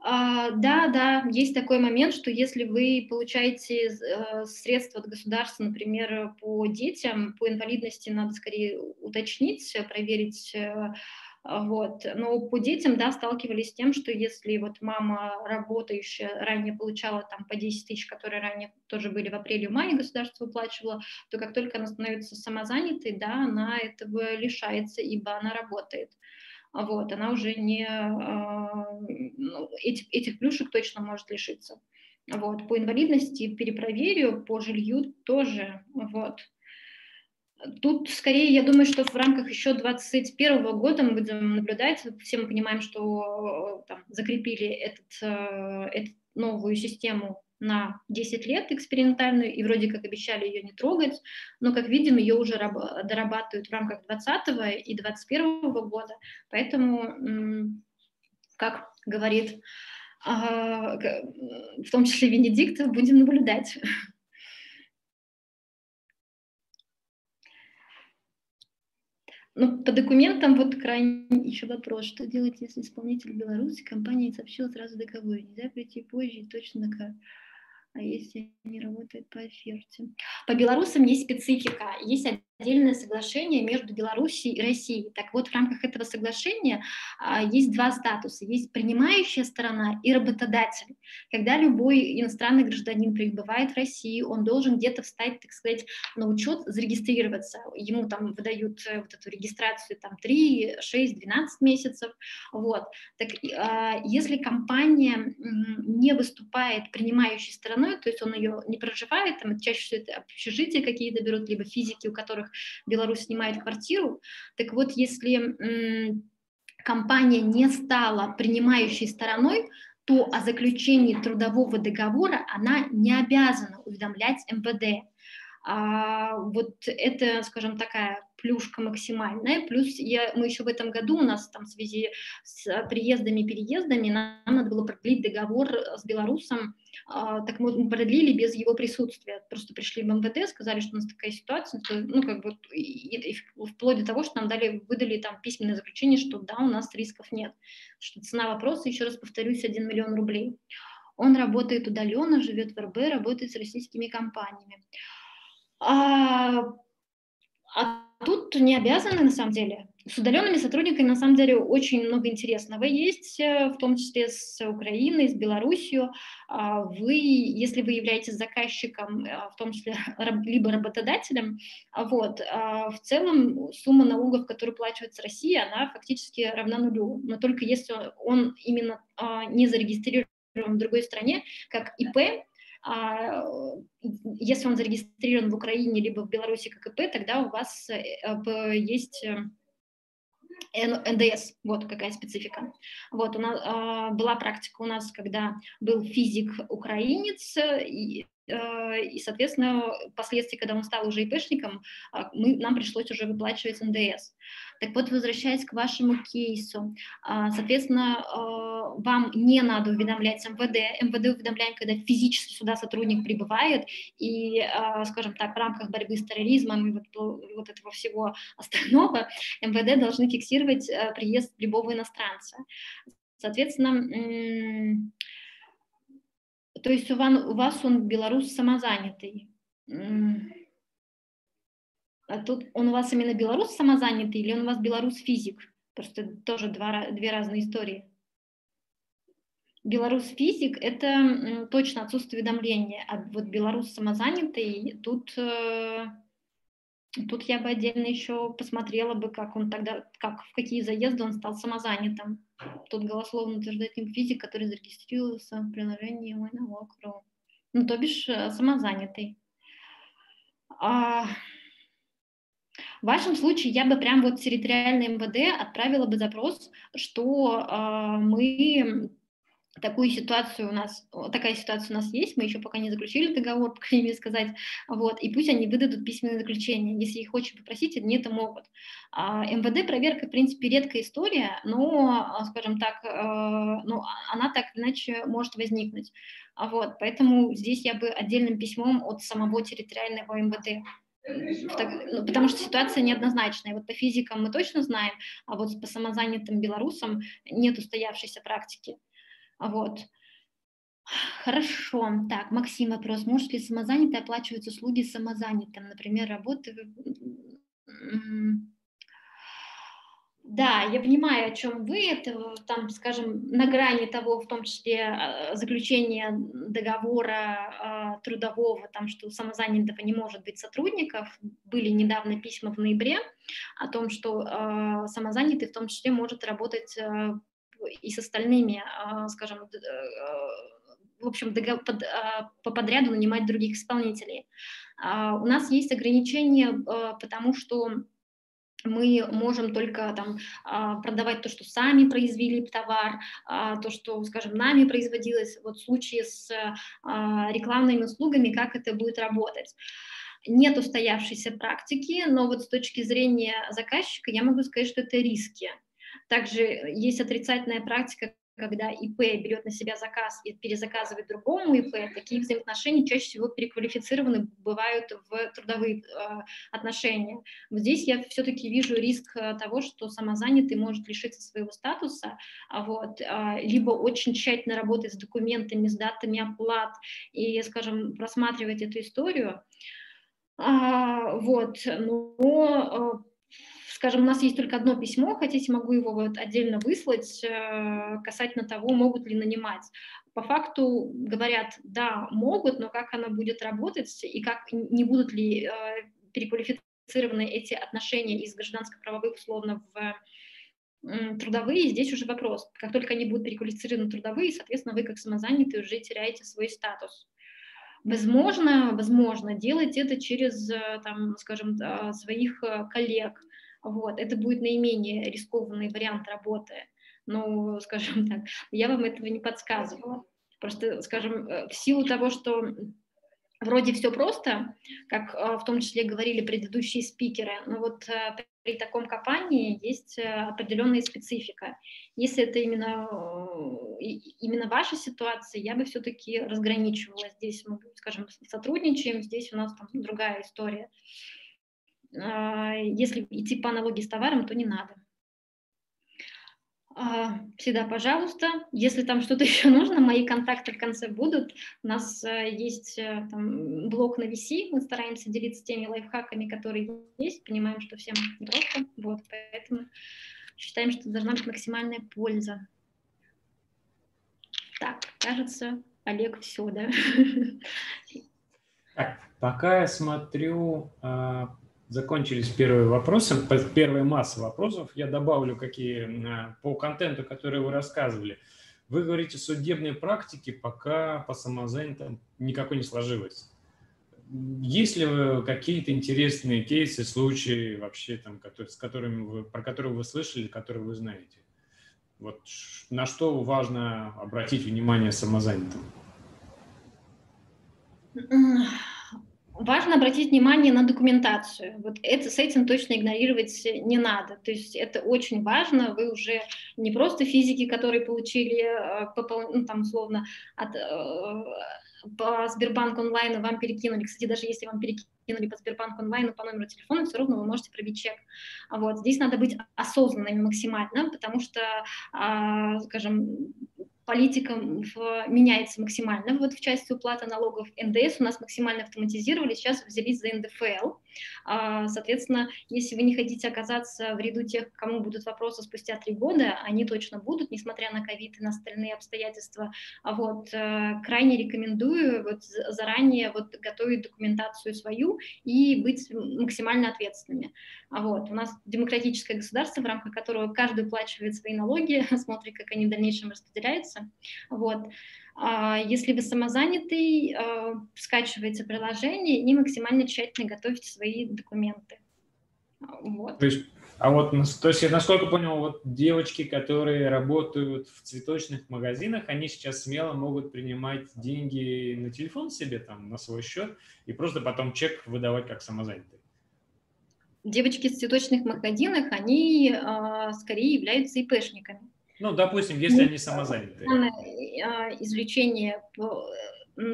А, да, да, есть такой момент, что если вы получаете э, средства от государства, например, по детям, по инвалидности надо скорее уточнить, проверить э, вот. Но по детям, да, сталкивались с тем, что если вот мама работающая ранее получала там по 10 тысяч, которые ранее тоже были в апреле-мае, государство выплачивало, то как только она становится самозанятой, да, она этого лишается, ибо она работает. А вот, она уже не, э, ну, этих, этих плюшек точно может лишиться. Вот, по инвалидности перепроверю, по жилью тоже, вот. Тут скорее, я думаю, что в рамках еще 2021 года мы будем наблюдать, все мы понимаем, что там, закрепили этот, э, эту новую систему на 10 лет экспериментальную, и вроде как обещали ее не трогать, но, как видим, ее уже дорабатывают в рамках 2020 и 2021 года, поэтому, как говорит а, в том числе Венедикт, будем наблюдать. Ну, по документам вот крайне еще вопрос, что делать, если исполнитель Беларуси компания сообщила сразу договор, нельзя прийти позже и точно как. А если не работает по оферте? По белорусам есть специфика. Есть отдельное соглашение между Белоруссией и Россией. Так вот, в рамках этого соглашения а, есть два статуса. Есть принимающая сторона и работодатель. Когда любой иностранный гражданин прибывает в Россию, он должен где-то встать, так сказать, на учет, зарегистрироваться. Ему там выдают э, вот эту регистрацию там 3, 6, 12 месяцев. Вот. Так а, если компания не выступает принимающей стороной, то есть он ее не проживает, там чаще всего это общежития какие-то берут, либо физики, у которых Беларусь снимает квартиру. Так вот, если компания не стала принимающей стороной, то о заключении трудового договора она не обязана уведомлять МВД. А, вот это, скажем, такая плюшка максимальная. Плюс я, мы еще в этом году, у нас там в связи с приездами и переездами, нам надо было продлить договор с белорусом, а, так мы продлили без его присутствия. Просто пришли в МВД, сказали, что у нас такая ситуация, ну, как бы, и, и, вплоть до того, что нам дали, выдали там письменное заключение, что да, у нас рисков нет, что цена вопроса, еще раз повторюсь, 1 миллион рублей. Он работает удаленно, живет в РБ, работает с российскими компаниями. А, а тут не обязаны на самом деле. С удаленными сотрудниками на самом деле очень много интересного есть, э, в том числе с Украиной, с Белоруссией. А вы, если вы являетесь заказчиком, э, в том числе либо работодателем, вот, в целом сумма налогов, которую плачивается Россия, она фактически равна нулю. Но только если он именно не зарегистрирован в другой стране, как ИП, а, если он зарегистрирован в Украине либо в Беларуси как ИП, тогда у вас э, есть э, НДС, вот какая специфика. Вот у нас а, была практика у нас, когда был физик украинец, э, и, соответственно, впоследствии, когда он стал уже ИПшником, а, мы, нам пришлось уже выплачивать НДС. Так вот, возвращаясь к вашему кейсу, а, соответственно, а, вам не надо уведомлять МВД. МВД уведомляем, когда физически сюда сотрудник прибывает, и, а, скажем так, в рамках борьбы с терроризмом и вот, вот этого всего остального МВД должны фиксировать приезд любого иностранца. Соответственно, то есть у вас, у вас он белорус самозанятый. А тут он у вас именно белорус самозанятый или он у вас белорус-физик? Просто тоже два, две разные истории. Белорус-физик – это точно отсутствие уведомления, а вот белорус самозанятый, тут, э, тут я бы отдельно еще посмотрела бы, как он тогда, как, в какие заезды он стал самозанятым. Тут голословно утверждает физик, который зарегистрировался в приложении «Мой налог». Ну, то бишь э, самозанятый. А, в вашем случае я бы прям вот территориальный МВД отправила бы запрос, что э, мы такую ситуацию у нас, такая ситуация у нас есть, мы еще пока не заключили договор, по крайней мере сказать, вот, и пусть они выдадут письменное заключение, если их очень попросить, они это могут. А, МВД проверка, в принципе, редкая история, но, а, скажем так, э, ну, она так иначе может возникнуть, вот, поэтому здесь я бы отдельным письмом от самого территориального МВД ну, потому что ситуация неоднозначная. Вот по физикам мы точно знаем, а вот по самозанятым белорусам нет устоявшейся практики. Вот. Хорошо. Так, Максим вопрос. Ли самозанятые оплачивать услуги самозанятым? Например, работы да, я понимаю, о чем вы. Это, там, скажем, на грани того, в том числе а, заключения договора а, трудового, там, что у самозанятого не может быть сотрудников. Были недавно письма в ноябре о том, что э, самозанятый в том числе может работать э, и с остальными, э, скажем, э, в общем, под, по подряду нанимать других исполнителей. У нас есть ограничения, потому что мы можем только там а, продавать то, что сами произвели товар, а, то, что, скажем, нами производилось. Вот в случае с а, рекламными услугами, как это будет работать. Нет устоявшейся практики, но вот с точки зрения заказчика я могу сказать, что это риски. Также есть отрицательная практика, когда ИП берет на себя заказ и перезаказывает другому ИП, такие взаимоотношения чаще всего переквалифицированы бывают в трудовые э, отношения. Вот здесь я все-таки вижу риск э, того, что самозанятый может лишиться своего статуса, а вот, э, либо очень тщательно работать с документами, с датами оплат и, скажем, просматривать эту историю, А, вот, но скажем, у нас есть только одно письмо, хотите, могу его вот отдельно выслать э, касательно того, могут ли нанимать. По факту говорят, да, могут, но как она будет работать и как не будут ли э, переквалифицированы эти отношения из гражданско-правовых условно в трудовые, здесь уже вопрос. Как только они будут переквалифицированы трудовые, соответственно, вы как самозанятый уже теряете свой статус. Возможно, возможно делать это через, э, там, скажем, своих коллег, вот, это будет наименее рискованный вариант работы. Ну, скажем так, я вам этого не подсказывала. Просто, скажем, э, в силу того, что вроде все просто, как э, в том числе говорили предыдущие спикеры, но вот э, при таком копании есть определенная специфика. Если это именно, именно ваша ситуация, я бы все-таки разграничивала. Здесь мы, скажем, сотрудничаем, здесь у нас там другая история. А, если идти по аналогии с товаром, то не надо. А, всегда, пожалуйста. Если там что-то еще нужно, мои контакты в конце будут. У нас э, есть э, там, блог на VC, мы стараемся делиться теми лайфхаками, которые есть, понимаем, что всем просто, вот, поэтому считаем, что должна быть максимальная польза. Так, кажется, Олег, все, да? Так, пока я смотрю а, закончились первые вопросы, первая масса вопросов. Я добавлю какие по контенту, который вы рассказывали. Вы говорите, судебной практики пока по самозанятым никакой не сложилось. Есть ли какие-то интересные кейсы, случаи вообще, там, с которыми вы, про которые вы слышали, которые вы знаете? Вот на что важно обратить внимание самозанятым? Важно обратить внимание на документацию. Вот это, с этим точно игнорировать не надо. То есть это очень важно. Вы уже не просто физики, которые получили, э, ну, там, условно, от, э, по Сбербанк онлайн вам перекинули. Кстати, даже если вам перекинули по Сбербанк онлайн по номеру телефона, все равно вы можете пробить чек. Вот. Здесь надо быть осознанными максимально, потому что, а, скажем, политика меняется максимально вот в части уплаты налогов. НДС у нас максимально автоматизировали, сейчас взялись за НДФЛ. А, соответственно, если вы не хотите оказаться в ряду тех, кому будут вопросы спустя три года, они точно будут, несмотря на ковид и на остальные обстоятельства. А вот, э, крайне рекомендую вот заранее вот готовить документацию свою и быть максимально ответственными. А вот, у нас демократическое государство, в рамках которого каждый уплачивает свои налоги, смотрит, как они в дальнейшем распределяются, вопросы. Вот. А, если вы самозанятый, а, скачивайте приложение и максимально тщательно готовьте свои документы. Вот. То есть, а вот, то есть, я насколько понял, вот девочки, которые работают в цветочных магазинах, они сейчас смело могут принимать деньги на телефон себе, там, на свой счет, и просто потом чек выдавать как самозанятый. Девочки в цветочных магазинах, они э, скорее являются ИПшниками. Ну, допустим, если они самозанятые. А, извлечение,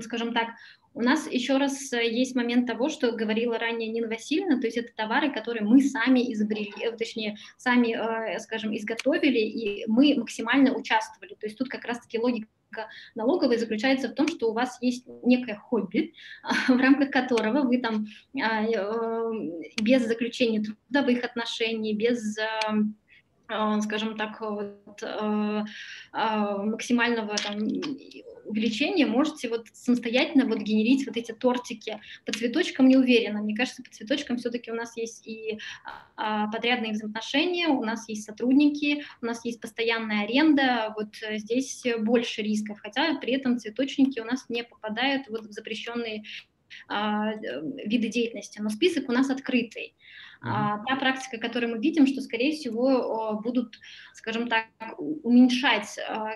скажем так, у нас еще раз э, есть момент того, что говорила ранее Нина Васильевна, то есть это товары, которые мы сами изобрели, э, точнее, сами, э, скажем, изготовили, и мы максимально участвовали. То есть тут как раз-таки логика налоговой заключается в том, что у вас есть некое хобби, в рамках которого вы там а, без заключения трудовых отношений, без скажем так, вот, э, а, максимального там, увеличения можете вот самостоятельно вот генерить вот эти тортики. По цветочкам не уверена. Мне кажется, по цветочкам все-таки у нас есть и а, подрядные взаимоотношения, у нас есть сотрудники, у нас есть постоянная аренда. Вот здесь больше рисков, хотя при этом цветочники у нас не попадают вот в запрещенные виды деятельности. Но список у нас открытый. А, та практика, которую мы видим, что, скорее всего, будут, скажем так, уменьшать а,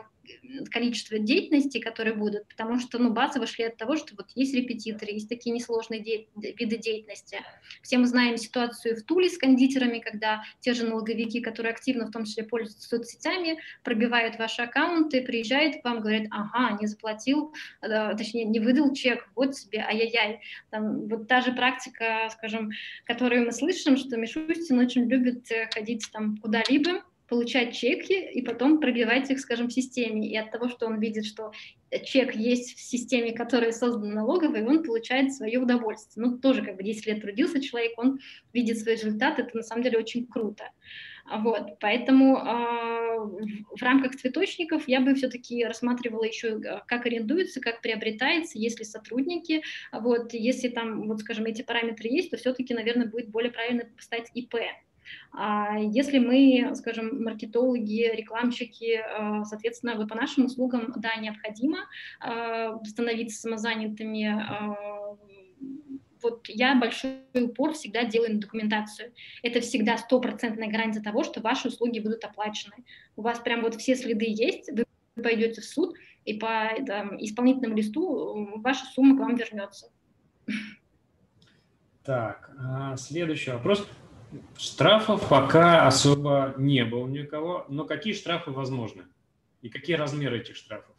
количество деятельности, которые будут, потому что ну, базово шли от того, что вот есть репетиторы, есть такие несложные де- виды деятельности. Все мы знаем ситуацию в Туле с кондитерами, когда те же налоговики, которые активно в том числе пользуются соцсетями, пробивают ваши аккаунты, приезжают к вам, говорят, ага, не заплатил, э, точнее, не выдал чек, вот себе, ай-яй-яй. Там, вот та же практика, скажем, которую мы слышим, что Мишустин очень любит э, ходить там куда-либо, получать чеки и потом пробивать их, скажем, в системе. И от того, что он видит, что чек есть в системе, которая создана налоговой, он получает свое удовольствие. Ну, тоже как бы 10 лет трудился человек, он видит свой результат, это на самом деле очень круто. Вот, поэтому э, в рамках цветочников я бы все-таки рассматривала еще, э, как арендуется, как приобретается, если сотрудники, вот, если там, вот, скажем, эти параметры есть, то все-таки, наверное, будет более правильно поставить ИП. А если мы, скажем, маркетологи, рекламщики, э, соответственно, вот по нашим услугам, да, необходимо э, становиться самозанятыми, вот я большой упор всегда делаю на документацию. Это всегда стопроцентная гарантия того, что ваши услуги будут оплачены. У вас прям вот все следы есть, вы пойдете в суд, и по там, исполнительному листу ваша сумма к вам вернется. Так, а следующий вопрос. Штрафов пока особо не было ни у кого, но какие штрафы возможны? И какие размеры этих штрафов?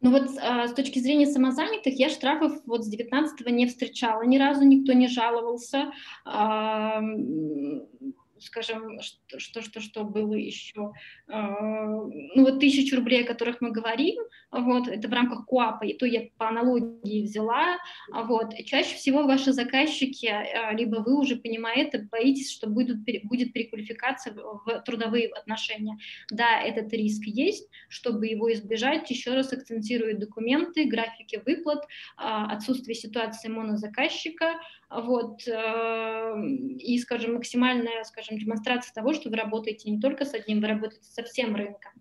Ну вот а, с точки зрения самозанятых я штрафов вот с 19 не встречала, ни разу никто не жаловался. А, скажем, что, что, что, было еще, а, ну вот тысячу рублей, о которых мы говорим, вот, это в рамках КУАПа, и то я по аналогии взяла, вот, чаще всего ваши заказчики, а, либо вы уже понимаете, боитесь, что будет, будет переквалификация в трудовые отношения. Да, этот риск есть, чтобы его избежать, еще раз акцентирую документы, графики выплат, а, отсутствие ситуации монозаказчика, вот, э, и, скажем, максимальная, скажем, демонстрация того, что вы работаете не только с одним, вы работаете со всем рынком,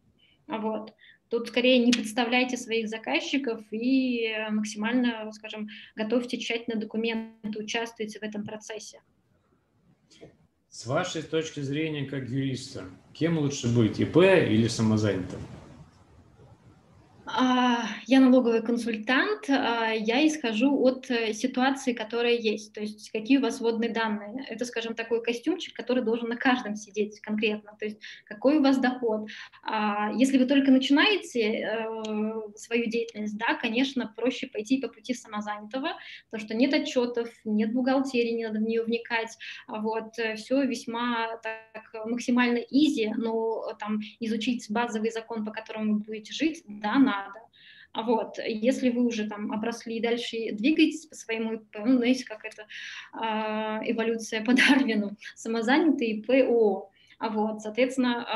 вот. Тут скорее не подставляйте своих заказчиков и максимально, скажем, готовьте тщательно документы, участвуйте в этом процессе. С вашей точки зрения, как юриста, кем лучше быть, ИП или самозанятым? А, я налоговый консультант, а, я исхожу от э, ситуации, которая есть, то есть какие у вас вводные данные. Это, скажем, такой костюмчик, который должен на каждом сидеть конкретно, то есть какой у вас доход. А, если вы только начинаете э, свою деятельность, да, конечно, проще пойти по пути самозанятого, потому что нет отчетов, нет бухгалтерии, не надо в нее вникать, вот, э, все весьма так максимально изи, но там изучить базовый закон, по которому вы будете жить, да, надо надо. А вот, если вы уже там обросли и дальше двигаетесь по своему ИП, ну, знаете, как это э, эволюция по Дарвину, самозанятый. А вот, соответственно,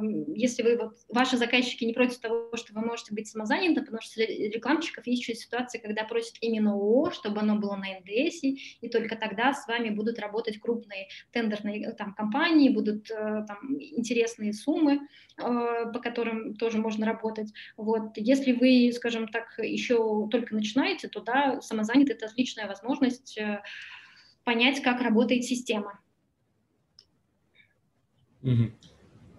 если вы вот, ваши заказчики не против того, что вы можете быть самозанятым, потому что рекламщиков есть еще ситуация, когда просят именно ООО, чтобы оно было на НДС, и только тогда с вами будут работать крупные тендерные э, там, компании, будут э, там, интересные суммы, э, по которым тоже можно работать. Вот. Если вы, скажем так, еще только начинаете, то да, самозанятый – это отличная возможность понять, как работает система.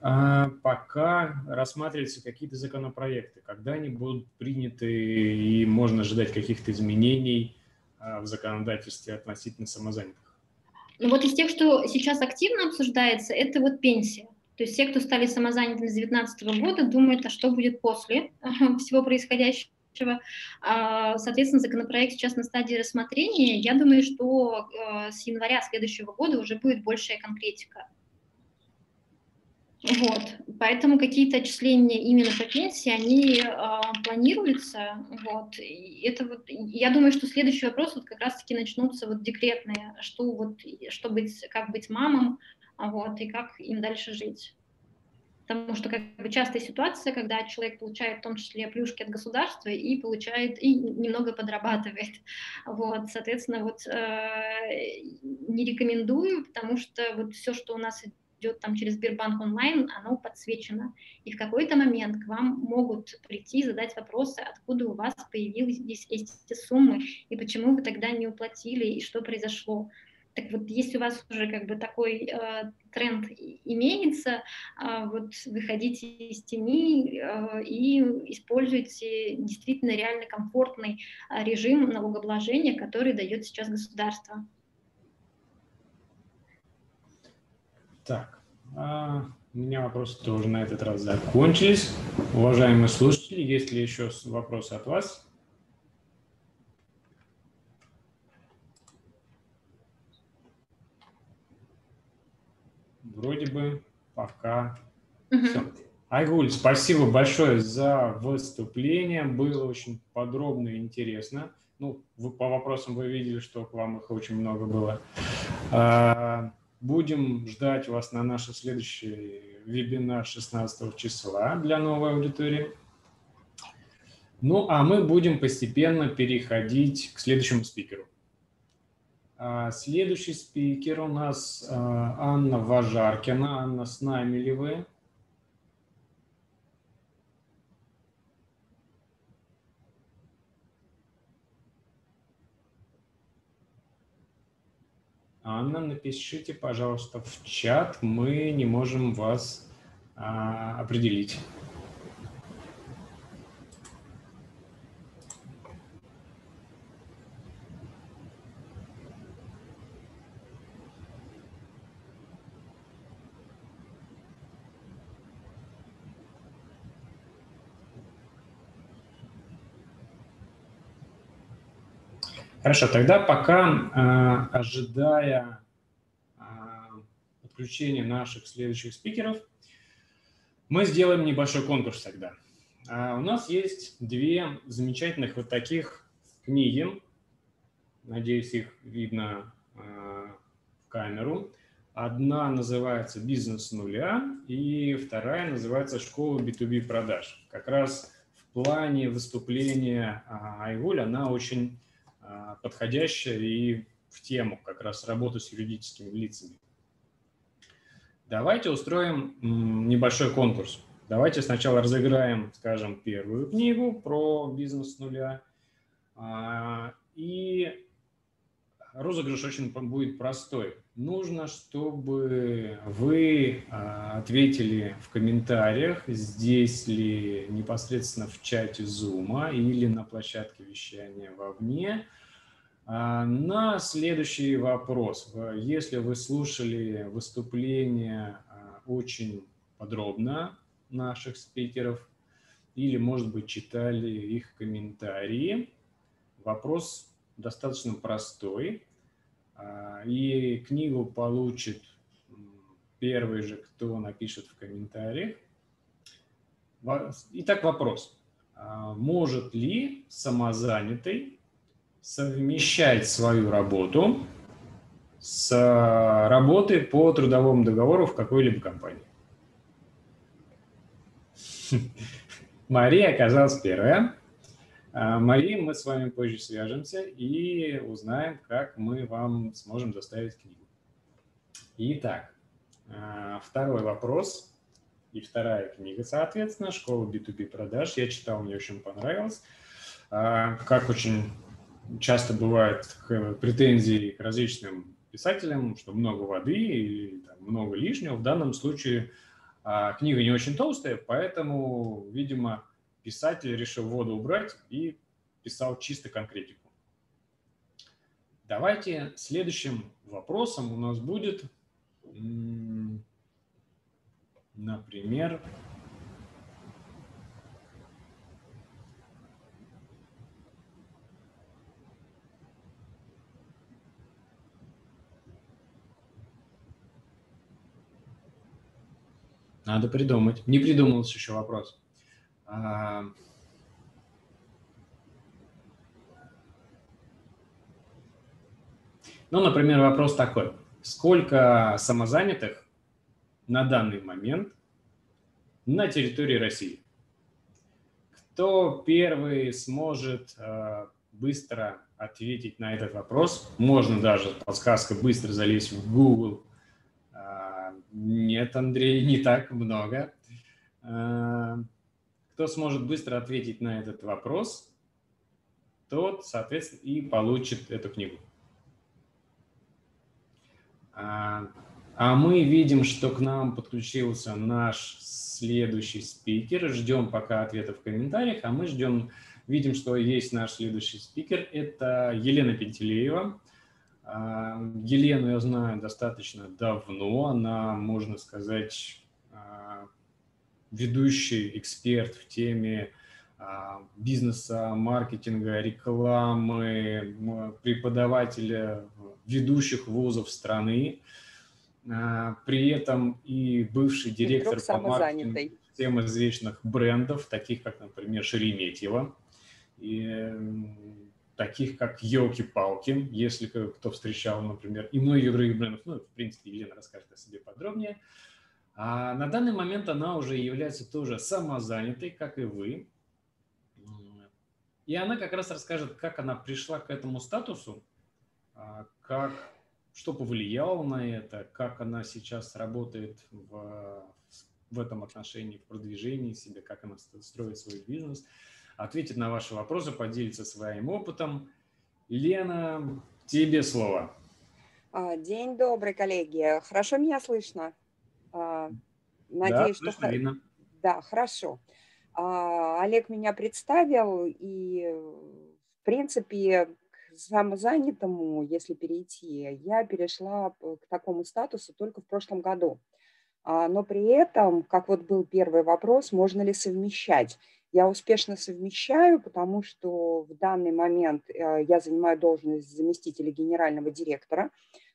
А пока рассматриваются какие-то законопроекты, когда они будут приняты и можно ожидать каких-то изменений а, в законодательстве относительно самозанятых? Ну вот из тех, что сейчас активно обсуждается, это вот пенсия. То есть те, кто стали самозанятыми с 2019 года, думают, а что будет после всего происходящего. А, соответственно, законопроект сейчас на стадии рассмотрения. Я думаю, что э, с января следующего года уже будет большая конкретика. Вот, поэтому какие-то отчисления именно по пенсии, они э, планируются, вот, и это вот, я думаю, что следующий вопрос вот как раз-таки начнутся вот декретные, что вот, что быть, как быть мамам, вот, и как им дальше жить. Потому что как бы частая ситуация, когда человек получает в том числе плюшки от государства и получает, и немного подрабатывает. Вот, соответственно, вот э, не рекомендую, потому что вот все, что у нас идет там через Сбербанк онлайн, оно подсвечено. И в какой-то момент к вам могут прийти и задать вопросы, откуда у вас появились здесь эти суммы, и почему вы тогда не уплатили, и что произошло. Так вот, если у вас уже как бы такой э, тренд имеется, э, вот выходите из тени э, и используйте действительно реально комфортный э, режим налогообложения, который дает сейчас государство. Так, а у меня вопросы тоже на этот раз закончились. Уважаемые слушатели, есть ли еще вопросы от вас? Вроде бы пока угу. все. Айгуль, спасибо большое за выступление. Было очень подробно и интересно. Ну, вы, по вопросам вы видели, что к вам их очень много было. Будем ждать вас на наш следующий вебинар 16 числа для новой аудитории. Ну, а мы будем постепенно переходить к следующему спикеру. А, следующий спикер у нас а, Анна Важаркина. Анна, с нами ли вы? Анна, напишите, пожалуйста, в чат. Мы не можем вас а, определить. Хорошо, тогда пока, э, ожидая э, подключения наших следующих спикеров, мы сделаем небольшой конкурс тогда. Э, у нас есть две замечательных вот таких книги. Надеюсь, их видно в камеру. Одна называется «Бизнес с нуля», и вторая называется «Школа B2B продаж». Как раз в плане выступления Айгуль она очень а, подходящая и в тему как раз работы с юридическими лицами. Давайте устроим небольшой конкурс. Давайте сначала разыграем, скажем, первую книгу про бизнес с нуля. А, и розыгрыш очень будет простой. Нужно, чтобы вы а, ответили в комментариях, здесь ли непосредственно в чате Zoom или на площадке вещания вовне, а, на следующий вопрос. Если вы слушали выступления а, очень подробно наших спикеров или, может быть, читали их комментарии, вопрос достаточно простой. А, и книгу получит первый же, кто напишет в комментариях. Итак, вопрос. Может ли самозанятый совмещать свою работу с работой по трудовому договору в какой-либо компании. Мария оказалась первая. А, Мария, мы с вами позже свяжемся и узнаем, как мы вам сможем доставить книгу. Итак, а, второй вопрос и вторая книга, соответственно, «Школа B2B продаж». Я читал, мне очень понравилось. А, как очень часто бывают претензии к различным писателям, что много воды или там, много лишнего. В данном случае а, книга не очень толстая, поэтому, видимо, писатель решил воду убрать и писал чисто конкретику. Давайте следующим вопросом у нас будет, например, Надо придумать. Не придумался еще вопрос. А... Ну, например, вопрос такой. Сколько самозанятых на данный момент на территории России? Кто первый сможет э, быстро ответить на этот вопрос? Можно даже подсказка быстро залезть в Google нет, Андрей, не так много. Э, кто сможет быстро ответить на этот вопрос, тот, соответственно, и получит эту книгу. А, а мы видим, что к нам подключился наш следующий спикер. Ждем пока ответов в комментариях, а мы ждем, видим, что есть наш следующий спикер. Это Елена Пентелеева. А, Елену я знаю достаточно давно. Она, можно сказать, а, ведущий эксперт в теме а, бизнеса, маркетинга, рекламы, преподавателя ведущих вузов страны. а, при этом и бывший директор по маркетингу всем известных брендов, таких как, например, Шереметьево, и таких как елки-палки, если кто встречал, например, и многих других брендов, ну, в принципе, Елена расскажет о себе подробнее. А на данный момент она уже является тоже самозанятой, как и вы. И она как раз расскажет, как она пришла к этому статусу, а, как, что повлияло на это, как она сейчас работает в, в этом отношении, в продвижении себя, как она строит свой бизнес – ответит на ваши вопросы, поделится своим опытом. Лена, тебе слово. А, день добрый, коллеги. Хорошо меня слышно? А, надеюсь, да, что... Видно. Да, хорошо. А, Олег меня представил, и, в принципе, к самозанятому, если перейти, я перешла к такому статусу только в прошлом году. Но при этом, как вот был первый вопрос, можно ли совмещать я успешно совмещаю, потому что в данный момент э, я занимаю должность заместителя генерального директора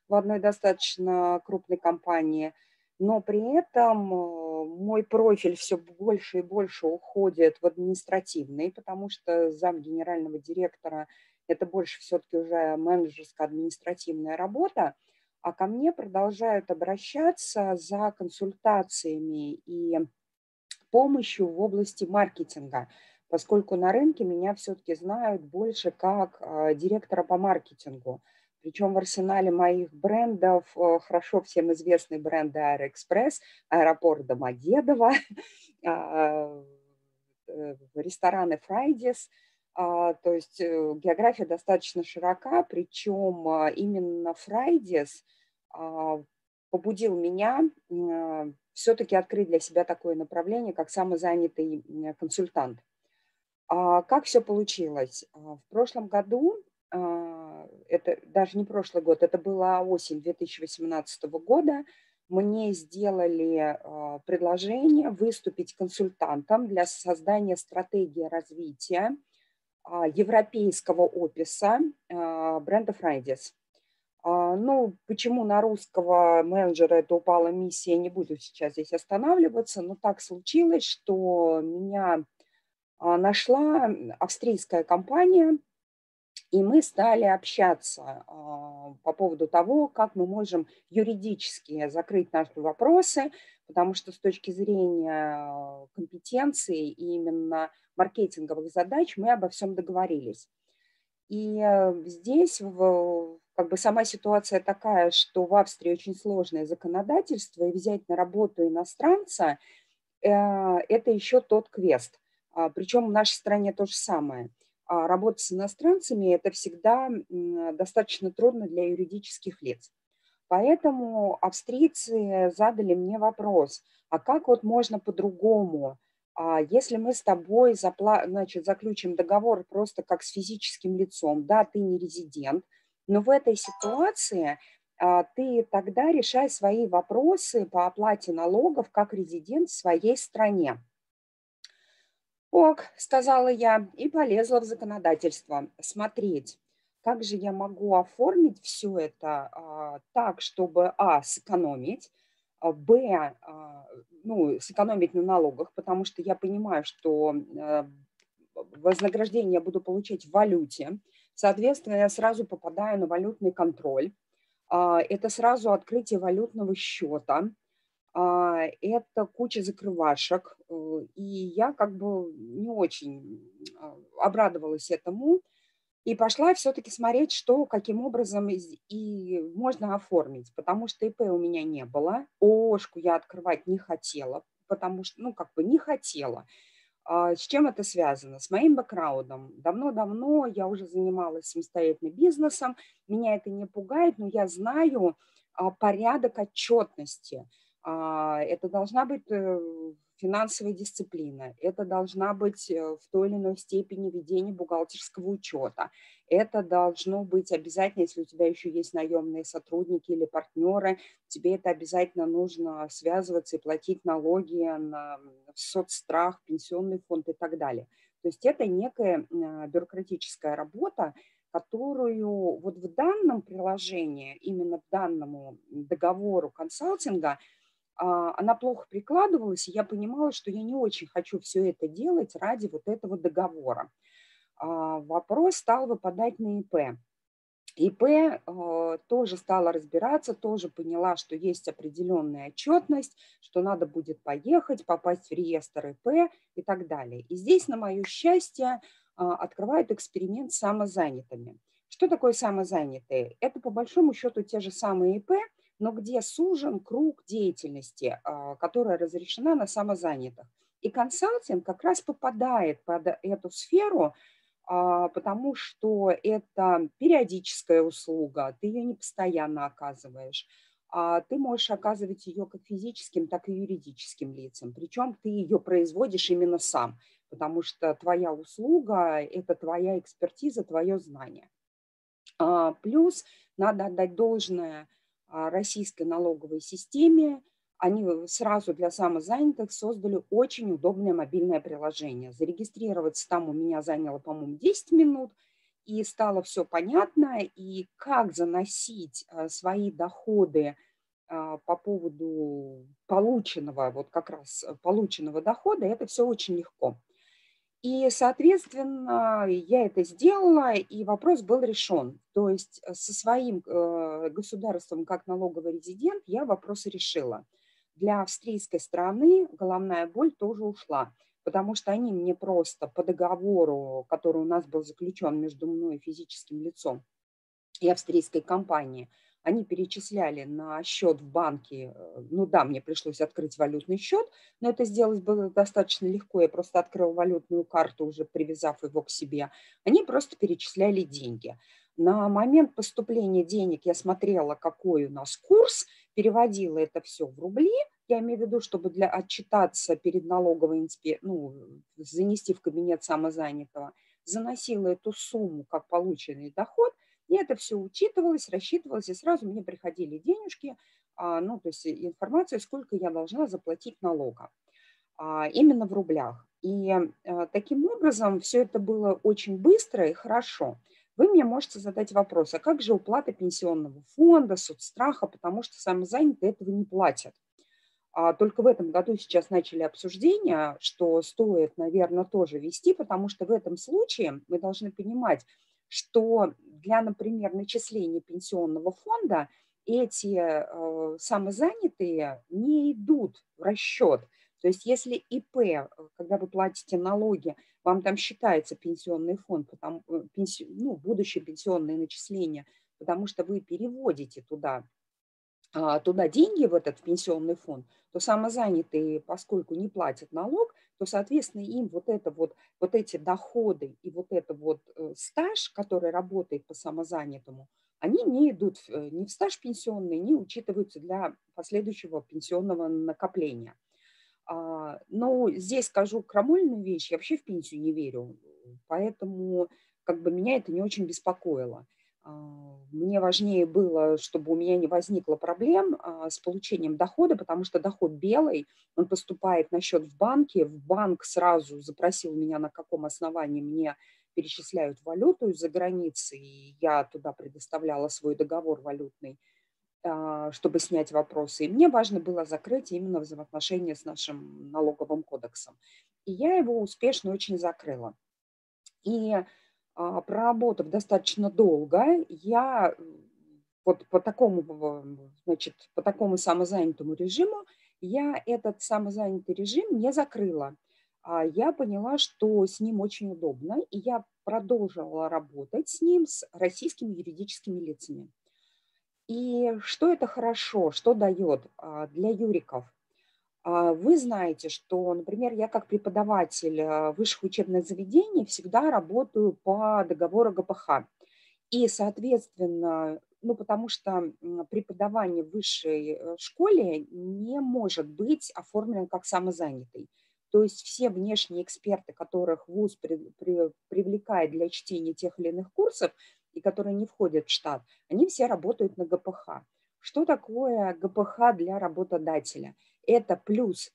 в одной достаточно крупной компании, но при этом э, мой профиль все больше и больше уходит в административный, потому что зам генерального директора – это больше все-таки уже менеджерская административная работа, а ко мне продолжают обращаться за консультациями и помощью в области маркетинга, поскольку на рынке меня все-таки знают больше как а, директора по маркетингу. Причем в арсенале моих брендов а, хорошо всем известный бренд Аэроэкспресс, аэропорт Домодедово, а, э, рестораны Fridays. То есть э, география достаточно широка, причем именно Fridays побудил меня все-таки открыть для себя такое направление, как самозанятый консультант. А как все получилось? А, в прошлом году, а, это даже не прошлый год, это была осень 2018 года, мне сделали предложение выступить консультантом для создания стратегии развития европейского офиса бренда Fridays. А, ну, почему на русского менеджера это упала миссия, не буду сейчас здесь останавливаться, но так случилось, что меня а, нашла австрийская компания, и мы стали общаться а, по поводу того, как мы можем юридически закрыть наши вопросы, потому что с точки зрения компетенции и именно маркетинговых задач мы обо всем договорились. И э, здесь в, как бы сама ситуация такая, что в Австрии очень сложное законодательство, и взять на работу иностранца э, – это еще тот квест. А, причем в нашей стране то же самое. А работа с иностранцами – это всегда достаточно трудно для юридических лиц. Поэтому австрийцы задали мне вопрос, а как вот можно по-другому а если мы с тобой запла значит, заключим договор просто как с физическим лицом, да, ты не резидент, но в этой ситуации а, ты тогда решай свои вопросы по оплате налогов как резидент в своей стране. Ок, сказала я и полезла в законодательство смотреть, как же я могу оформить все это а, так, чтобы, а, сэкономить, а, б, а, ну, сэкономить на налогах, потому что я понимаю, что э, вознаграждение буду получать в валюте, соответственно, я сразу попадаю на валютный контроль. А, это сразу открытие валютного счета, это куча закрывашек, э, и я как бы не очень обрадовалась этому, и пошла все-таки смотреть, что, каким образом и можно оформить, потому что ИП у меня не было, ООшку я открывать не хотела, потому что, ну, как бы не хотела. А с чем это связано? С моим бэкграундом. Давно-давно я уже занималась самостоятельным бизнесом, меня это не пугает, но я знаю а, порядок отчетности. А, это должна быть э, финансовая дисциплина, это должна быть э, в той или иной степени ведение бухгалтерского учета, это должно быть обязательно, если у тебя еще есть наемные сотрудники или партнеры, тебе это обязательно нужно связываться и платить налоги на соцстрах, пенсионный фонд и так далее. То есть это некая бюрократическая работа, которую вот в данном приложении, именно в данному договору консалтинга, она плохо прикладывалась, и я понимала, что я не очень хочу все это делать ради вот этого договора. А, вопрос стал выпадать на ИП. ИП э, тоже стала разбираться, тоже поняла, что есть определенная отчетность, что надо будет поехать, попасть в реестр ИП и так далее. И здесь, на мое счастье, открывают эксперимент с самозанятыми. Что такое самозанятые? Это по большому счету те же самые ИП, но где сужен круг деятельности, э, которая разрешена на самозанятых. И консалтинг как раз попадает под эту сферу, а, потому что это периодическая услуга, ты ее не постоянно оказываешь. А ты можешь оказывать ее как физическим, так и юридическим лицам. Причем ты ее производишь именно сам, потому что твоя услуга – это твоя экспертиза, твое знание. А, плюс надо отдать должное российской налоговой системе – они сразу для самозанятых создали очень удобное мобильное приложение. Зарегистрироваться там у меня заняло, по-моему, 10 минут, и стало все понятно, и как заносить э, свои доходы э, по поводу полученного, вот как раз полученного дохода, это все очень легко. И, соответственно, я это сделала, и вопрос был решен. То есть со своим э, государством как налоговый резидент я вопрос решила для австрийской стороны головная боль тоже ушла, потому что они мне просто по договору, который у нас был заключен между мной и физическим лицом и австрийской компанией, они перечисляли на счет в банке, э, ну да, мне пришлось открыть валютный счет, но это сделать было достаточно легко, я просто открыл валютную карту, уже привязав его к себе, они просто перечисляли деньги. На момент поступления денег я смотрела, какой у нас курс, переводила это все в рубли, я имею в виду, чтобы для отчитаться перед налоговой инспекцией, ну, занести в кабинет самозанятого, заносила эту сумму как полученный доход, и это все учитывалось, рассчитывалось, и сразу мне приходили денежки, а, ну, то есть информация, сколько я должна заплатить налога, а, именно в рублях. И а, таким образом все это было очень быстро и хорошо – вы мне можете задать вопрос, а как же уплата пенсионного фонда, соцстраха, потому что самозанятые этого не платят. А только в этом году сейчас начали обсуждение, что стоит, наверное, тоже вести, потому что в этом случае мы должны понимать, что для, например, начисления пенсионного фонда эти э, самозанятые не идут в расчет. То есть если ИП, э, когда вы платите налоги, вам там считается пенсионный фонд, потому, э, пенси, ну, будущее пенсионное начисление, потому что вы переводите туда, туда деньги, в этот пенсионный фонд, то самозанятые, поскольку не платят налог, то, соответственно, им вот, это вот, вот эти доходы и вот это вот э, стаж, который работает по самозанятому, они не идут ни в стаж пенсионный, не учитываются для последующего пенсионного накопления. А, но здесь скажу крамольную вещь, я вообще в пенсию не верю, поэтому как бы меня это не очень беспокоило. А, мне важнее было, чтобы у меня не возникло проблем а, с получением дохода, потому что доход белый, он поступает на счет в банке, в банк сразу запросил меня, на каком основании мне перечисляют валюту из-за границы, и я туда предоставляла свой договор валютный – а, чтобы снять вопросы. И мне важно было закрыть именно взаимоотношения с нашим налоговым кодексом. И я его успешно очень закрыла. И проработав достаточно долго, я вот по такому, значит, по такому самозанятому режиму, я этот самозанятый режим не закрыла. А я поняла, что с ним очень удобно, и я продолжила работать с ним, с российскими юридическими лицами. И что это хорошо, что дает а, для юриков? А, вы знаете, что, например, я как преподаватель а, высших учебных заведений всегда работаю по договору ГПХ. И, соответственно, ну, потому что преподавание в высшей э, школе не может быть оформлено как самозанятый. То есть все внешние эксперты, которых ВУЗ при, при, привлекает для чтения тех или иных курсов, и которые не входят в штат, они все работают на ГПХ. Что такое ГПХ для работодателя? Это плюс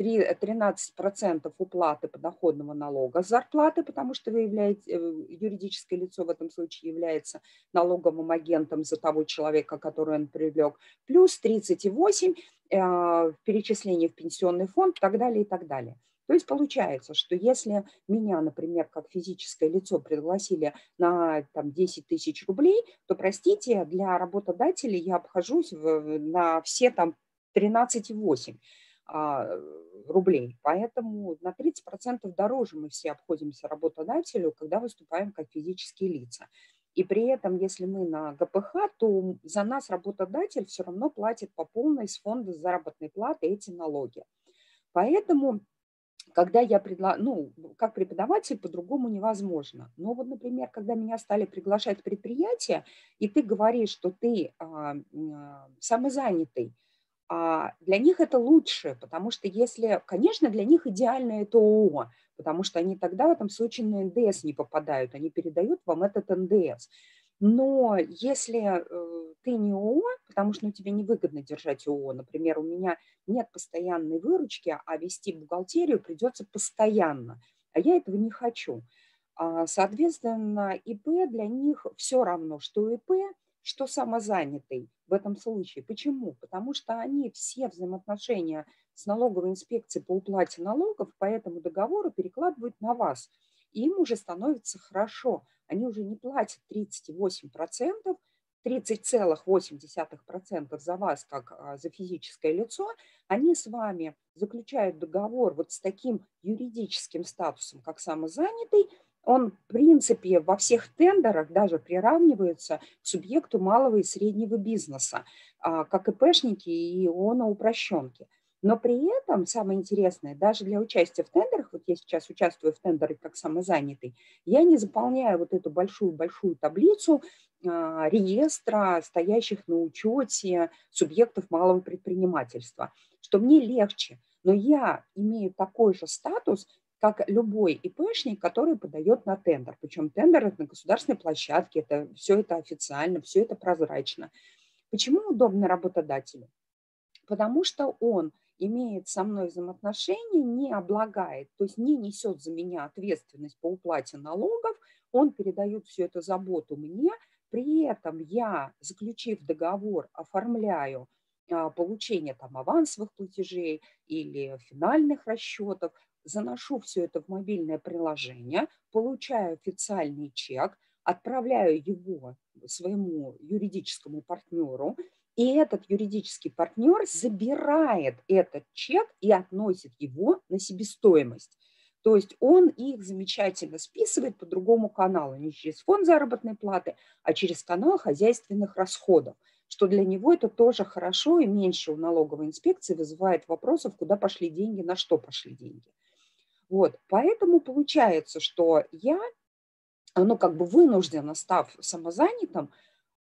13% уплаты подоходного налога с зарплаты, потому что вы являете, э, юридическое лицо в этом случае является налоговым агентом за того человека, который он привлек, плюс 38% э, в перечислении в пенсионный фонд и так далее, и так далее. То есть получается, что если меня, например, как физическое лицо пригласили на там, 10 тысяч рублей, то, простите, для работодателей я обхожусь в, на все там 13,8 а, рублей. Поэтому на 30% дороже мы все обходимся работодателю, когда выступаем как физические лица. И при этом, если мы на ГПХ, то за нас работодатель все равно платит по полной с фонда заработной платы эти налоги. Поэтому когда я предлагаю, ну, как преподаватель по-другому невозможно. Но вот, например, когда меня стали приглашать предприятия, и ты говоришь, что ты а, а, самозанятый, для них это лучше, потому что если, конечно, для них идеально это ООО, потому что они тогда в этом случае на НДС не попадают, они передают вам этот НДС. Но если э, ты не ООО, потому что ну, тебе невыгодно держать ООО, например, у меня нет постоянной выручки, а вести бухгалтерию придется постоянно, а я этого не хочу. А, соответственно, ИП для них все равно, что ИП, что самозанятый в этом случае. Почему? Потому что они все взаимоотношения с налоговой инспекцией по уплате налогов по этому договору перекладывают на вас. И им уже становится хорошо – они уже не платят 38%, 30,8% за вас, как а, за физическое лицо, они с вами заключают договор вот с таким юридическим статусом, как самозанятый, он, в принципе, во всех тендерах даже приравнивается к субъекту малого и среднего бизнеса, а, как ИПшники и ООНа упрощенки. Но при этом, самое интересное, даже для участия в тендерах, вот я сейчас участвую в тендерах как самозанятый, я не заполняю вот эту большую-большую таблицу а, реестра стоящих на учете субъектов малого предпринимательства, что мне легче. Но я имею такой же статус, как любой ИПшник, который подает на тендер. Причем тендер это на государственной площадке, это, все это официально, все это прозрачно. Почему удобно работодателю? Потому что он имеет со мной взаимоотношения, не облагает, то есть не несет за меня ответственность по уплате налогов, он передает всю эту заботу мне, при этом я, заключив договор, оформляю а, получение там авансовых платежей или финальных расчетов, заношу все это в мобильное приложение, получаю официальный чек, отправляю его своему юридическому партнеру, и этот юридический партнер забирает этот чек и относит его на себестоимость. То есть он их замечательно списывает по другому каналу, не через фонд заработной платы, а через канал хозяйственных расходов, что для него это тоже хорошо и меньше у налоговой инспекции вызывает вопросов, куда пошли деньги, на что пошли деньги. Вот, поэтому получается, что я, ну, как бы вынуждена, став самозанятым,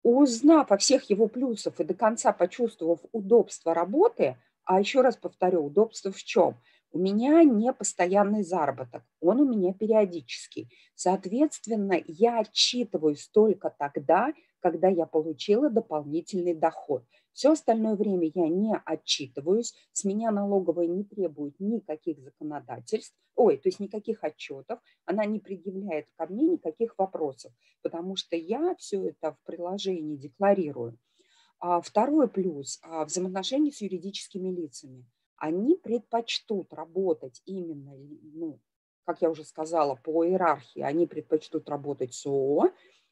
узнав о всех его плюсах и до конца почувствовав удобство работы, а еще раз повторю, удобство в чем? У меня не постоянный заработок, он у меня периодический. Соответственно, я отчитываюсь только тогда, когда я получила дополнительный доход. Все остальное время я не отчитываюсь, с меня налоговая не требует никаких законодательств, ой, то есть никаких отчетов, она не предъявляет ко мне никаких вопросов, потому что я все это в приложении декларирую. А второй плюс а, – взаимоотношения с юридическими лицами. Они предпочтут работать именно, ну, как я уже сказала, по иерархии, они предпочтут работать с ООО,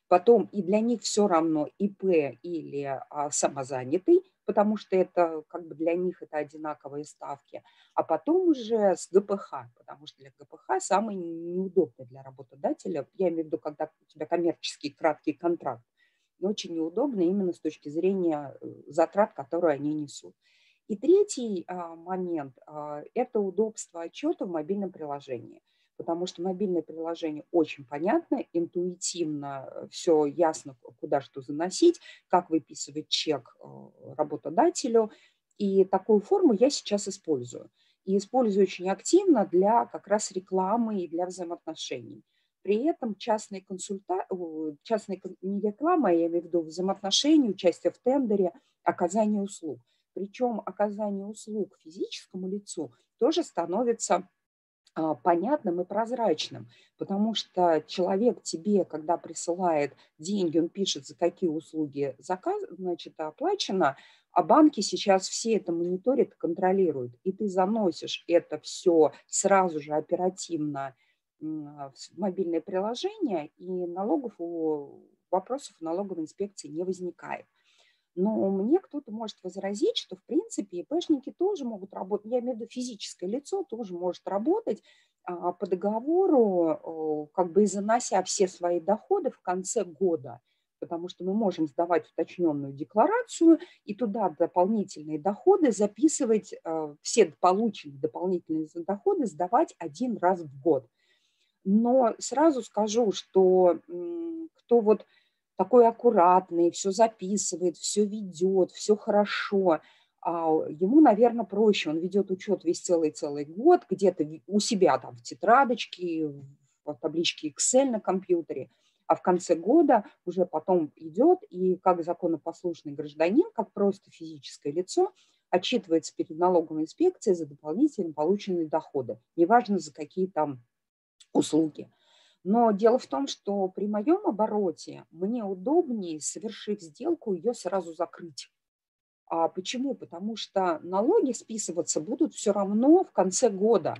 Потом и для них все равно ИП или а, самозанятый, потому что это как бы для них это одинаковые ставки. А потом уже с ГПХ, потому что для ГПХ самый неудобный для работодателя, я имею в виду, когда у тебя коммерческий краткий контракт, очень неудобно именно с точки зрения э, затрат, которые они несут. И третий а, момент а, – это удобство отчета в мобильном приложении потому что мобильное приложение очень понятно, интуитивно, э, все ясно, куда что заносить, как выписывать чек э, работодателю. И такую форму я сейчас использую. И использую очень активно для как раз рекламы и для взаимоотношений. При этом частные консульта... частные не реклама, я имею в виду взаимоотношения, участие в тендере, оказание услуг. причем оказание услуг физическому лицу тоже становится а, понятным и прозрачным, потому что человек тебе, когда присылает деньги, он пишет, за какие услуги заказ, значит, оплачено, а банки сейчас все это мониторят, контролируют, и ты заносишь это все сразу же оперативно в мобильное приложение, и налогов у вопросов налоговой инспекции не возникает. Но мне кто-то может возразить, что, в принципе, ИПшники тоже могут работать, я имею в виду физическое лицо тоже может работать а, по договору, как бы и занося все свои доходы в конце года, потому что мы можем сдавать уточненную декларацию и туда дополнительные доходы записывать, а, все полученные дополнительные доходы сдавать один раз в год. Но сразу скажу, что кто вот такой аккуратный, все записывает, все ведет, все хорошо. А ему, наверное, проще. Он ведет учет весь целый-целый год, где-то у себя там в тетрадочке, в табличке Excel на компьютере, а в конце года уже потом идет и как законопослушный гражданин, как просто физическое лицо, отчитывается перед налоговой инспекцией за дополнительно полученные доходы, неважно за какие там услуги. Но дело в том, что при моем обороте мне удобнее, совершив сделку, ее сразу закрыть. А почему? Потому что налоги списываться будут все равно в конце года.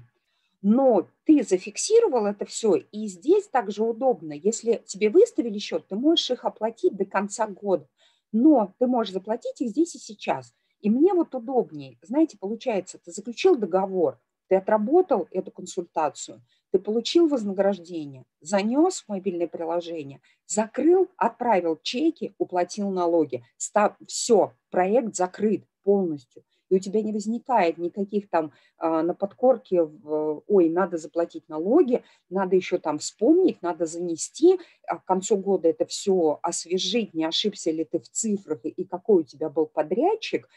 Но ты зафиксировал это все, и здесь также удобно. Если тебе выставили счет, ты можешь их оплатить до конца года. Но ты можешь заплатить их здесь и сейчас. И мне вот удобнее. Знаете, получается, ты заключил договор, ты отработал эту консультацию – ты получил вознаграждение, занес в мобильное приложение, закрыл, отправил чеки, уплатил налоги. Став, все, проект закрыт полностью. И у тебя не возникает никаких там э, на подкорке, в, ой, надо заплатить налоги, надо еще там вспомнить, надо занести, а к концу года это все освежить, не ошибся ли ты в цифрах и, и какой у тебя был подрядчик.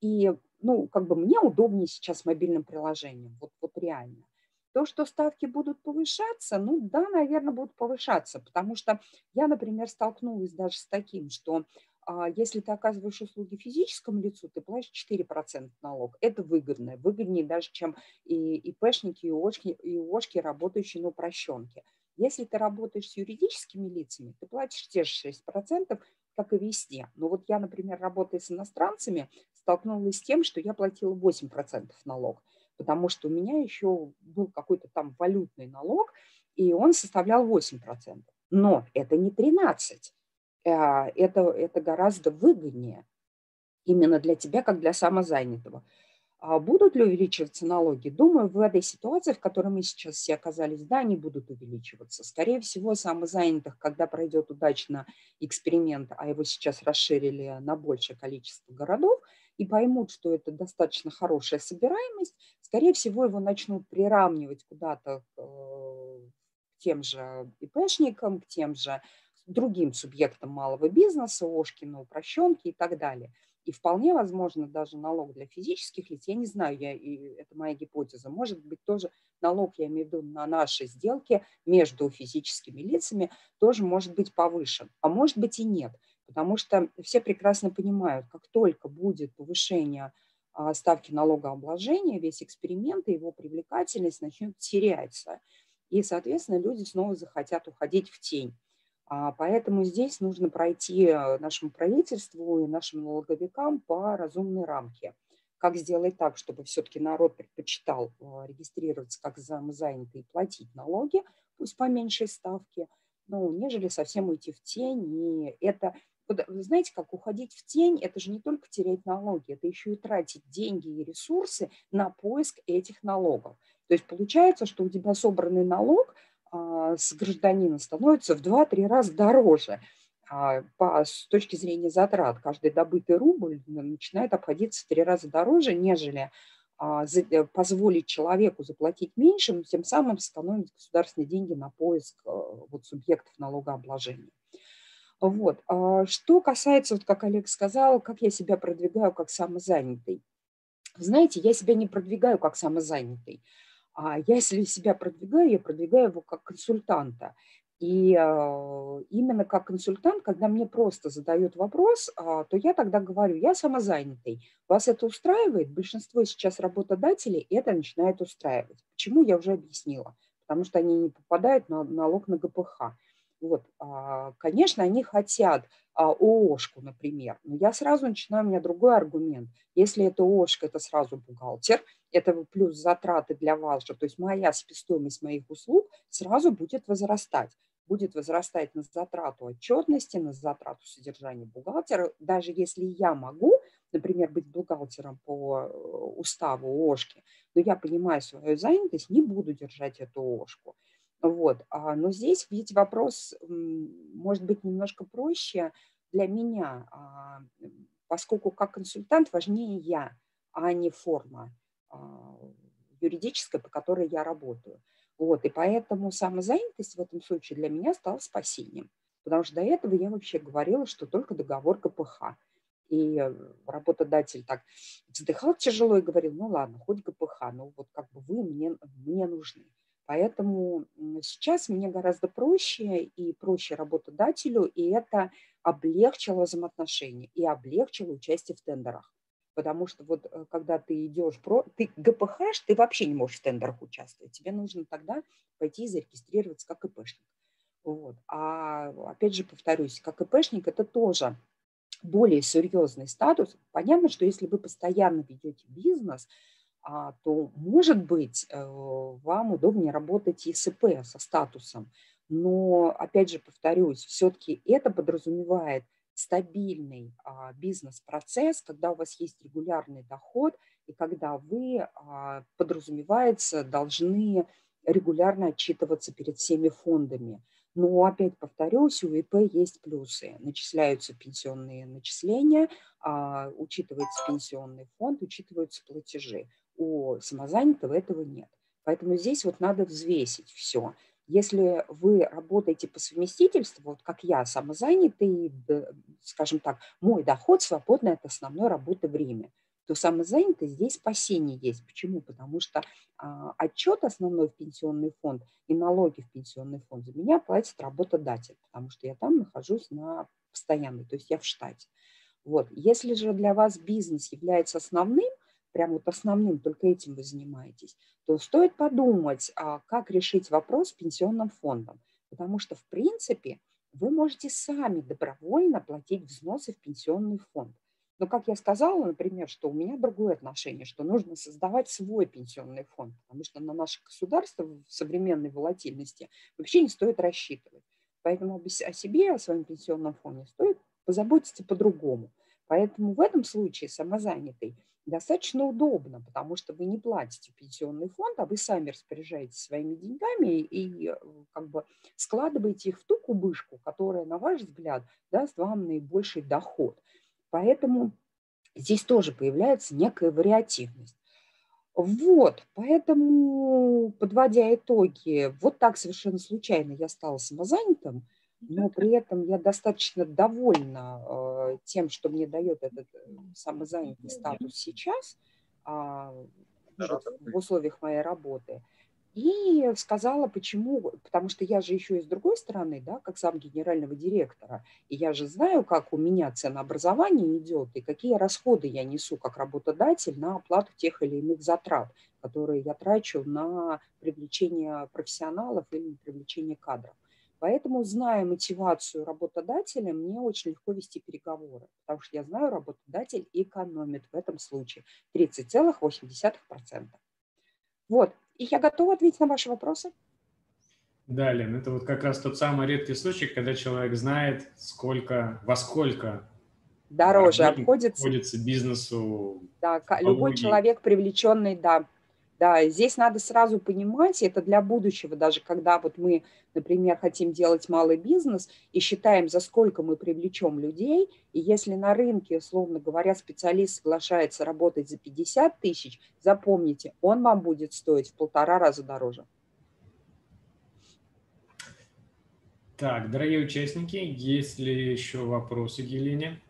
И, ну, как бы мне удобнее сейчас мобильным приложением, вот, вот реально. То, что ставки будут повышаться, ну да, наверное, будут повышаться, потому что я, например, столкнулась даже с таким, что а, если ты оказываешь услуги физическому лицу, ты платишь 4% налог. Это выгодно, выгоднее даже, чем и ИПшники, и ОшКи, и ОшКи, работающие на упрощенке. Если ты работаешь с юридическими лицами, ты платишь те же 6%, как и везде. Но вот я, например, работая с иностранцами, столкнулась с тем, что я платила 8% налог потому что у меня еще был какой-то там валютный налог, и он составлял 8%. Но это не 13%. А, это, это гораздо выгоднее именно для тебя, как для самозанятого. А будут ли увеличиваться налоги? Думаю, в этой ситуации, в которой мы сейчас все оказались, да, они будут увеличиваться. Скорее всего, самозанятых, когда пройдет удачно эксперимент, а его сейчас расширили на большее количество городов, и поймут, что это достаточно хорошая собираемость, скорее всего, его начнут приравнивать куда-то к э, тем же ИПшникам, к тем же другим субъектам малого бизнеса, Ошкина, упрощенки и так далее. И вполне возможно даже налог для физических лиц, я не знаю, я, и это моя гипотеза, может быть тоже налог, я имею в виду на наши сделки между физическими лицами, тоже может быть повышен, а может быть и нет – потому что все прекрасно понимают, как только будет повышение ставки налогообложения, весь эксперимент и его привлекательность начнет теряться. И, соответственно, люди снова захотят уходить в тень. А, поэтому здесь нужно пройти э, нашему правительству и нашим налоговикам по разумной рамке. Как сделать так, чтобы все-таки народ предпочитал э, регистрироваться как самозанятый и платить налоги, пусть по меньшей ставке, ну, нежели совсем уйти в тень. И это знаете, как уходить в тень, это же не только терять налоги, это еще и тратить деньги и ресурсы на поиск этих налогов. То есть получается, что у тебя собранный налог а, с гражданина становится в 2-3 раза дороже. А, по, с точки зрения затрат, каждый добытый рубль начинает обходиться в три раза дороже, нежели а, э, позволить человеку заплатить меньше, но тем самым сэкономить государственные деньги на поиск а, вот, субъектов налогообложения. Вот. А что касается, вот как Олег сказал, как я себя продвигаю как самозанятый. Знаете, я себя не продвигаю как самозанятый. А я, если себя продвигаю, я продвигаю его как консультанта. И э, именно как консультант, когда мне просто задают вопрос, а, то я тогда говорю, я самозанятый. Вас это устраивает? Большинство сейчас работодателей это начинает устраивать. Почему, я уже объяснила. Потому что они не попадают на налог на ГПХ. Вот, а, конечно, они хотят а, ООшку, например, но я сразу начинаю, у меня другой аргумент. Если это ООшка, это сразу бухгалтер, это плюс затраты для вас же, то есть моя себестоимость моих услуг сразу будет возрастать будет возрастать на затрату отчетности, на затрату содержания бухгалтера. Даже если я могу, например, быть бухгалтером по э, уставу ОШКи, но я понимаю свою занятость, не буду держать эту ОШКу. Вот. А, но здесь ведь вопрос может быть немножко проще для меня, а, поскольку как консультант важнее я, а не форма а, юридическая, по которой я работаю. Вот, и поэтому самозанятость в этом случае для меня стала спасением. Потому что до этого я вообще говорила, что только договор КПХ. И э, работодатель так вздыхал тяжело и говорил, ну ладно, хоть ГПХ, но вот как бы вы мне, мне нужны. Поэтому сейчас мне гораздо проще и проще работодателю, и это облегчило взаимоотношения и облегчило участие в тендерах. Потому что вот э, когда ты идешь, про, ты ГПХ, ты вообще не можешь в тендерах участвовать. Тебе нужно тогда пойти и зарегистрироваться как ИПшник. Вот. А опять же повторюсь, как ИПшник это тоже более серьезный статус. Понятно, что если вы постоянно ведете бизнес, то, может быть, э, вам удобнее работать и со статусом. Но, опять же, повторюсь, все-таки это подразумевает стабильный а, бизнес-процесс, когда у вас есть регулярный доход и когда вы, а, подразумевается, должны регулярно отчитываться перед всеми фондами. Но опять повторюсь, у ИП есть плюсы. Начисляются пенсионные начисления, а, учитывается пенсионный фонд, учитываются платежи. У самозанятого этого нет. Поэтому здесь вот надо взвесить все. Если вы работаете по совместительству, вот как я, самозанятый, скажем так, мой доход свободный от основной работы время, то самозанятый здесь спасение есть. Почему? Потому что а, отчет основной в пенсионный фонд и налоги в пенсионный фонд за меня платит работодатель, потому что я там нахожусь на постоянной, то есть я в штате. Вот. Если же для вас бизнес является основным, прям вот основным, только этим вы занимаетесь, то стоит подумать, а, как решить вопрос с пенсионным фондом. Потому что, в принципе, вы можете сами добровольно платить взносы в пенсионный фонд. Но, как я сказала, например, что у меня другое отношение, что нужно создавать свой пенсионный фонд, потому что на наше государство в современной волатильности вообще не стоит рассчитывать. Поэтому о себе, о своем пенсионном фонде стоит позаботиться по-другому. Поэтому в этом случае самозанятый достаточно удобно, потому что вы не платите пенсионный фонд, а вы сами распоряжаетесь своими деньгами и э, как бы складываете их в ту кубышку, которая, на ваш взгляд, даст вам наибольший доход. Поэтому здесь тоже появляется некая вариативность. Вот, поэтому, подводя итоги, вот так совершенно случайно я стала самозанятым, но при этом я достаточно довольна э, тем, что мне дает этот э, самозанятый статус сейчас а, в условиях моей работы. И сказала, почему, потому что я же еще и с другой стороны, да, как сам генерального директора, и я же знаю, как у меня ценообразование идет, и какие расходы я несу как работодатель на оплату тех или иных затрат, которые я трачу на привлечение профессионалов или на привлечение кадров. Поэтому, зная мотивацию работодателя, мне очень легко вести переговоры, потому что я знаю, работодатель экономит в этом случае 30,8%. Вот, и я готова ответить на ваши вопросы. Да, Лен, это вот как раз тот самый редкий случай, когда человек знает, сколько, во сколько дороже обходится, обходится бизнесу. Да, любой человек, привлеченный, да, да, здесь надо сразу понимать, это для будущего, даже когда вот мы, например, хотим делать малый бизнес и считаем, за сколько мы привлечем людей, и если на рынке, условно говоря, специалист соглашается работать за 50 тысяч, запомните, он вам будет стоить в полтора раза дороже. Так, дорогие участники, есть ли еще вопросы к Елене?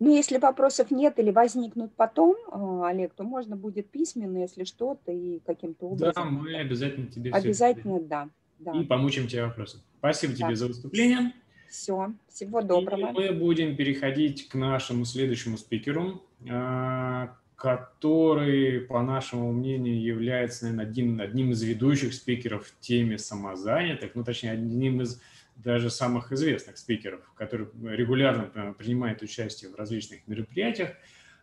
Ну, если вопросов нет или возникнут потом, Олег, то можно будет письменно, если что-то, и каким-то образом. Да, мы обязательно тебе Обязательно, да, да. И помучим тебе вопросы. Спасибо да. тебе за выступление. Все, всего доброго. И мы будем переходить к нашему следующему спикеру, а, который, по нашему мнению, является, наверное, одним, одним из ведущих спикеров в теме самозанятых, ну, точнее, одним из даже самых известных спикеров, который регулярно э, принимает участие в различных мероприятиях,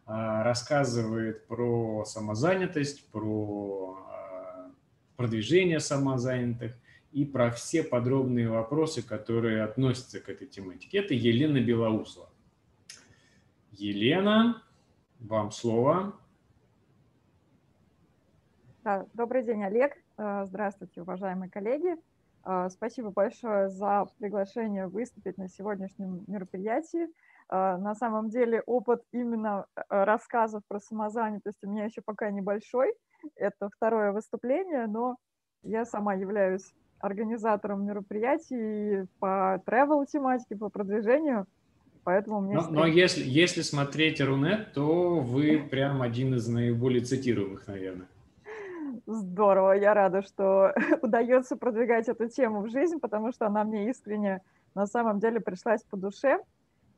а, рассказывает про самозанятость, про а, продвижение самозанятых, и про все подробные вопросы, которые относятся к этой тематике. Это Елена Белоусова. Елена, вам слово. Добрый день, Олег. Э, здравствуйте, уважаемые коллеги. Э, спасибо большое за приглашение выступить на сегодняшнем мероприятии. Э, на самом деле опыт именно рассказов про самозанятость у меня еще пока небольшой. Это второе выступление, но я сама являюсь организатором мероприятий по travel тематике, по продвижению. Поэтому мне но, но если, если смотреть Рунет, то вы прям один из наиболее цитируемых, наверное. Здорово, я рада, что удается продвигать эту тему в жизнь, потому что она мне искренне на самом деле пришлась по душе.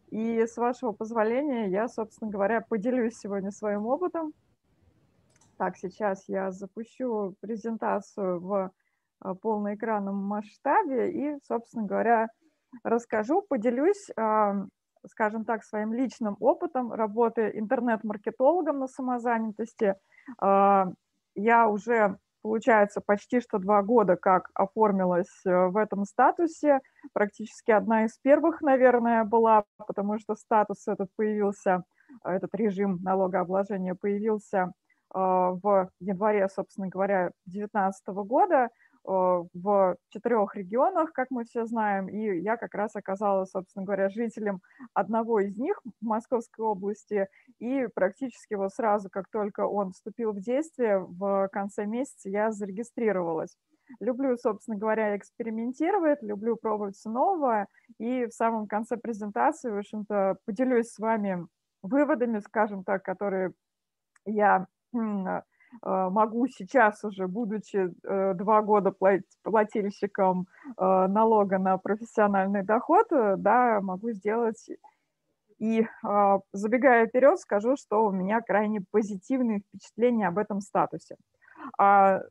И с вашего позволения я, собственно говоря, поделюсь сегодня своим опытом. Так, сейчас я запущу презентацию в а, полноэкранном масштабе и, собственно говоря, расскажу, поделюсь, а, скажем так, своим личным опытом работы интернет-маркетологом на самозанятости. Я уже, получается, почти что два года как оформилась э, в этом статусе. Практически одна из первых, наверное, была, потому что статус этот появился, этот режим налогообложения появился в январе, собственно говоря, 2019 года. Э, в четырех регионах, как мы все знаем, и я как раз оказалась, собственно говоря, жителем одного из них в Московской области, и практически вот сразу, как только он вступил в действие, в конце месяца я зарегистрировалась. Люблю, собственно говоря, экспериментировать, люблю пробовать все новое, и в самом конце презентации, в общем-то, поделюсь с вами выводами, скажем так, которые я могу сейчас уже, будучи э, два года плательщиком э, налога на профессиональный доход, да, могу сделать и забегая вперед, скажу, что у меня крайне позитивные впечатления об этом статусе. А,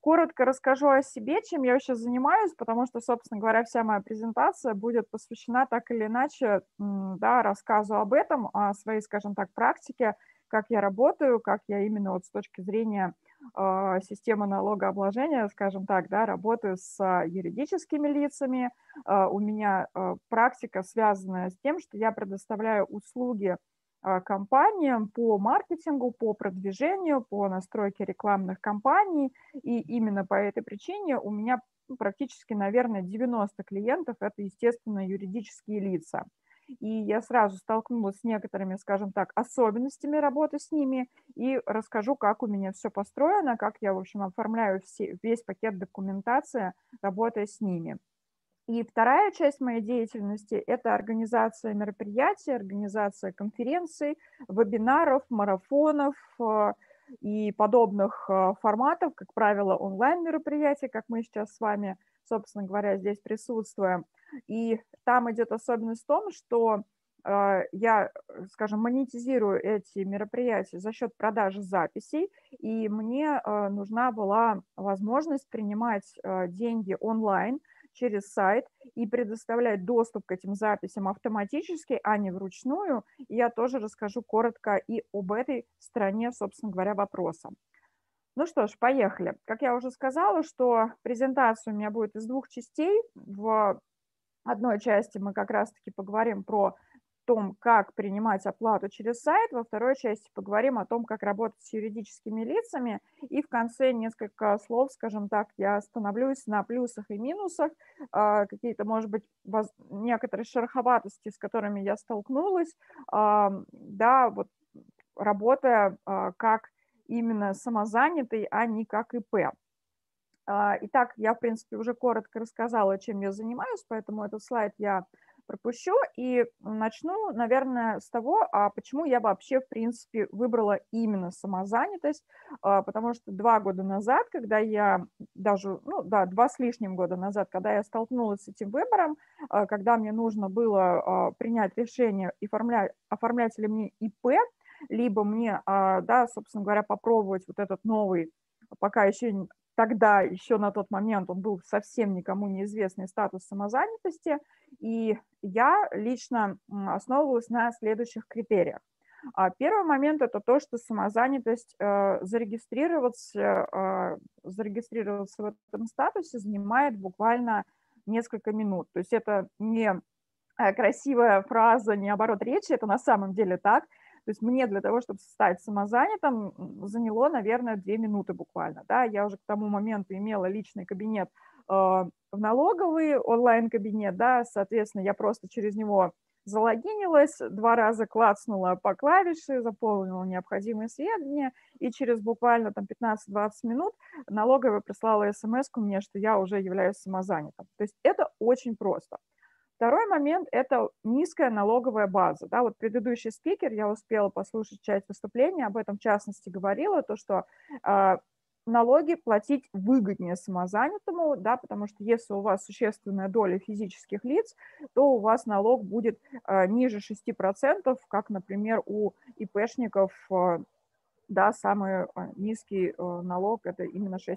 коротко расскажу о себе, чем я вообще занимаюсь, потому что, собственно говоря, вся моя презентация будет посвящена так или иначе да, рассказу об этом, о своей, скажем так, практике, как я работаю, как я именно вот с точки зрения э, системы налогообложения, скажем так, да, работаю с юридическими лицами. Э, у меня практика, связанная с тем, что я предоставляю услуги компаниям по маркетингу, по продвижению, по настройке рекламных кампаний. И именно по этой причине у меня практически, наверное, 90 клиентов – это, естественно, юридические лица и я сразу столкнулась с некоторыми, скажем так, особенностями работы с ними и расскажу, как у меня все построено, как я, в общем, оформляю все, весь пакет документации, работая с ними. И вторая часть моей деятельности – это организация мероприятий, организация конференций, вебинаров, марафонов э, и подобных э, форматов, как правило, онлайн-мероприятий, как мы сейчас с вами, собственно говоря, здесь присутствуем – и там идет особенность в том, что э, я, скажем, монетизирую эти мероприятия за счет продажи записей, и мне э, нужна была возможность принимать э, деньги онлайн через сайт и предоставлять доступ к этим записям автоматически, а не вручную. И я тоже расскажу коротко и об этой стороне, собственно говоря, вопроса. Ну что ж, поехали. Как я уже сказала, что презентация у меня будет из двух частей. В одной части мы как раз-таки поговорим про том, как принимать оплату через сайт, во второй части поговорим о том, как работать с юридическими лицами, и в конце несколько слов, скажем так, я остановлюсь на плюсах и минусах, а, какие-то, может быть, некоторые шероховатости, с которыми я столкнулась, да, вот работая а, как именно самозанятый, а не как ИП. А, итак, я, в принципе, уже коротко рассказала, чем я занимаюсь, поэтому этот слайд я пропущу и начну, наверное, с того, а почему я вообще, в принципе, выбрала именно самозанятость, а, потому что два года назад, когда я даже, ну да, два с лишним года назад, когда я столкнулась с этим выбором, а, когда мне нужно было принять решение, оформлять, оформлять ли мне ИП, либо мне, да, собственно говоря, попробовать вот этот новый пока еще тогда еще на тот момент он был совсем никому неизвестный статус самозанятости, и я лично основывалась на следующих критериях. А, первый момент – это то, что самозанятость, э, зарегистрироваться, э, зарегистрироваться в этом статусе занимает буквально несколько минут. То есть это не э, красивая фраза, не оборот речи, это на самом деле так – то есть мне для того, чтобы стать самозанятым, заняло, наверное, две минуты буквально. Да? Я уже к тому моменту имела личный кабинет э, в налоговый, онлайн-кабинет, да, соответственно, я просто через него залогинилась, два раза клацнула по клавише, заполнила необходимые сведения, и через буквально там 15-20 минут налоговая прислала смс мне, что я уже являюсь самозанятым. То есть это очень просто. Второй момент – это низкая налоговая база. Да, вот предыдущий спикер, я успела послушать часть выступления, об этом в частности говорила, то, что э, налоги платить выгоднее самозанятому, да, потому что если у вас существенная доля физических лиц, то у вас налог будет э, ниже 6%, как, например, у ИПшников, э, да, самый низкий налог – это именно 6%.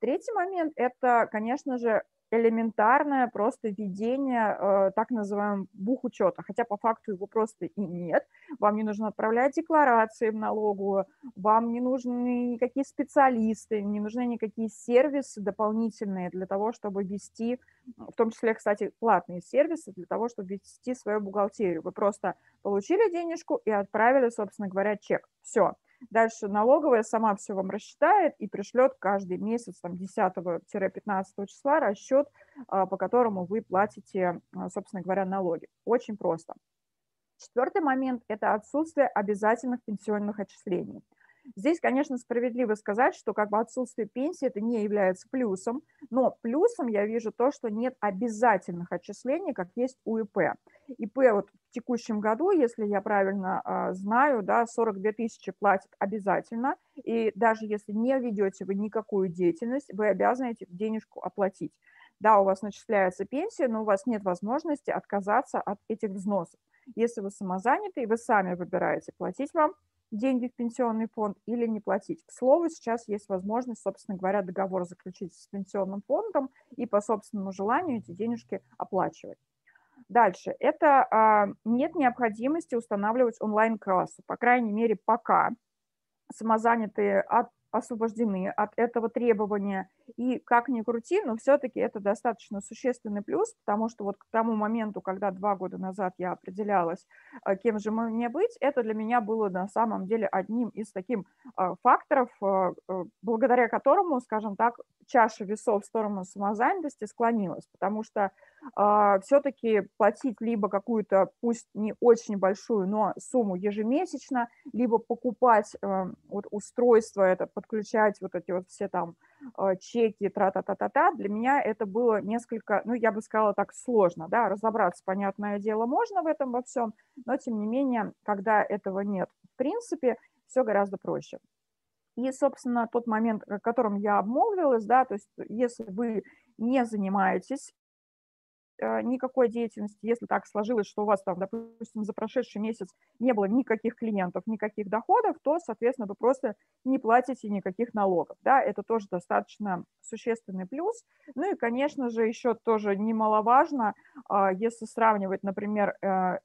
Третий момент – это, конечно же, элементарное просто ведение э, так называемого бухучета, хотя по факту его просто и нет. Вам не нужно отправлять декларации в налоговую, вам не нужны никакие специалисты, не нужны никакие сервисы дополнительные для того, чтобы вести, в том числе, кстати, платные сервисы для того, чтобы вести свою бухгалтерию. Вы просто получили денежку и отправили, собственно говоря, чек. Все. Дальше налоговая сама все вам рассчитает и пришлет каждый месяц, там, 10-15 числа расчет, а, по которому вы платите, а, собственно говоря, налоги. Очень просто. Четвертый момент – это отсутствие обязательных пенсионных отчислений. Здесь, конечно, справедливо сказать, что как бы отсутствие пенсии это не является плюсом, но плюсом я вижу то, что нет обязательных отчислений, как есть у ИП. ИП вот в текущем году, если я правильно э, знаю, да, 42 тысячи платят обязательно, и даже если не ведете вы никакую деятельность, вы обязаны эти денежку оплатить. Да, у вас начисляется пенсия, но у вас нет возможности отказаться от этих взносов. Если вы самозаняты, и вы сами выбираете, платить вам деньги в пенсионный фонд или не платить. К слову, сейчас есть возможность, собственно говоря, договор заключить с пенсионным фондом и по собственному желанию эти денежки оплачивать. Дальше. Это а, нет необходимости устанавливать онлайн-классы, по крайней мере, пока самозанятые от освобождены от этого требования. И как ни крути, но все-таки это достаточно существенный плюс, потому что вот к тому моменту, когда два года назад я определялась, э, кем же мне быть, это для меня было на самом деле одним из таких э, факторов, э, благодаря которому, скажем так, чаша весов в сторону самозанятости склонилась, потому что все-таки платить либо какую-то, пусть не очень большую, но сумму ежемесячно, либо покупать вот устройство это, подключать вот эти вот все там чеки, тра-та-та-та-та, для меня это было несколько, ну, я бы сказала так, сложно, да, разобраться, понятное дело, можно в этом во всем, но, тем не менее, когда этого нет, в принципе, все гораздо проще. И, собственно, тот момент, о котором я обмолвилась, да, то есть если вы не занимаетесь Э, никакой деятельности, если так сложилось, что у вас там, допустим, за прошедший месяц не было никаких клиентов, никаких доходов, то, соответственно, вы просто не платите никаких налогов. Да? Это тоже достаточно существенный плюс. Ну и, конечно же, еще тоже немаловажно, а, если сравнивать, например, э,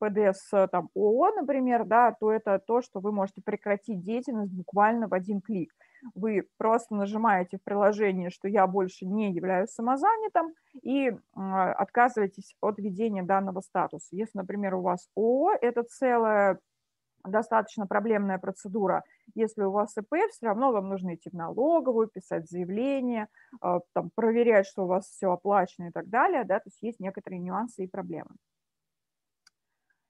НПД с там, ООО, например, да, то это то, что вы можете прекратить деятельность буквально в один клик вы просто нажимаете в приложении, что я больше не являюсь самозанятым, и отказываетесь от ведения данного статуса. Если, например, у вас ООО, это целая достаточно проблемная процедура. Если у вас ИП, все равно вам нужно идти в налоговую, писать заявление, а, там, проверять, что у вас все оплачено и так далее. Да, то есть есть некоторые нюансы и проблемы.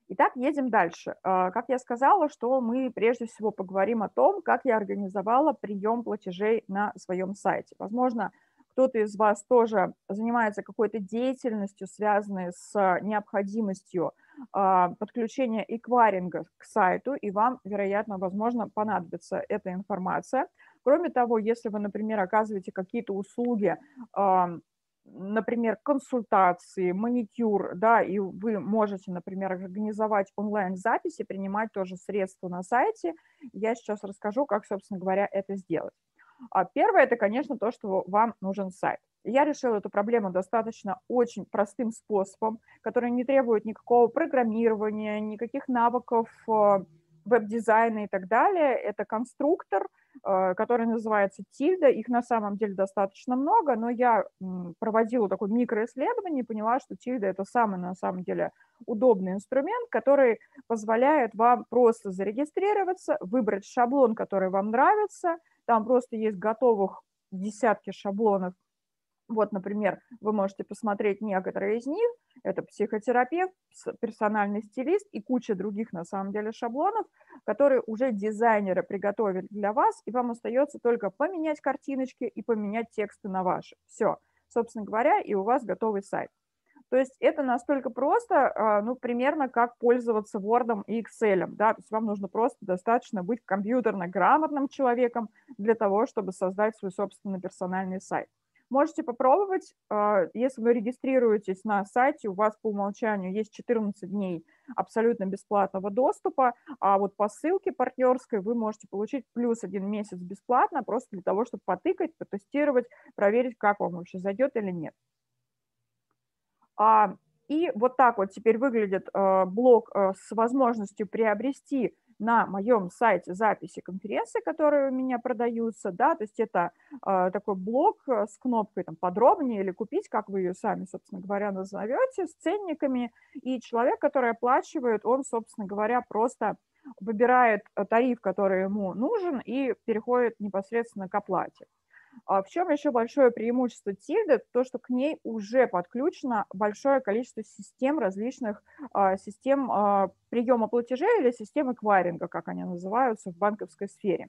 Итак, едем дальше. А, как я сказала, что мы прежде всего поговорим о том, как я организовала прием платежей на своем сайте. Возможно, кто-то из вас тоже занимается какой-то деятельностью, связанной с необходимостью а, подключения эквайринга к сайту, и вам, вероятно, возможно, понадобится эта информация. Кроме того, если вы, например, оказываете какие-то услуги, например, консультации, маникюр, да, и вы можете, например, организовать онлайн-записи, принимать тоже средства на сайте, я сейчас расскажу, как, собственно говоря, это сделать. А первое – это, конечно, то, что вам нужен сайт. Я решила эту проблему достаточно очень простым способом, который не требует никакого программирования, никаких навыков э, веб-дизайна и так далее. Это конструктор, который называется Тильда. Их на самом деле достаточно много, но я проводила такое микроисследование и поняла, что Тильда – это самый на самом деле удобный инструмент, который позволяет вам просто зарегистрироваться, выбрать шаблон, который вам нравится. Там просто есть готовых десятки шаблонов вот, например, вы можете посмотреть некоторые из них. Это психотерапевт, персональный стилист и куча других, на самом деле, шаблонов, которые уже дизайнеры приготовили для вас, и вам остается только поменять картиночки и поменять тексты на ваши. Все, собственно говоря, и у вас готовый сайт. То есть это настолько просто, а, ну, примерно как пользоваться Word и Excel. Да? То есть вам нужно просто достаточно быть компьютерно грамотным человеком для того, чтобы создать свой собственный персональный сайт. Можете попробовать, а, если вы регистрируетесь на сайте, у вас по умолчанию есть 14 дней абсолютно бесплатного доступа, а вот по ссылке партнерской вы можете получить плюс один месяц бесплатно, просто для того, чтобы потыкать, потестировать, проверить, как вам вообще зайдет или нет. А, и вот так вот теперь выглядит а, блок с возможностью приобрести на моем сайте записи конференции, которые у меня продаются, да, то есть это э, такой блок э, с кнопкой там подробнее или купить, как вы ее сами, собственно говоря, назовете, с ценниками, и человек, который оплачивает, он, собственно говоря, просто выбирает э, тариф, который ему нужен, и переходит непосредственно к оплате. А в чем еще большое преимущество Тильды? То, что к ней уже подключено большое количество систем, различных а, систем а, приема платежей или систем эквайринга, как они называются в банковской сфере.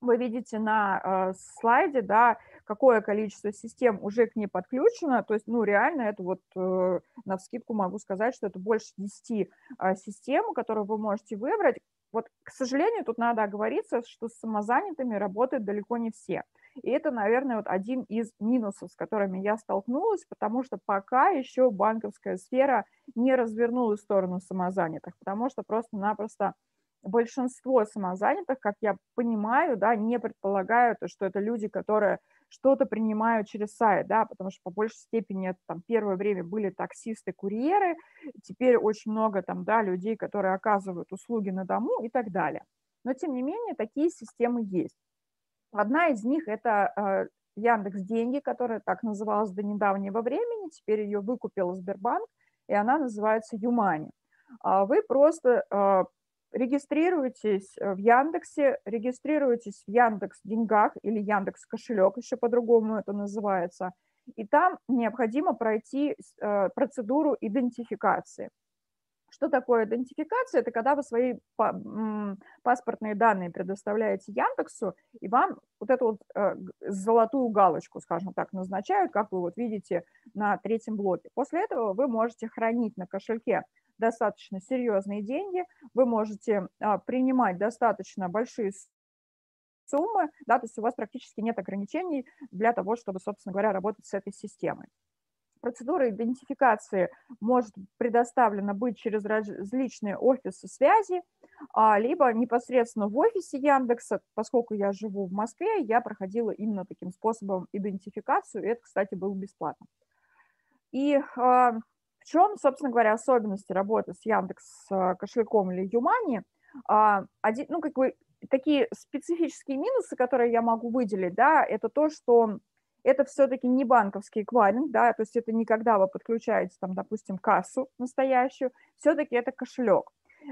Вы видите на слайде, да, какое количество систем уже к ней подключено. То есть, ну, реально, это вот э, на вскидку могу сказать, что это больше 10 систем, которые вы можете выбрать. Вот, к сожалению, тут надо оговориться, что с самозанятыми работают далеко не все. И это, наверное, вот один из минусов, с которыми я столкнулась, потому что пока еще банковская сфера не развернулась в сторону самозанятых, потому что просто-напросто большинство самозанятых, как я понимаю, да, не предполагают, что это люди, которые что-то принимают через сайт, да, потому что по большей степени это там первое время были таксисты, курьеры, теперь очень много там, да, людей, которые оказывают услуги на дому и так далее. Но, тем не менее, такие системы есть. Одна из них – это э, Яндекс Деньги, которая так называлась до недавнего времени, теперь ее выкупил Сбербанк, и она называется Юмани. А вы просто э, регистрируетесь в Яндексе, регистрируетесь в Яндекс Деньгах или Яндекс Кошелек, еще по-другому это называется, и там необходимо пройти э, процедуру идентификации. Что такое идентификация? Это когда вы свои паспортные данные предоставляете Яндексу, и вам вот эту вот э, золотую галочку, скажем так, назначают, как вы вот видите на третьем блоке. После этого вы можете хранить на кошельке достаточно серьезные деньги, вы можете а, принимать достаточно большие суммы, да, то есть у вас практически нет ограничений для того, чтобы, собственно говоря, работать с этой системой. Процедура идентификации может предоставлена быть через различные офисы связи, а, либо непосредственно в офисе Яндекса, поскольку я живу в Москве, я проходила именно таким способом идентификацию, и это, кстати, было бесплатно. И а, в чем, собственно говоря, особенности работы с Яндекс а, кошельком или Юмани? Ну, как бы такие специфические минусы, которые я могу выделить, да, это то, что это все-таки не банковский эквайринг, да, то есть это не когда вы подключаете, там, допустим, кассу настоящую, все-таки это кошелек.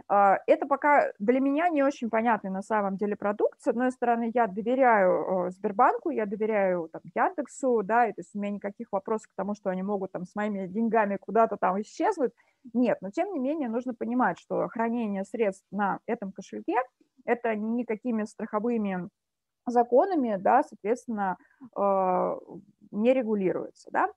А, это пока для меня не очень понятный на самом деле продукт. С одной стороны, я доверяю э, Сбербанку, я доверяю там, Яндексу, да, и то есть у меня никаких вопросов к тому, что они могут там с моими деньгами куда-то там исчезнуть. Нет, но тем не менее нужно понимать, что хранение средств на этом кошельке – это никакими страховыми законами, да, соответственно, э, не регулируется, да.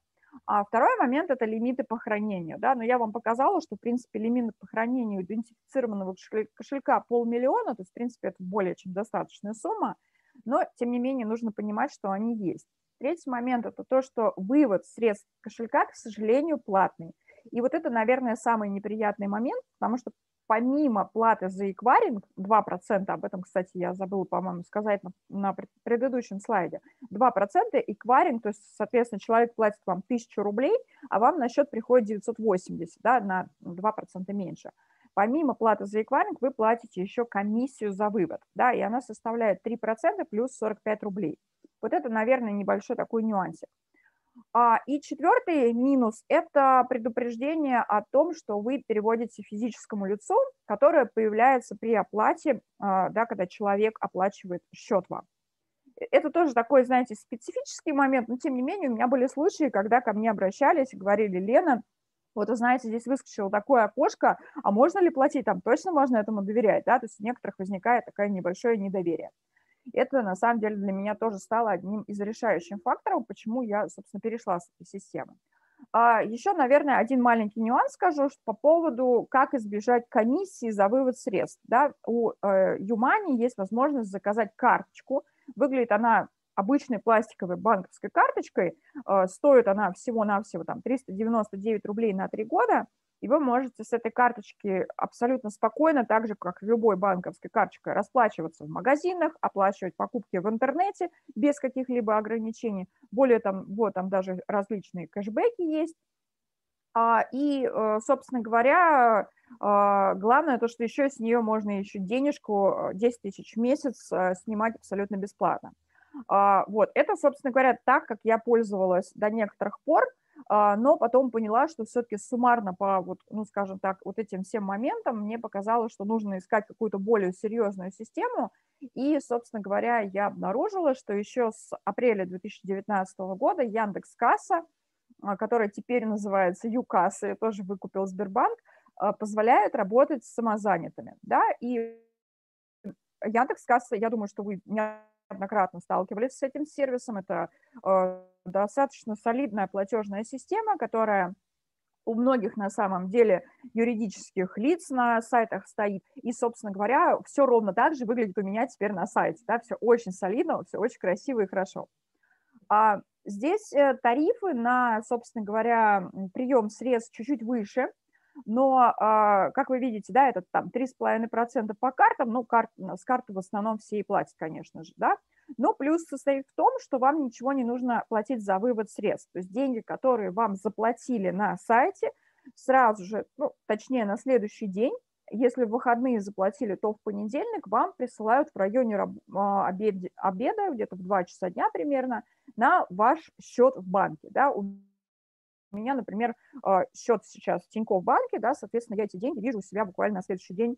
А второй момент – это лимиты по хранению. Да? Но я вам показала, что, в принципе, лимиты по хранению идентифицированного кошелька полмиллиона, то есть, в принципе, это более чем достаточная сумма, но, тем не менее, нужно понимать, что они есть. Третий момент – это то, что вывод средств кошелька, к сожалению, платный. И вот это, наверное, самый неприятный момент, потому что помимо платы за эквайринг, 2%, об этом, кстати, я забыла, по-моему, сказать на, на предыдущем слайде, 2% эквайринг, то есть, соответственно, человек платит вам 1000 рублей, а вам на счет приходит 980, да, на 2% меньше. Помимо платы за эквайринг вы платите еще комиссию за вывод, да, и она составляет 3% плюс 45 рублей. Вот это, наверное, небольшой такой нюансик. А, и четвертый минус – это предупреждение о том, что вы переводите физическому лицу, которое появляется при оплате, а, да, когда человек оплачивает счет вам. Э, это тоже такой, знаете, специфический момент, но тем не менее у меня были случаи, когда ко мне обращались и говорили, Лена, вот, вы знаете, здесь выскочило такое окошко, а можно ли платить? Там точно можно этому доверять, да? То есть у некоторых возникает такое небольшое недоверие. Это на самом деле для меня тоже стало одним из решающих факторов, почему я, собственно, перешла с этой системы. А еще, наверное, один маленький нюанс скажу что по поводу, как избежать комиссии за вывод средств. Да, у э, Юмани есть возможность заказать карточку. Выглядит она обычной пластиковой банковской карточкой. Э, стоит она всего-навсего там 399 рублей на 3 года – и вы можете с этой карточки абсолютно спокойно, так же, как любой банковской карточкой, расплачиваться в магазинах, оплачивать покупки в интернете без каких-либо ограничений. Более там, вот там даже различные кэшбэки есть. А, и, э, собственно говоря, а, главное то, что еще с нее можно еще денежку 10 э, тысяч в месяц э, снимать абсолютно бесплатно. А, вот, это, собственно говоря, так, как я пользовалась до некоторых пор – но потом поняла, что все-таки суммарно по, вот, ну, скажем так, вот этим всем моментам мне показалось, что нужно искать какую-то более серьезную систему, и, собственно говоря, я обнаружила, что еще с апреля 2019 года Яндекс Касса, а, которая теперь называется ЮКасса, тоже выкупил Сбербанк, а, позволяет работать с самозанятыми, да, и Яндекс Касса, я думаю, что вы неоднократно сталкивались с этим сервисом, это достаточно солидная платежная система, которая у многих на самом деле юридических лиц на сайтах стоит. И, собственно говоря, все ровно так же выглядит у меня теперь на сайте. Да? Все очень солидно, все очень красиво и хорошо. А здесь э, тарифы на, собственно говоря, прием средств чуть-чуть выше, но, а, как вы видите, да, это там 3,5% по картам, ну, карт, с карты в основном все и платят, конечно же, да, но плюс состоит в том, что вам ничего не нужно платить за вывод средств. То есть деньги, которые вам заплатили на сайте, сразу же, ну, точнее, на следующий день, если в выходные заплатили, то в понедельник вам присылают в районе а, обеда, обеда где-то в 2 часа дня примерно, на ваш счет в банке. Да. У меня, например, а, счет сейчас в Тинькофф банке, да, соответственно, я эти деньги вижу у себя буквально на следующий день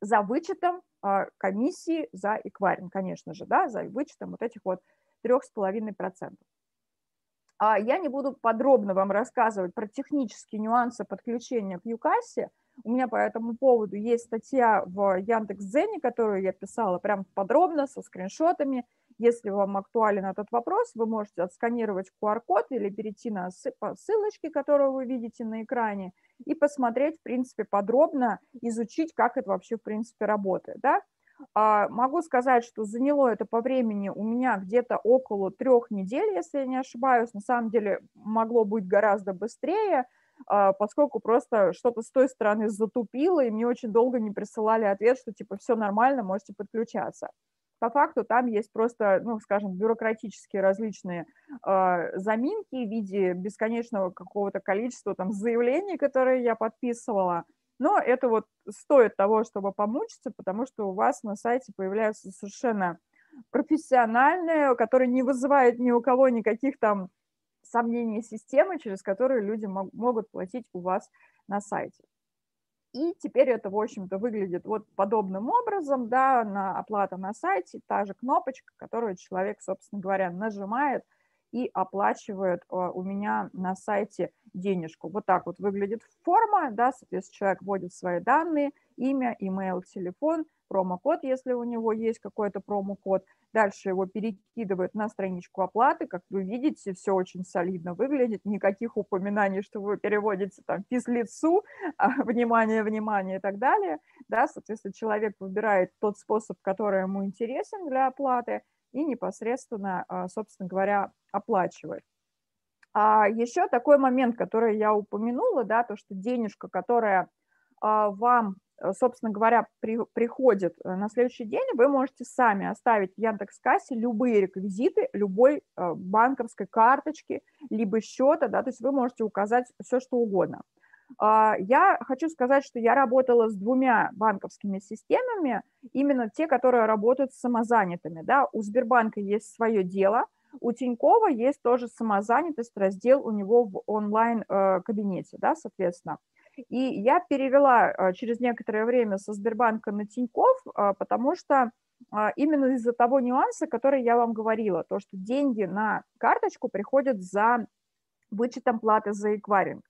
за вычетом а, комиссии за эквайринг, конечно же, да, за вычетом вот этих вот 3,5%. А я не буду подробно вам рассказывать про технические нюансы подключения к ЮКассе. У меня по этому поводу есть статья в Яндекс.Дзене, которую я писала прям подробно, со скриншотами. Если вам актуален этот вопрос, вы можете отсканировать QR-код или перейти на ссылочки, которые вы видите на экране, и посмотреть, в принципе, подробно, изучить, как это вообще, в принципе, работает. Да? А, могу сказать, что заняло это по времени у меня где-то около трех недель, если я не ошибаюсь. На самом деле могло быть гораздо быстрее, а, поскольку просто что-то с той стороны затупило, и мне очень долго не присылали ответ, что типа все нормально, можете подключаться. По факту там есть просто, ну, скажем, бюрократические различные э, заминки в виде бесконечного какого-то количества там заявлений, которые я подписывала. Но это вот стоит того, чтобы помучиться, потому что у вас на сайте появляются совершенно профессиональные, которые не вызывают ни у кого никаких там сомнений системы, через которые люди могут платить у вас на сайте. И теперь это, в общем-то, выглядит вот подобным образом, да, на оплата на сайте, та же кнопочка, которую человек, собственно говоря, нажимает и оплачивает а, у меня на сайте денежку. Вот так вот выглядит форма, да, соответственно, человек вводит свои данные, имя, email, телефон, промокод, если у него есть какой-то промокод. Дальше его перекидывают на страничку оплаты. Как вы видите, все очень солидно выглядит. Никаких упоминаний, что вы переводите там физлицу, а, внимание, внимание и так далее. Да, соответственно, человек выбирает тот способ, который ему интересен для оплаты и непосредственно, а, собственно говоря, оплачивает. А еще такой момент, который я упомянула, да, то, что денежка, которая а, вам, собственно говоря, при, приходит э, на следующий день, вы можете сами оставить в Яндекс.Кассе любые реквизиты любой э, банковской карточки, либо счета, да, то есть вы можете указать все, что угодно. А, я хочу сказать, что я работала с двумя банковскими системами, именно те, которые работают с самозанятыми. Да. У Сбербанка есть свое дело – у Тинькова есть тоже самозанятость, раздел у него в онлайн-кабинете, да, соответственно. И я перевела э, через некоторое время со Сбербанка на Тиньков, э, потому что э, именно из-за того нюанса, который я вам говорила, то, что деньги на карточку приходят за вычетом платы за эквайринг.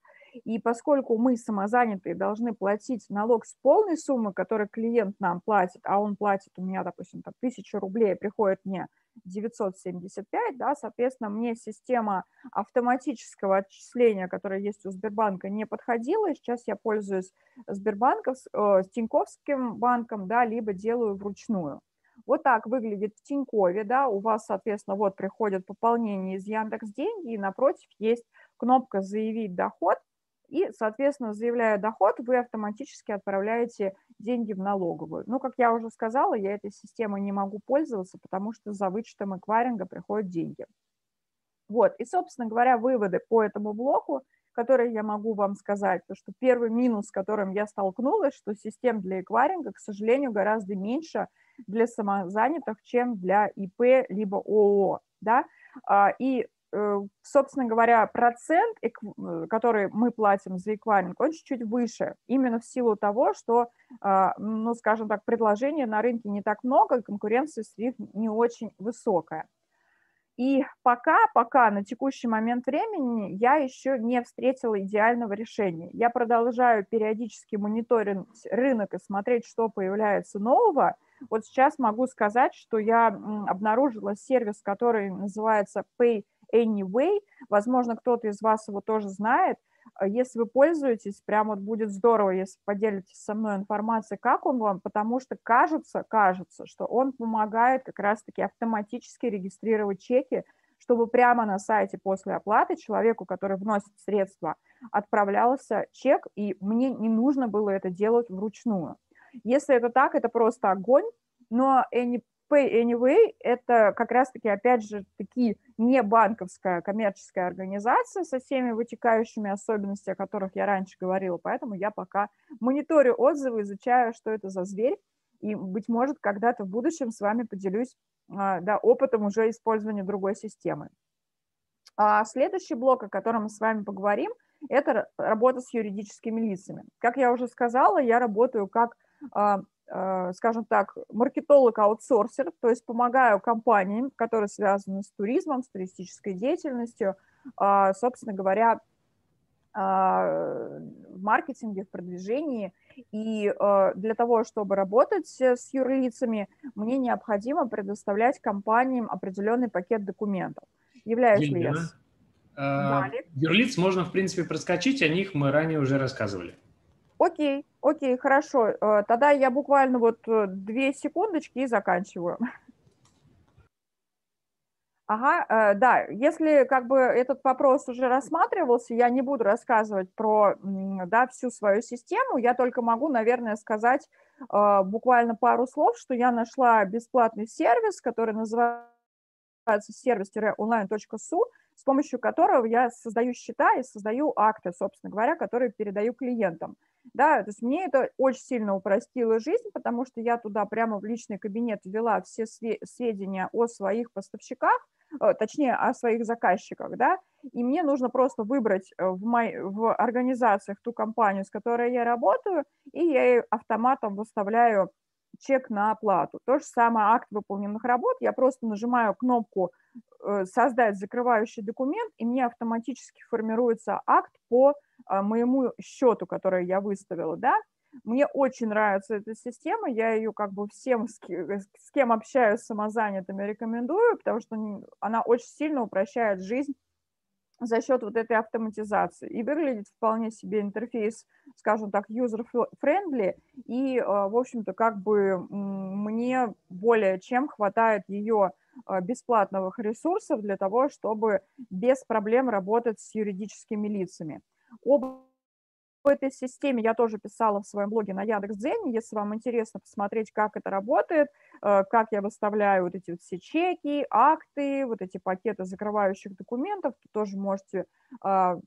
И поскольку мы самозанятые должны платить налог с полной суммы, который клиент нам платит, а он платит у меня, допустим, там, 1000 рублей, приходит мне 975, да, соответственно, мне система автоматического отчисления, которая есть у Сбербанка, не подходила, сейчас я пользуюсь Сбербанком, э, Тиньковским банком, да, либо делаю вручную. Вот так выглядит в Тинькове, да, у вас, соответственно, вот приходит пополнение из Яндекс Деньги, и напротив есть кнопка «Заявить доход», и, соответственно, заявляя доход, вы автоматически отправляете деньги в налоговую. Ну, как я уже сказала, я этой системой не могу пользоваться, потому что за вычетом эквайринга приходят деньги. Вот, и, собственно говоря, выводы по этому блоку, которые я могу вам сказать, то что первый минус, с которым я столкнулась, что систем для эквайринга, к сожалению, гораздо меньше для самозанятых, чем для ИП либо ООО, да, а, и собственно говоря, процент, э, который мы платим за эквайринг, он чуть-чуть выше, именно в силу того, что, а, ну, скажем так, предложения на рынке не так много, конкуренция среди не очень высокая. И пока, пока на текущий момент времени я еще не встретила идеального решения. Я продолжаю периодически мониторить рынок и смотреть, что появляется нового. Вот сейчас могу сказать, что я обнаружила сервис, который называется Pay Anyway. Возможно, кто-то из вас его тоже знает. А если вы пользуетесь, прям вот будет здорово, если поделитесь со мной информацией, как он вам, потому что кажется, кажется, что он помогает как раз-таки автоматически регистрировать чеки, чтобы прямо на сайте после оплаты человеку, который вносит средства, отправлялся чек, и мне не нужно было это делать вручную. Если это так, это просто огонь, но Any Pay Anyway – это как раз-таки, опять же, такие не банковская коммерческая организация со всеми вытекающими особенностями, о которых я раньше говорила, поэтому я пока мониторю отзывы, изучаю, что это за зверь, и, быть может, когда-то в будущем с вами поделюсь а, да, опытом уже использования другой системы. А следующий блок, о котором мы с вами поговорим, это работа с юридическими лицами. Как я уже сказала, я работаю как а, скажем так, маркетолог-аутсорсер, то есть помогаю компаниям, которые связаны с туризмом, с туристической деятельностью, а, собственно говоря, а, в маркетинге, в продвижении. И э, для того, чтобы работать с юрлицами, мне необходимо предоставлять компаниям определенный пакет документов. Являюсь ли я... А, юрлиц можно, в принципе, проскочить, о них мы ранее уже рассказывали. Окей, окей, хорошо. Э, тогда я буквально вот э, две секундочки и заканчиваю. Ага, э, да, если как бы этот вопрос уже рассматривался, я не буду рассказывать про да, всю свою систему, я только могу, наверное, сказать буквально пару слов, что я нашла бесплатный сервис, который называется сервис-online.su, с помощью которого я создаю счета и создаю акты, собственно говоря, которые передаю клиентам. Да, то есть мне это очень сильно упростило жизнь, потому что я туда прямо в личный кабинет ввела все сведения о своих поставщиках, э, точнее, о своих заказчиках, да, и мне нужно просто выбрать э, в, мой, в организациях ту компанию, с которой я работаю, и я ей автоматом выставляю чек на оплату. То же самое акт выполненных работ, я просто нажимаю кнопку э, «Создать закрывающий документ», и мне автоматически формируется акт по моему счету, который я выставила, да, Мне очень нравится эта система, я ее как бы всем, с кем общаюсь самозанятыми, рекомендую, потому что она очень сильно упрощает жизнь за счет вот этой автоматизации. И выглядит вполне себе интерфейс, скажем так, user-friendly, и, а, в общем-то, как бы мне более чем хватает ее а, бесплатных ресурсов для того, чтобы без проблем работать с юридическими лицами. Об этой системе я тоже писала в своем блоге на Яндекс.Дзене. Если вам интересно посмотреть, как это работает, э, как я выставляю вот эти вот все чеки, акты, вот эти пакеты закрывающих документов, то тоже можете а,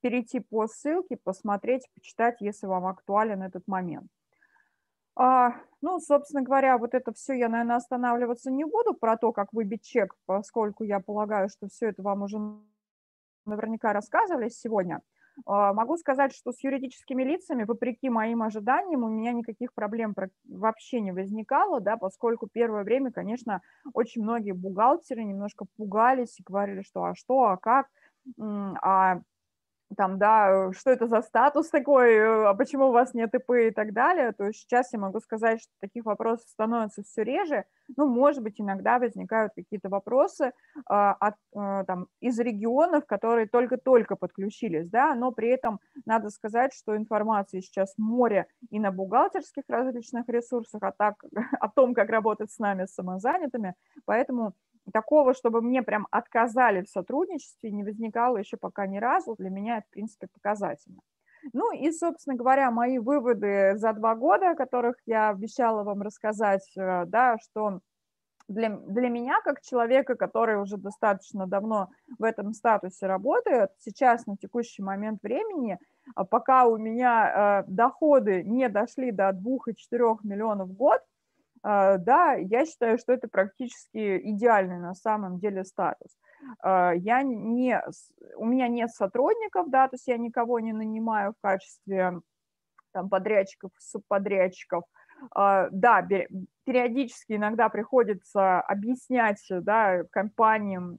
перейти по ссылке, посмотреть, почитать, если вам актуален этот момент. А, ну, собственно говоря, вот это все я, наверное, останавливаться не буду про то, как выбить чек, поскольку я полагаю, что все это вам уже наверняка рассказывали сегодня. А, могу сказать, что с юридическими лицами, вопреки моим ожиданиям, у меня никаких проблем вообще не возникало, да, поскольку первое время, конечно, очень многие бухгалтеры немножко пугались и говорили, что а что, а как, а там, да, что это за статус такой, э, а почему у вас нет ИП и так далее, то сейчас я могу сказать, что таких вопросов становится все реже, ну, может быть, иногда возникают какие-то вопросы а, от, а, там, из регионов, которые только-только подключились, да, но при этом надо сказать, что информации сейчас море и на бухгалтерских различных ресурсах, а так о том, как работать с нами, с самозанятыми, поэтому такого, чтобы мне прям отказали в сотрудничестве, не возникало еще пока ни разу. Для меня это, в принципе, показательно. Ну и, собственно говоря, мои выводы за два года, о которых я обещала вам рассказать, э, да, что для, для меня, как человека, который уже достаточно давно в этом статусе работает, сейчас на текущий момент времени, а пока у меня э, доходы не дошли до 2,4 миллионов в год, да, я считаю, что это практически идеальный на самом деле статус. А, я не, у меня нет сотрудников, да, то есть я никого не нанимаю в качестве там, подрядчиков, субподрядчиков. А, да, периодически иногда приходится объяснять да, компаниям,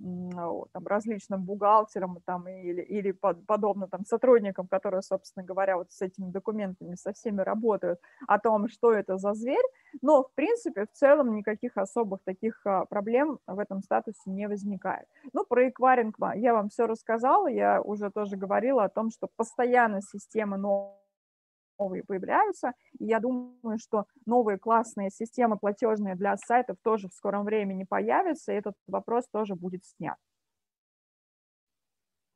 там, различным бухгалтерам там, или, или подобно там, сотрудникам, которые, собственно говоря, вот с этими документами со всеми работают, о том, что это за зверь. Но, в принципе, в целом никаких особых таких а, проблем в этом статусе не возникает. Ну, про эквайринг я вам все рассказала, я уже тоже говорила о том, что постоянно система новая новые появляются. И я думаю, что новые классные системы платежные для сайтов тоже в скором времени появятся, и этот вопрос тоже будет снят.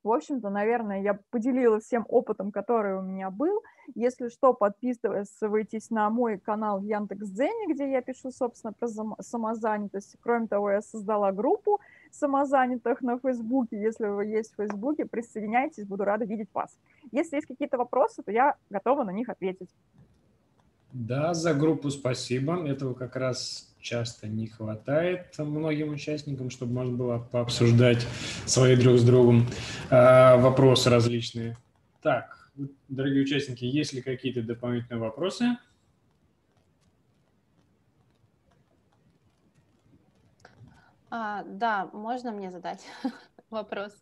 В общем-то, наверное, я поделилась всем опытом, который у меня был. Если что, подписывайтесь на мой канал в Яндекс.Дзене, где я пишу, собственно, про самозанятость. Кроме того, я создала группу самозанятых на Фейсбуке. Если вы есть в Фейсбуке, присоединяйтесь, буду рада видеть вас. Если есть какие-то вопросы, то я готова на них ответить. Да, за группу спасибо. Этого как раз часто не хватает многим участникам, чтобы можно было пообсуждать свои друг с другом э, вопросы различные. Так, дорогие участники, есть ли какие-то дополнительные вопросы? А, да, можно мне задать вопрос?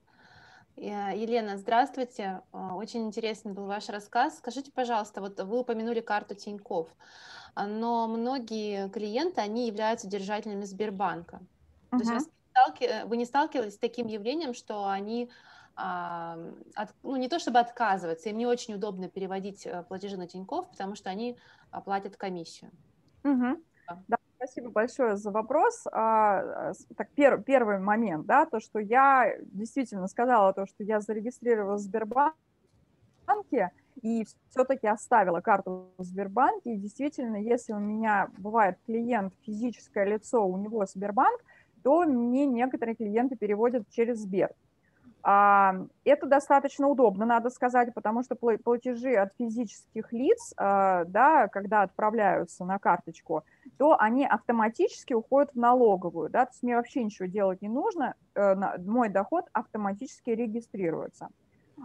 Елена, здравствуйте. А, очень интересный был ваш рассказ. Скажите, пожалуйста, вот вы упомянули карту Тиньков, но многие клиенты, они являются держателями Сбербанка. Uh-huh. То есть вы, вы не сталкивались с таким явлением, что они а, от, ну, не то чтобы отказываются, им не очень удобно переводить э, платежи на Тиньков, потому что они платят комиссию. Угу. Да. Спасибо большое за вопрос. А, так, пер, первый момент, да, то, что я действительно сказала, то, что я зарегистрировала в Сбербанке и все-таки оставила карту в Сбербанке. И действительно, если у меня бывает клиент, физическое лицо, у него Сбербанк, то мне некоторые клиенты переводят через Сбер. А, это достаточно удобно, надо сказать, потому что платежи от физических лиц, а, да, когда отправляются на карточку, то они автоматически уходят в налоговую. Да, то есть мне вообще ничего делать не нужно, э, мой доход автоматически регистрируется.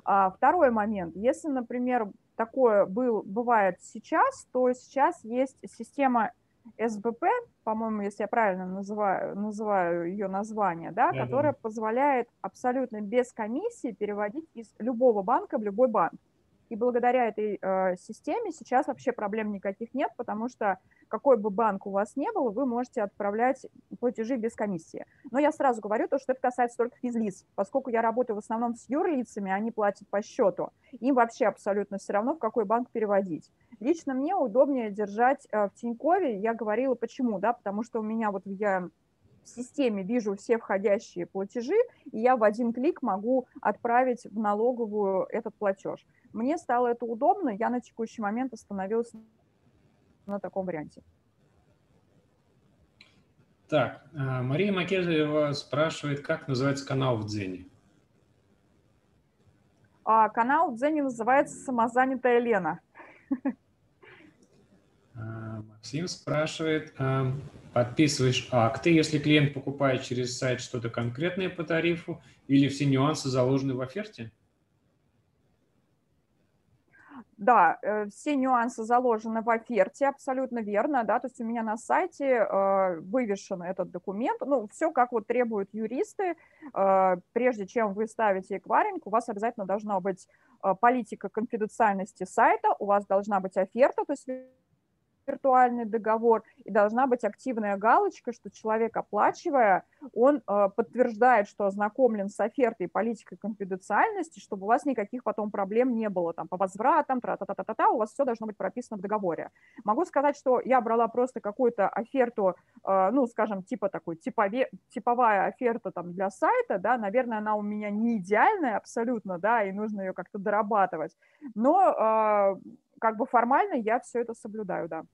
А второй момент. Если, например, такое был, бывает сейчас, то сейчас есть система СБП, по-моему, если я правильно называю, называю ее название, да, да которая да. позволяет абсолютно без комиссии переводить из любого банка в любой банк. И благодаря этой э, системе сейчас вообще проблем никаких нет, потому что какой бы банк у вас не был, вы можете отправлять платежи без комиссии. Но я сразу говорю, то, что это касается только физлиц. Поскольку я работаю в основном с юрлицами, они платят по счету, им вообще абсолютно все равно, в какой банк переводить. Лично мне удобнее держать э, в Тинькове, я говорила почему, да, потому что у меня вот я в системе вижу все входящие платежи, и я в один клик могу отправить в налоговую этот платеж. Мне стало это удобно, я на текущий момент остановилась на таком варианте. Так, а, Мария Макезева спрашивает, как называется канал в Дзене? А, канал в Дзене называется «Самозанятая Лена». А, Максим спрашивает, подписываешь акты, если клиент покупает через сайт что-то конкретное по тарифу или все нюансы заложены в оферте? Да, э, все нюансы заложены в оферте, абсолютно верно, да, то есть у меня на сайте э, вывешен этот документ, ну, все как вот требуют юристы, э, прежде чем вы ставите эквайринг, у вас обязательно должна быть политика конфиденциальности сайта, у вас должна быть оферта, то есть виртуальный договор, и должна быть активная галочка, что человек, оплачивая, он э, подтверждает, что ознакомлен с офертой и политикой конфиденциальности, чтобы у вас никаких потом проблем не было там по возвратам, тра-та-та-та-та, у вас все должно быть прописано в договоре. Могу сказать, что я брала просто какую-то оферту, э, ну, скажем, типа такой, типове, типовая оферта там для сайта, да, наверное, она у меня не идеальная абсолютно, да, и нужно ее как-то дорабатывать, но э, как бы формально я все это соблюдаю, да.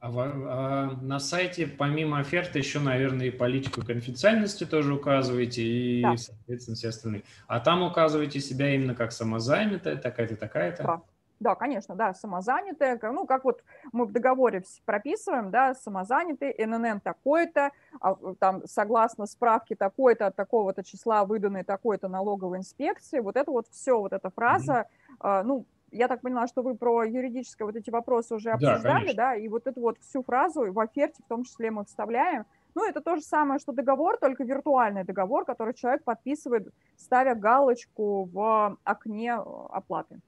А, а на сайте помимо оферты еще, наверное, и политику конфиденциальности тоже указываете, и, да. соответственно, все остальные. А там указываете себя именно как самозанятая, такая-то, такая-то? Да. Да, конечно, да, самозанятая, ну, как вот мы в договоре прописываем, да, самозанятый, ННН такой-то, а, там, согласно справке такой-то, от такого-то числа выданной такой-то налоговой инспекции, вот это вот все, вот эта фраза, mm-hmm. ну, я так поняла, что вы про юридические вот эти вопросы уже обсуждали, да, да, и вот эту вот всю фразу в оферте в том числе мы вставляем. Ну, это то же самое, что договор, только виртуальный договор, который человек подписывает, ставя галочку в окне э, оплаты.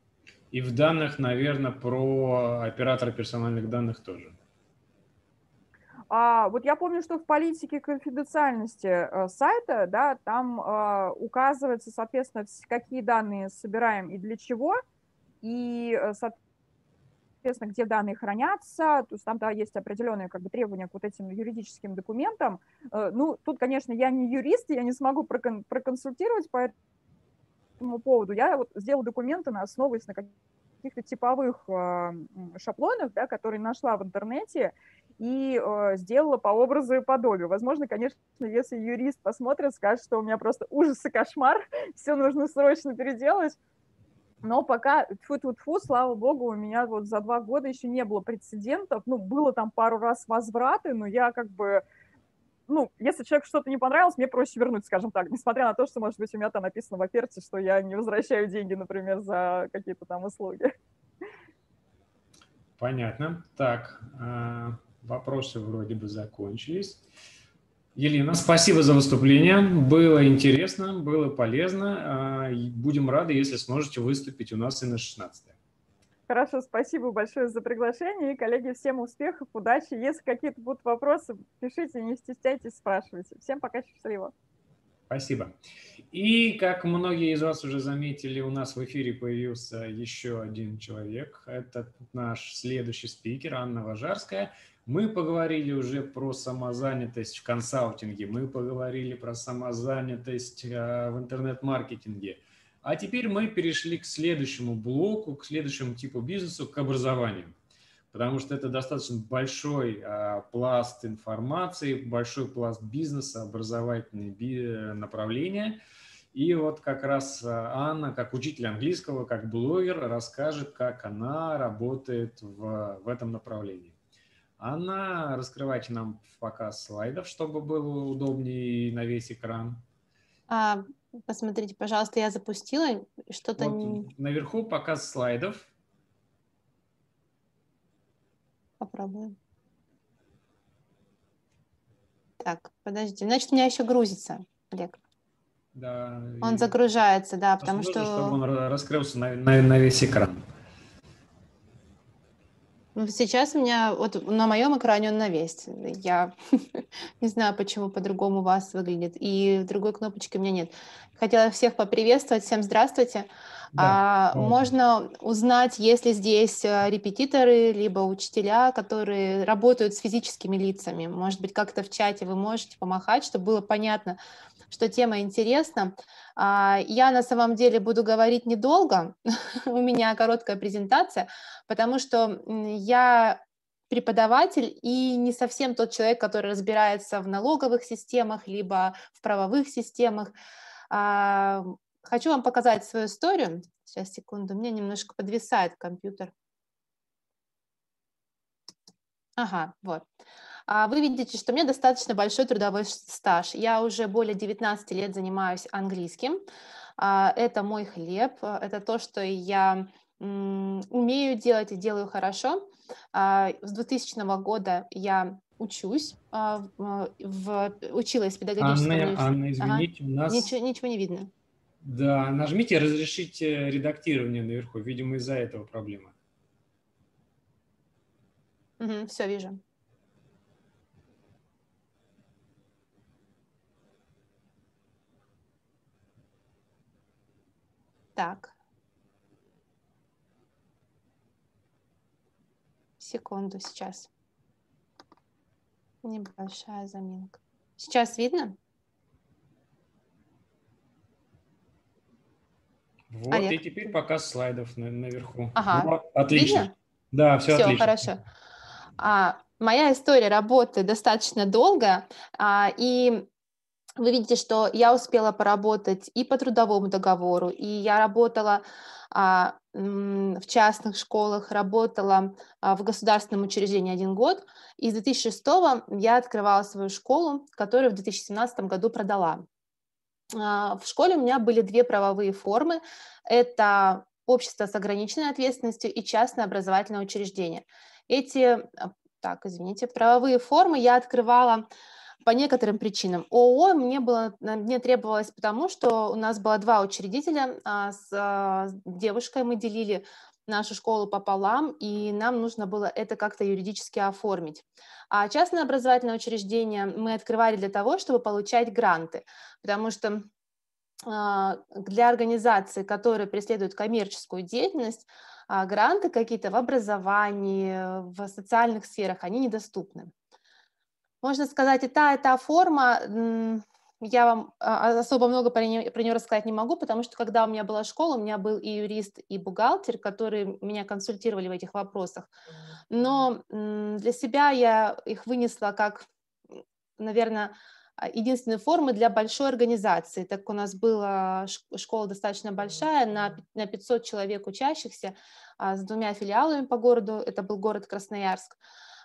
И в данных, наверное, про оператора персональных данных тоже. А, вот я помню, что в политике конфиденциальности э, сайта, да, там э, указывается, соответственно, какие данные собираем и для чего – и, э, соответственно, где данные хранятся, то есть там, да, есть определенные как бы требования к вот этим юридическим документам. Э, ну, тут, конечно, я не юрист, я не смогу прокон проконсультировать по этому поводу. Я вот сделала документы на основе на каких-то типовых э, шаблонах, да, которые нашла в интернете, и э, сделала по образу и подобию. Возможно, конечно, если юрист посмотрит, скажет, что у меня просто ужас и кошмар, все нужно срочно переделать, но пока, тьфу-тьфу-тьфу, слава богу, у меня вот за два года еще не было прецедентов. Ну, было там пару раз возвраты, но я как бы, ну, если человеку что-то не понравилось, мне проще вернуть, скажем так, несмотря на то, что, может быть, у меня там написано в оферте, что я не возвращаю деньги, например, за какие-то там услуги. Понятно. Так, а, вопросы вроде бы закончились. Елена, спасибо за выступление. Было интересно, было полезно. А, будем рады, если сможете выступить у нас и на 16 Хорошо, спасибо большое за приглашение. И, коллеги, всем успехов, удачи. Если какие-то будут вопросы, пишите, не стесняйтесь, спрашивайте. Всем пока, счастливо. Спасибо. И, как многие из вас уже заметили, у нас в эфире появился еще один человек. Это наш следующий спикер, Анна Важарская. Мы поговорили уже про самозанятость в консалтинге, мы поговорили про самозанятость э, в интернет-маркетинге. А теперь мы перешли к следующему блоку, к следующему типу бизнесу, к образованию. Потому что это достаточно большой а, пласт информации, большой пласт бизнеса, образовательные би- направления. И вот как раз Анна, как учитель английского, как блогер, расскажет, как она работает в, в этом направлении. Анна, раскрывайте нам показ слайдов, чтобы было удобнее на весь экран. А, посмотрите, пожалуйста, я запустила что-то... Вот наверху показ слайдов. Попробуем. Так, подожди. Значит, у меня еще грузится, Олег. Да. Он загружается, да, потому что... Чтобы он раскрылся на, на, на весь экран. Ну, сейчас у меня, вот на моем экране он на весь. Я не знаю, почему по-другому у вас выглядит. И другой кнопочки у меня нет. Хотела всех поприветствовать. Всем здравствуйте. Да, а, можно узнать, есть ли здесь э, репетиторы, либо учителя, которые работают с физическими лицами. Может быть, как-то в чате вы можете помахать, чтобы было понятно, что тема интересна. А, я на самом деле буду говорить недолго, у меня короткая презентация, потому что я преподаватель и не совсем тот человек, который разбирается в налоговых системах, либо в правовых системах. А, Хочу вам показать свою историю. Сейчас, секунду, меня немножко подвисает компьютер. Ага, вот. Вы видите, что у меня достаточно большой трудовой стаж. Я уже более 19 лет занимаюсь английским. А, это мой хлеб, это то, что я умею делать и делаю хорошо. А, с 2000 года я учусь, в, училась в педагогическом Анна, Анна, извините, ага. у нас... Ничего, ничего не видно. Да, нажмите «Разрешить редактирование» наверху. Видимо, из-за этого проблема. Угу, все, вижу. Так. Секунду сейчас. Небольшая заминка. Сейчас видно? Вот, Олег. и теперь показ слайдов на, наверху. Ага. Ну, отлично. Видно? Да, все, все отлично. хорошо. А, моя история работы достаточно долго, а, и вы видите, что я успела поработать и по трудовому договору, и я работала а, в частных школах, работала а, в государственном учреждении один год, и с 2006 я открывала свою школу, которую в 2017 году продала. А, в школе у меня были две правовые формы. Это общество с ограниченной ответственностью и частное образовательное учреждение. Эти, а, так, извините, правовые формы я открывала по некоторым причинам. ООО мне, было, мне требовалось потому, что у нас было два учредителя, а с девушкой мы делили нашу школу пополам, и нам нужно было это как-то юридически оформить. А частное образовательное учреждение мы открывали для того, чтобы получать гранты, потому что а, для организаций, которые преследуют коммерческую деятельность, а, гранты какие-то в образовании, в социальных сферах, они недоступны. Можно сказать, и та, и та форма я вам а, особо много про нее, про нее рассказать не могу, потому что когда у меня была школа, у меня был и юрист, и бухгалтер, которые меня консультировали в этих вопросах. Но для себя я их вынесла как, наверное, а, единственной формы для большой организации. Так у нас была школа достаточно большая, на, на 500 человек учащихся, а, с двумя филиалами по городу, это был город Красноярск.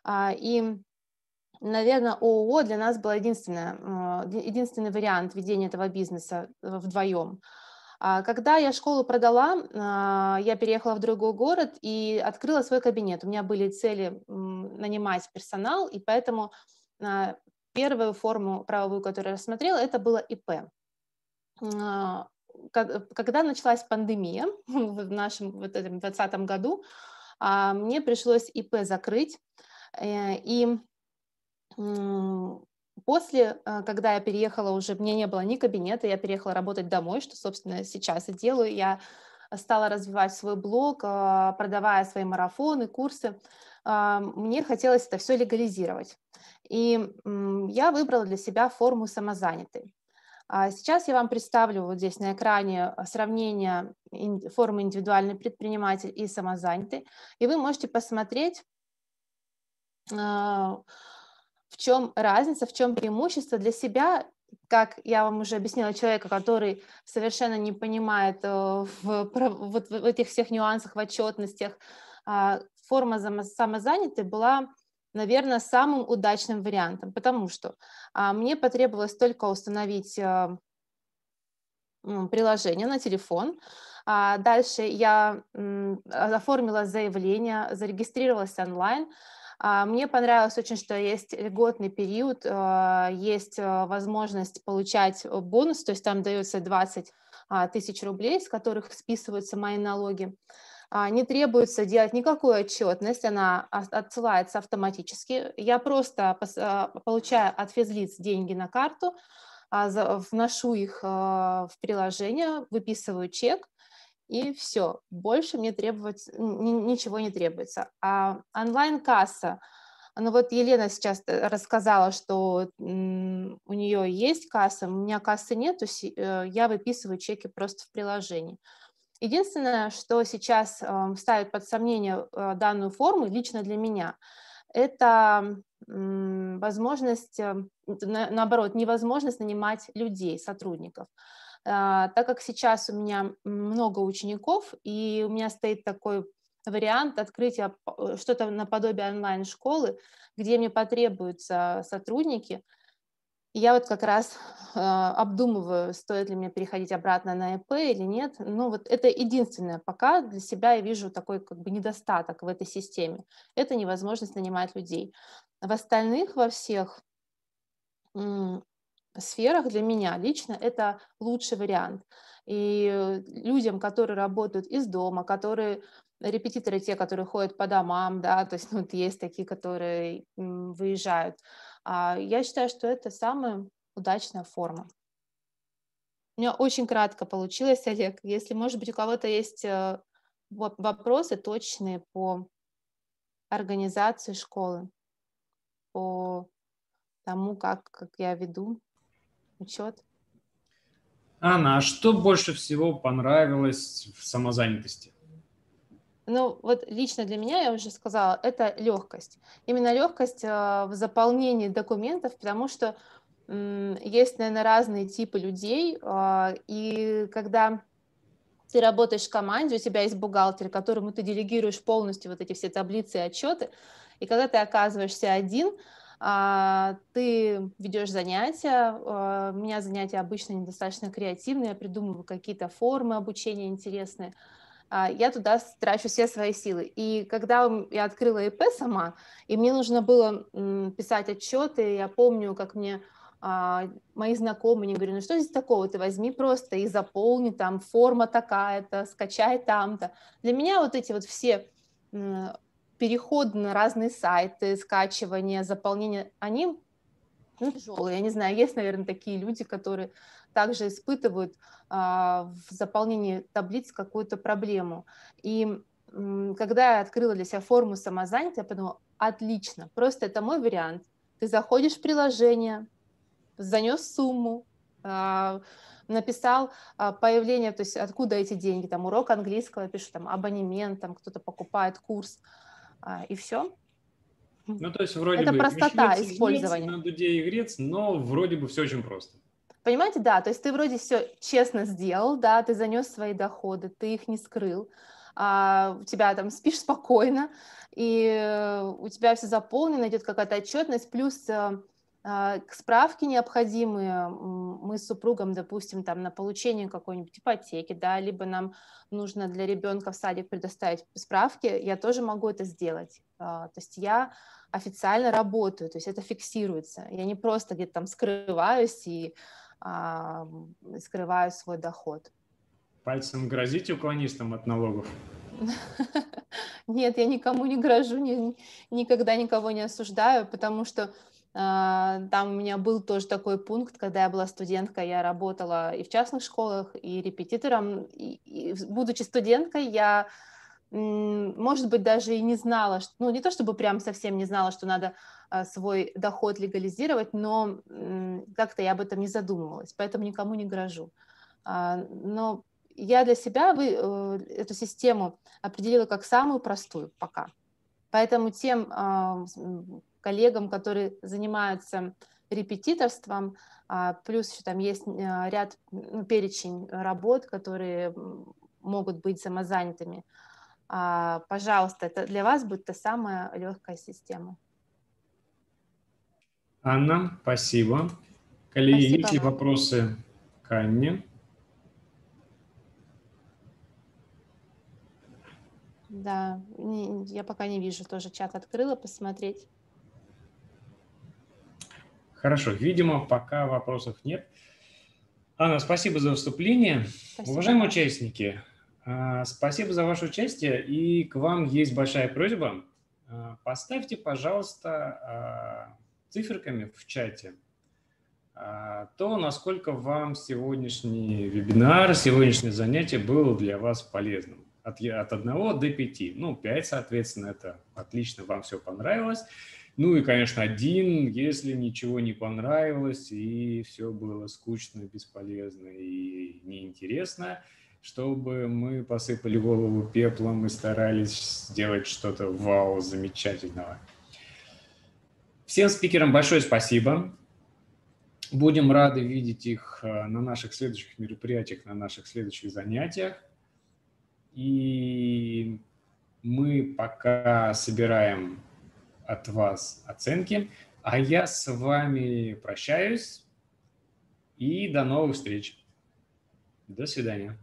И наверное, ООО для нас был единственный, единственный вариант ведения этого бизнеса э, вдвоем. А когда я школу продала, а, я переехала в другой город и открыла свой кабинет. У меня были цели нанимать персонал, и поэтому а, первую форму правовую, которую я рассмотрела, это было ИП. Когда началась пандемия в нашем вот этом 2020 году, мне пришлось ИП закрыть, э, и После, а, когда я переехала уже, мне не было ни кабинета, я переехала работать домой, что, собственно, сейчас и делаю. Я стала развивать свой блог, а, продавая свои марафоны, курсы. А, мне хотелось это все легализировать. И я выбрала для себя форму самозанятой. Сейчас я вам представлю вот здесь на экране сравнение формы индивидуальный предприниматель и самозанятый. И вы можете посмотреть, в чем разница, в чем преимущество для себя, как я вам уже объяснила, человека, который совершенно не понимает э, в, вот в этих всех нюансах, в отчетностях, а, форма самозанятой была, наверное, самым удачным вариантом, потому что а, мне потребовалось только установить э, приложение на телефон, а дальше я оформила заявление, зарегистрировалась онлайн, мне понравилось очень, что есть льготный период, а, есть а, возможность получать бонус, то есть там дается 20 тысяч рублей, с которых списываются мои налоги. Не требуется делать никакую отчетность, она отсылается автоматически. Я просто получаю от физлиц деньги на карту, вношу их в приложение, выписываю чек, и все. Больше мне требовать ничего не требуется. А онлайн-касса, ну вот Елена сейчас э, рассказала, что у нее есть касса, у меня кассы нет, э, я выписываю чеки просто в приложении. Единственное, что сейчас эм, ставит под сомнение э, данную форму лично для меня, это возможность, наоборот, невозможность нанимать людей, сотрудников. А, так как сейчас у меня много учеников, и у меня стоит такой вариант открытия э, что-то наподобие онлайн-школы, где мне потребуются сотрудники, я вот как раз э, обдумываю, стоит ли мне переходить обратно на ЭП или нет. Ну вот это единственное, пока для себя я вижу такой как бы недостаток в этой системе. Это невозможность нанимать людей. В остальных, во всех, сферах для меня лично это лучший вариант. И людям, которые работают из дома, которые репетиторы те, которые ходят по домам, да, то есть ну, вот есть такие, которые выезжают. А я считаю, что это самая удачная форма. У меня очень кратко получилось, Олег. Если, может быть, у кого-то есть э, вопросы точные по организации школы, по тому, как, как я веду учет. Анна, а что больше всего понравилось в самозанятости? Ну, вот лично для меня, я уже сказала, это легкость. Именно легкость э, в заполнении документов, потому что есть, наверное, разные типы людей, э, и когда ты работаешь в команде, у тебя есть бухгалтер, которому ты делегируешь полностью вот эти все таблицы и отчеты, и когда ты оказываешься один, ты ведешь занятия, а, у меня занятия обычно недостаточно креативные, я придумываю какие-то формы обучения интересные, а, я туда трачу все свои силы. И когда я открыла ИП сама, и мне нужно было писать отчеты, я помню, как мне мои знакомые, они говорят, ну что здесь такого, ты возьми просто и заполни, там форма такая-то, скачай там-то. Для меня вот эти вот все переход на разные сайты, скачивание, заполнение, они ну, тяжелые. Я не знаю, есть, наверное, такие люди, которые также испытывают а, в заполнении таблиц какую-то проблему. И когда я открыла для себя форму самозанятия, я подумала, отлично, просто это мой вариант. Ты заходишь в приложение, занес сумму, а, написал а, появление, то есть откуда эти деньги, там урок английского, пишу, там абонемент, там кто-то покупает курс, и все. Ну, то есть вроде Это бы простота использования. на дуде и грец, но вроде бы все очень просто. Понимаете, да, то есть ты вроде все честно сделал, да, ты занес свои доходы, ты их не скрыл, а, у тебя там спишь спокойно, и у тебя все заполнено, идет какая-то отчетность, плюс а, справки необходимые мы с супругом, допустим, там на получение какой-нибудь ипотеки, да, либо нам нужно для ребенка в садик предоставить справки, я тоже могу это сделать. А, то есть я официально работаю, то есть это фиксируется. Я не просто где-то там скрываюсь и а, скрываю свой доход. Пальцем грозите уклонистам от налогов? Нет, я никому не грожу, никогда никого не осуждаю, потому что там у меня был тоже такой пункт, когда я была студенткой, я работала и в частных школах, и репетитором. И, и, будучи студенткой, я, может быть, даже и не знала, что, ну не то чтобы прям совсем не знала, что надо а, свой доход легализировать, но как-то я об этом не задумывалась, поэтому никому не грожу. А, но я для себя э, эту систему определила как самую простую пока. Поэтому тем коллегам, которые занимаются репетиторством, а, плюс еще там есть а, ряд, ну, перечень работ, которые могут быть самозанятыми. А, пожалуйста, это для вас будет та самая легкая система. Анна, спасибо. Коллеги, спасибо есть ли вопросы к Анне? Да, я пока не вижу, тоже чат открыла, посмотреть. Хорошо, видимо, пока вопросов нет. Анна, спасибо за выступление. Спасибо. Уважаемые участники, а, спасибо за ваше участие. И к вам есть большая просьба. А, поставьте, пожалуйста, а, циферками в чате то, насколько вам сегодняшний вебинар, сегодняшнее занятие было для вас полезным. От, от 1 до 5. Ну, 5, соответственно, это отлично, вам все понравилось. Ну и, конечно, один, если ничего не понравилось и все было скучно, бесполезно и неинтересно, чтобы мы посыпали голову пеплом и старались сделать что-то вау замечательного. Всем спикерам большое спасибо. Будем рады видеть их э, на наших следующих мероприятиях, на наших следующих занятиях. И мы пока собираем от вас оценки. А я с вами прощаюсь и до новых встреч. До свидания.